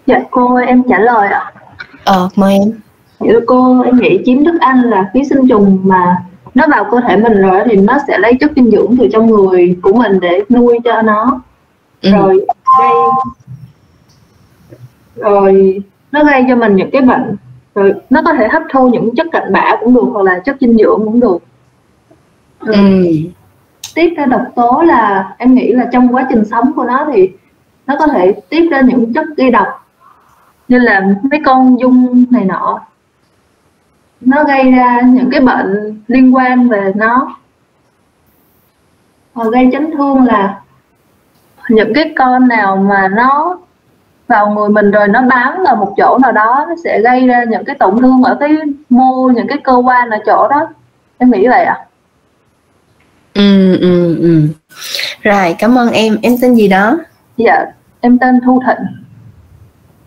Dạ cô em trả lời ạ. Ờ mời em. Dạ cô em nghĩ chiếm thức ăn là ký sinh trùng mà nó vào cơ thể mình rồi thì nó sẽ lấy chất dinh dưỡng từ trong người của mình để nuôi cho nó. Ừ. Rồi gây rồi nó gây cho mình những cái bệnh rồi nó có thể hấp thu những chất cặn bã cũng được hoặc là chất dinh dưỡng cũng được rồi. Ừ. tiếp ra độc tố là em nghĩ là trong quá trình sống của nó thì nó có thể tiếp ra những chất gây độc như là mấy con dung này nọ nó gây ra những cái bệnh liên quan về nó và gây chấn thương là những cái con nào mà nó vào người mình rồi nó bám vào một chỗ nào đó nó sẽ gây ra những cái tổn thương ở cái mô những cái cơ quan ở chỗ đó. Em nghĩ vậy ạ. À? ừ ừ ừ. Rồi cảm ơn em. Em tên gì đó? Dạ em tên thu thịnh.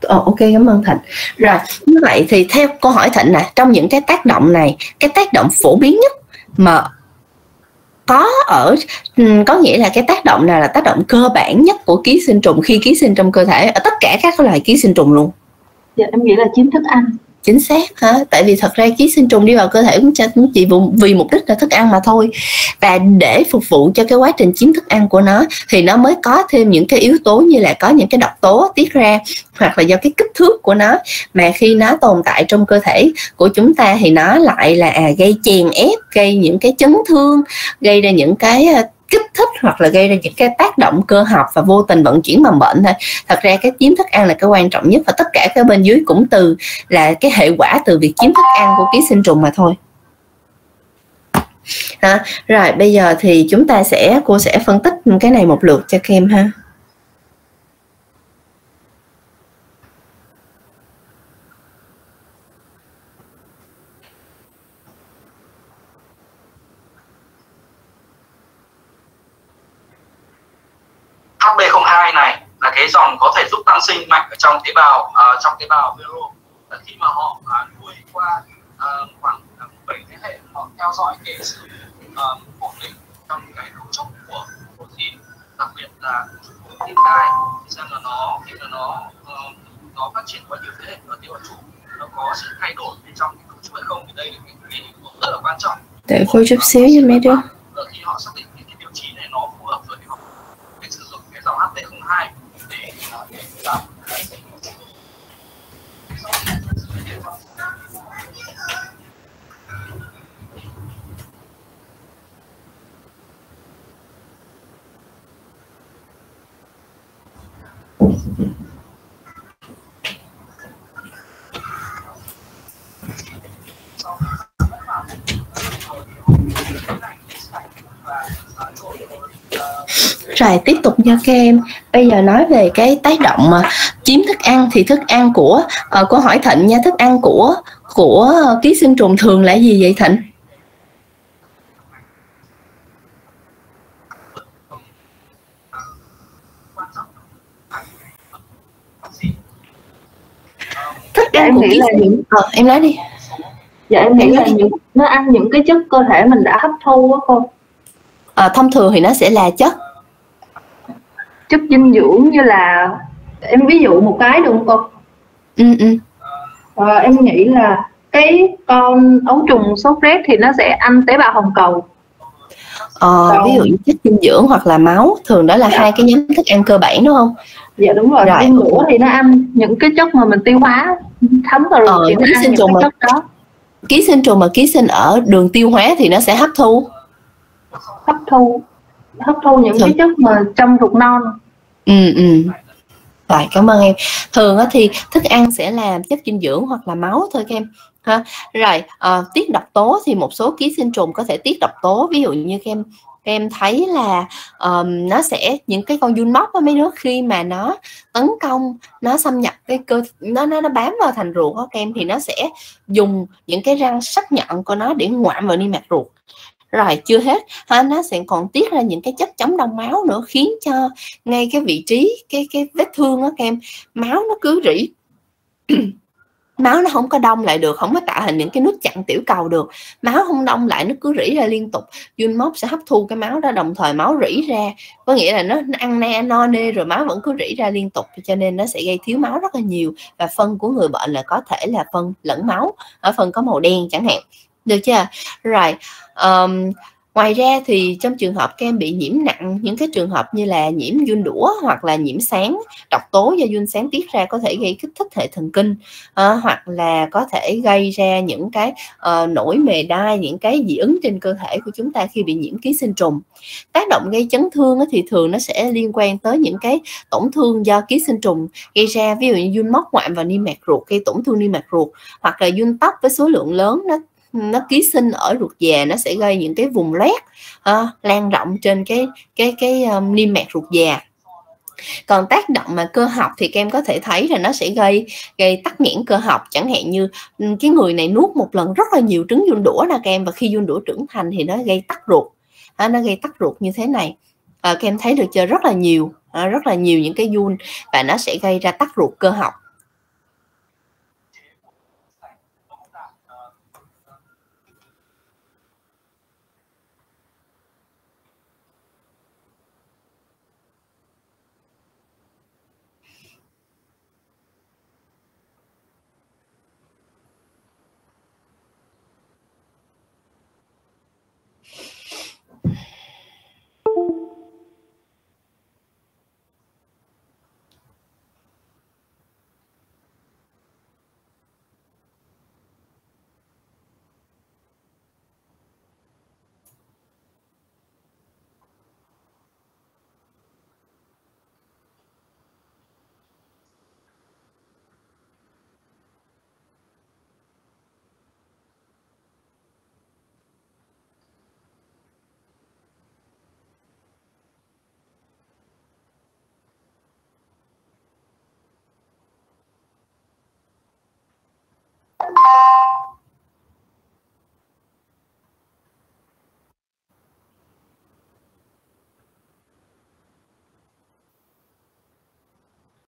Ồ, ok cảm ơn thịnh. Rồi như vậy thì theo câu hỏi thịnh nè trong những cái tác động này cái tác động phổ biến nhất mà có ở ừ, có nghĩa là cái tác động nào là tác động cơ bản nhất của ký sinh trùng khi ký sinh trong cơ thể ở tất cả các loài ký sinh trùng luôn. Dạ em nghĩ là chiếm thức ăn chính xác hả? Tại vì thật ra ký sinh trùng đi vào cơ thể cũng chỉ vì mục đích là thức ăn mà thôi. Và để phục vụ cho cái quá trình chiếm thức ăn của nó thì nó mới có thêm những cái yếu tố như là có những cái độc tố tiết ra hoặc là do cái kích thước của nó. Mà khi nó tồn tại trong cơ thể của chúng ta thì nó lại là à, gây chèn ép gây những cái chấn thương gây ra những cái à, kích thích hoặc là gây ra những cái tác động cơ học và vô tình vận chuyển mầm bệnh thôi. Thật ra cái chiếm thức ăn là cái quan trọng nhất và tất cả cái bên dưới cũng từ là cái hệ quả từ việc chiếm thức ăn của ký sinh trùng mà thôi. Ha, rồi bây giờ thì chúng ta sẽ, cô sẽ phân tích cái này một lượt cho kem ha HB02 này là cái dòng có thể giúp tăng sinh mạnh ở trong tế bào uh, trong tế bào vero khi mà họ uh, nuôi qua uh, khoảng bảy thế hệ họ theo dõi cái sự uh, ổn định trong cái cấu trúc của protein đặc biệt là cấu trúc của protein gai xem là nó khi mà nó uh, nó phát triển qua nhiều thế hệ ở tế bào chủ nó có sự thay đổi bên trong cái cấu trúc hay không thì đây là cái cái rất là quan trọng. Để cô chút xíu cho mấy đứa. Khi họ xác định Thank you. Rồi tiếp tục nha các em bây giờ nói về cái tác động mà chiếm thức ăn thì thức ăn của uh, cô hỏi thịnh nha thức ăn của của ký sinh trùng thường là gì vậy thịnh? Thức ăn em của nghĩ ký là những ờ, em nói đi. Dạ em nghĩ là những nó ăn những cái chất cơ thể mình đã hấp thu á cô. À, thông thường thì nó sẽ là chất chất dinh dưỡng như là em ví dụ một cái được không cô? Ừ, ừ. À, em nghĩ là cái con ấu trùng sốt rét thì nó sẽ ăn tế bào hồng cầu. Ờ, Còn- ví dụ như chất dinh dưỡng hoặc là máu thường đó là hai cái nhóm thức ăn cơ bản đúng không? Dạ đúng rồi, Rồi. rồi. đũa thì nó ăn những cái chất mà mình tiêu hóa thấm vào Ờ, thì nó ký sinh trùng cái mà- chất đó. ký sinh trùng mà ký sinh ở đường tiêu hóa thì nó sẽ hấp thu. Hấp thu hấp thu những Thường- cái chất mà trong ruột non ừ ừ. Rồi cảm ơn em. Thường á thì thức ăn sẽ là chất dinh dưỡng hoặc là máu thôi các em ha. Rồi ờ, tiết độc tố thì một số ký sinh trùng có thể tiết độc tố. Ví dụ như các em các em thấy là um, nó sẽ những cái con giun móc á mấy đứa khi mà nó tấn công nó xâm nhập cái cơ nó nó nó bám vào thành ruột á các em thì nó sẽ dùng những cái răng sắc nhọn của nó để ngoạm vào niêm mạc ruột rồi chưa hết. Ha nó sẽ còn tiết ra những cái chất chống đông máu nữa khiến cho ngay cái vị trí cái cái vết thương đó các em máu nó cứ rỉ. Máu nó không có đông lại được không có tạo thành những cái nút chặn tiểu cầu được. Máu không đông lại nó cứ rỉ ra liên tục. Dun móc sẽ hấp thu cái máu đó đồng thời máu rỉ ra. Có nghĩa là nó, nó ăn ne no nê rồi máu vẫn cứ rỉ ra liên tục cho nên nó sẽ gây thiếu máu rất là nhiều. Và phân của người bệnh là có thể là phân lẫn máu ở phân có màu đen chẳng hạn. Được chưa? Rồi um, ngoài ra thì trong trường hợp các em bị nhiễm nặng những cái trường hợp như là nhiễm giun đũa hoặc là nhiễm sáng độc tố do giun sáng tiết ra có thể gây kích thích hệ thần kinh ờ, hoặc là có thể gây ra những cái uh, nổi mề đai những cái dị ứng trên cơ thể của chúng ta khi bị nhiễm ký sinh trùng. Tác động gây chấn thương thì thường nó sẽ liên quan tới những cái tổn thương do ký sinh trùng gây ra ví dụ như giun móc ngoạm và niêm mạc ruột gây tổn thương niêm mạc ruột hoặc là giun tóc với số lượng lớn nó nó ký sinh ở ruột già nó sẽ gây những cái vùng loét à, lan rộng trên cái cái cái um, niêm mạc ruột già. Còn tác động mà cơ học thì các em có thể thấy là nó sẽ gây gây tắc nghẽn cơ học. Chẳng hạn như ừ, cái người này nuốt một lần rất là nhiều trứng giun đũa nè các em và khi giun đũa trưởng thành thì nó gây tắc ruột. À, nó gây tắc ruột như thế này. À, các em thấy được chưa rất là nhiều à, rất là nhiều những cái giun và nó sẽ gây ra tắc ruột cơ học.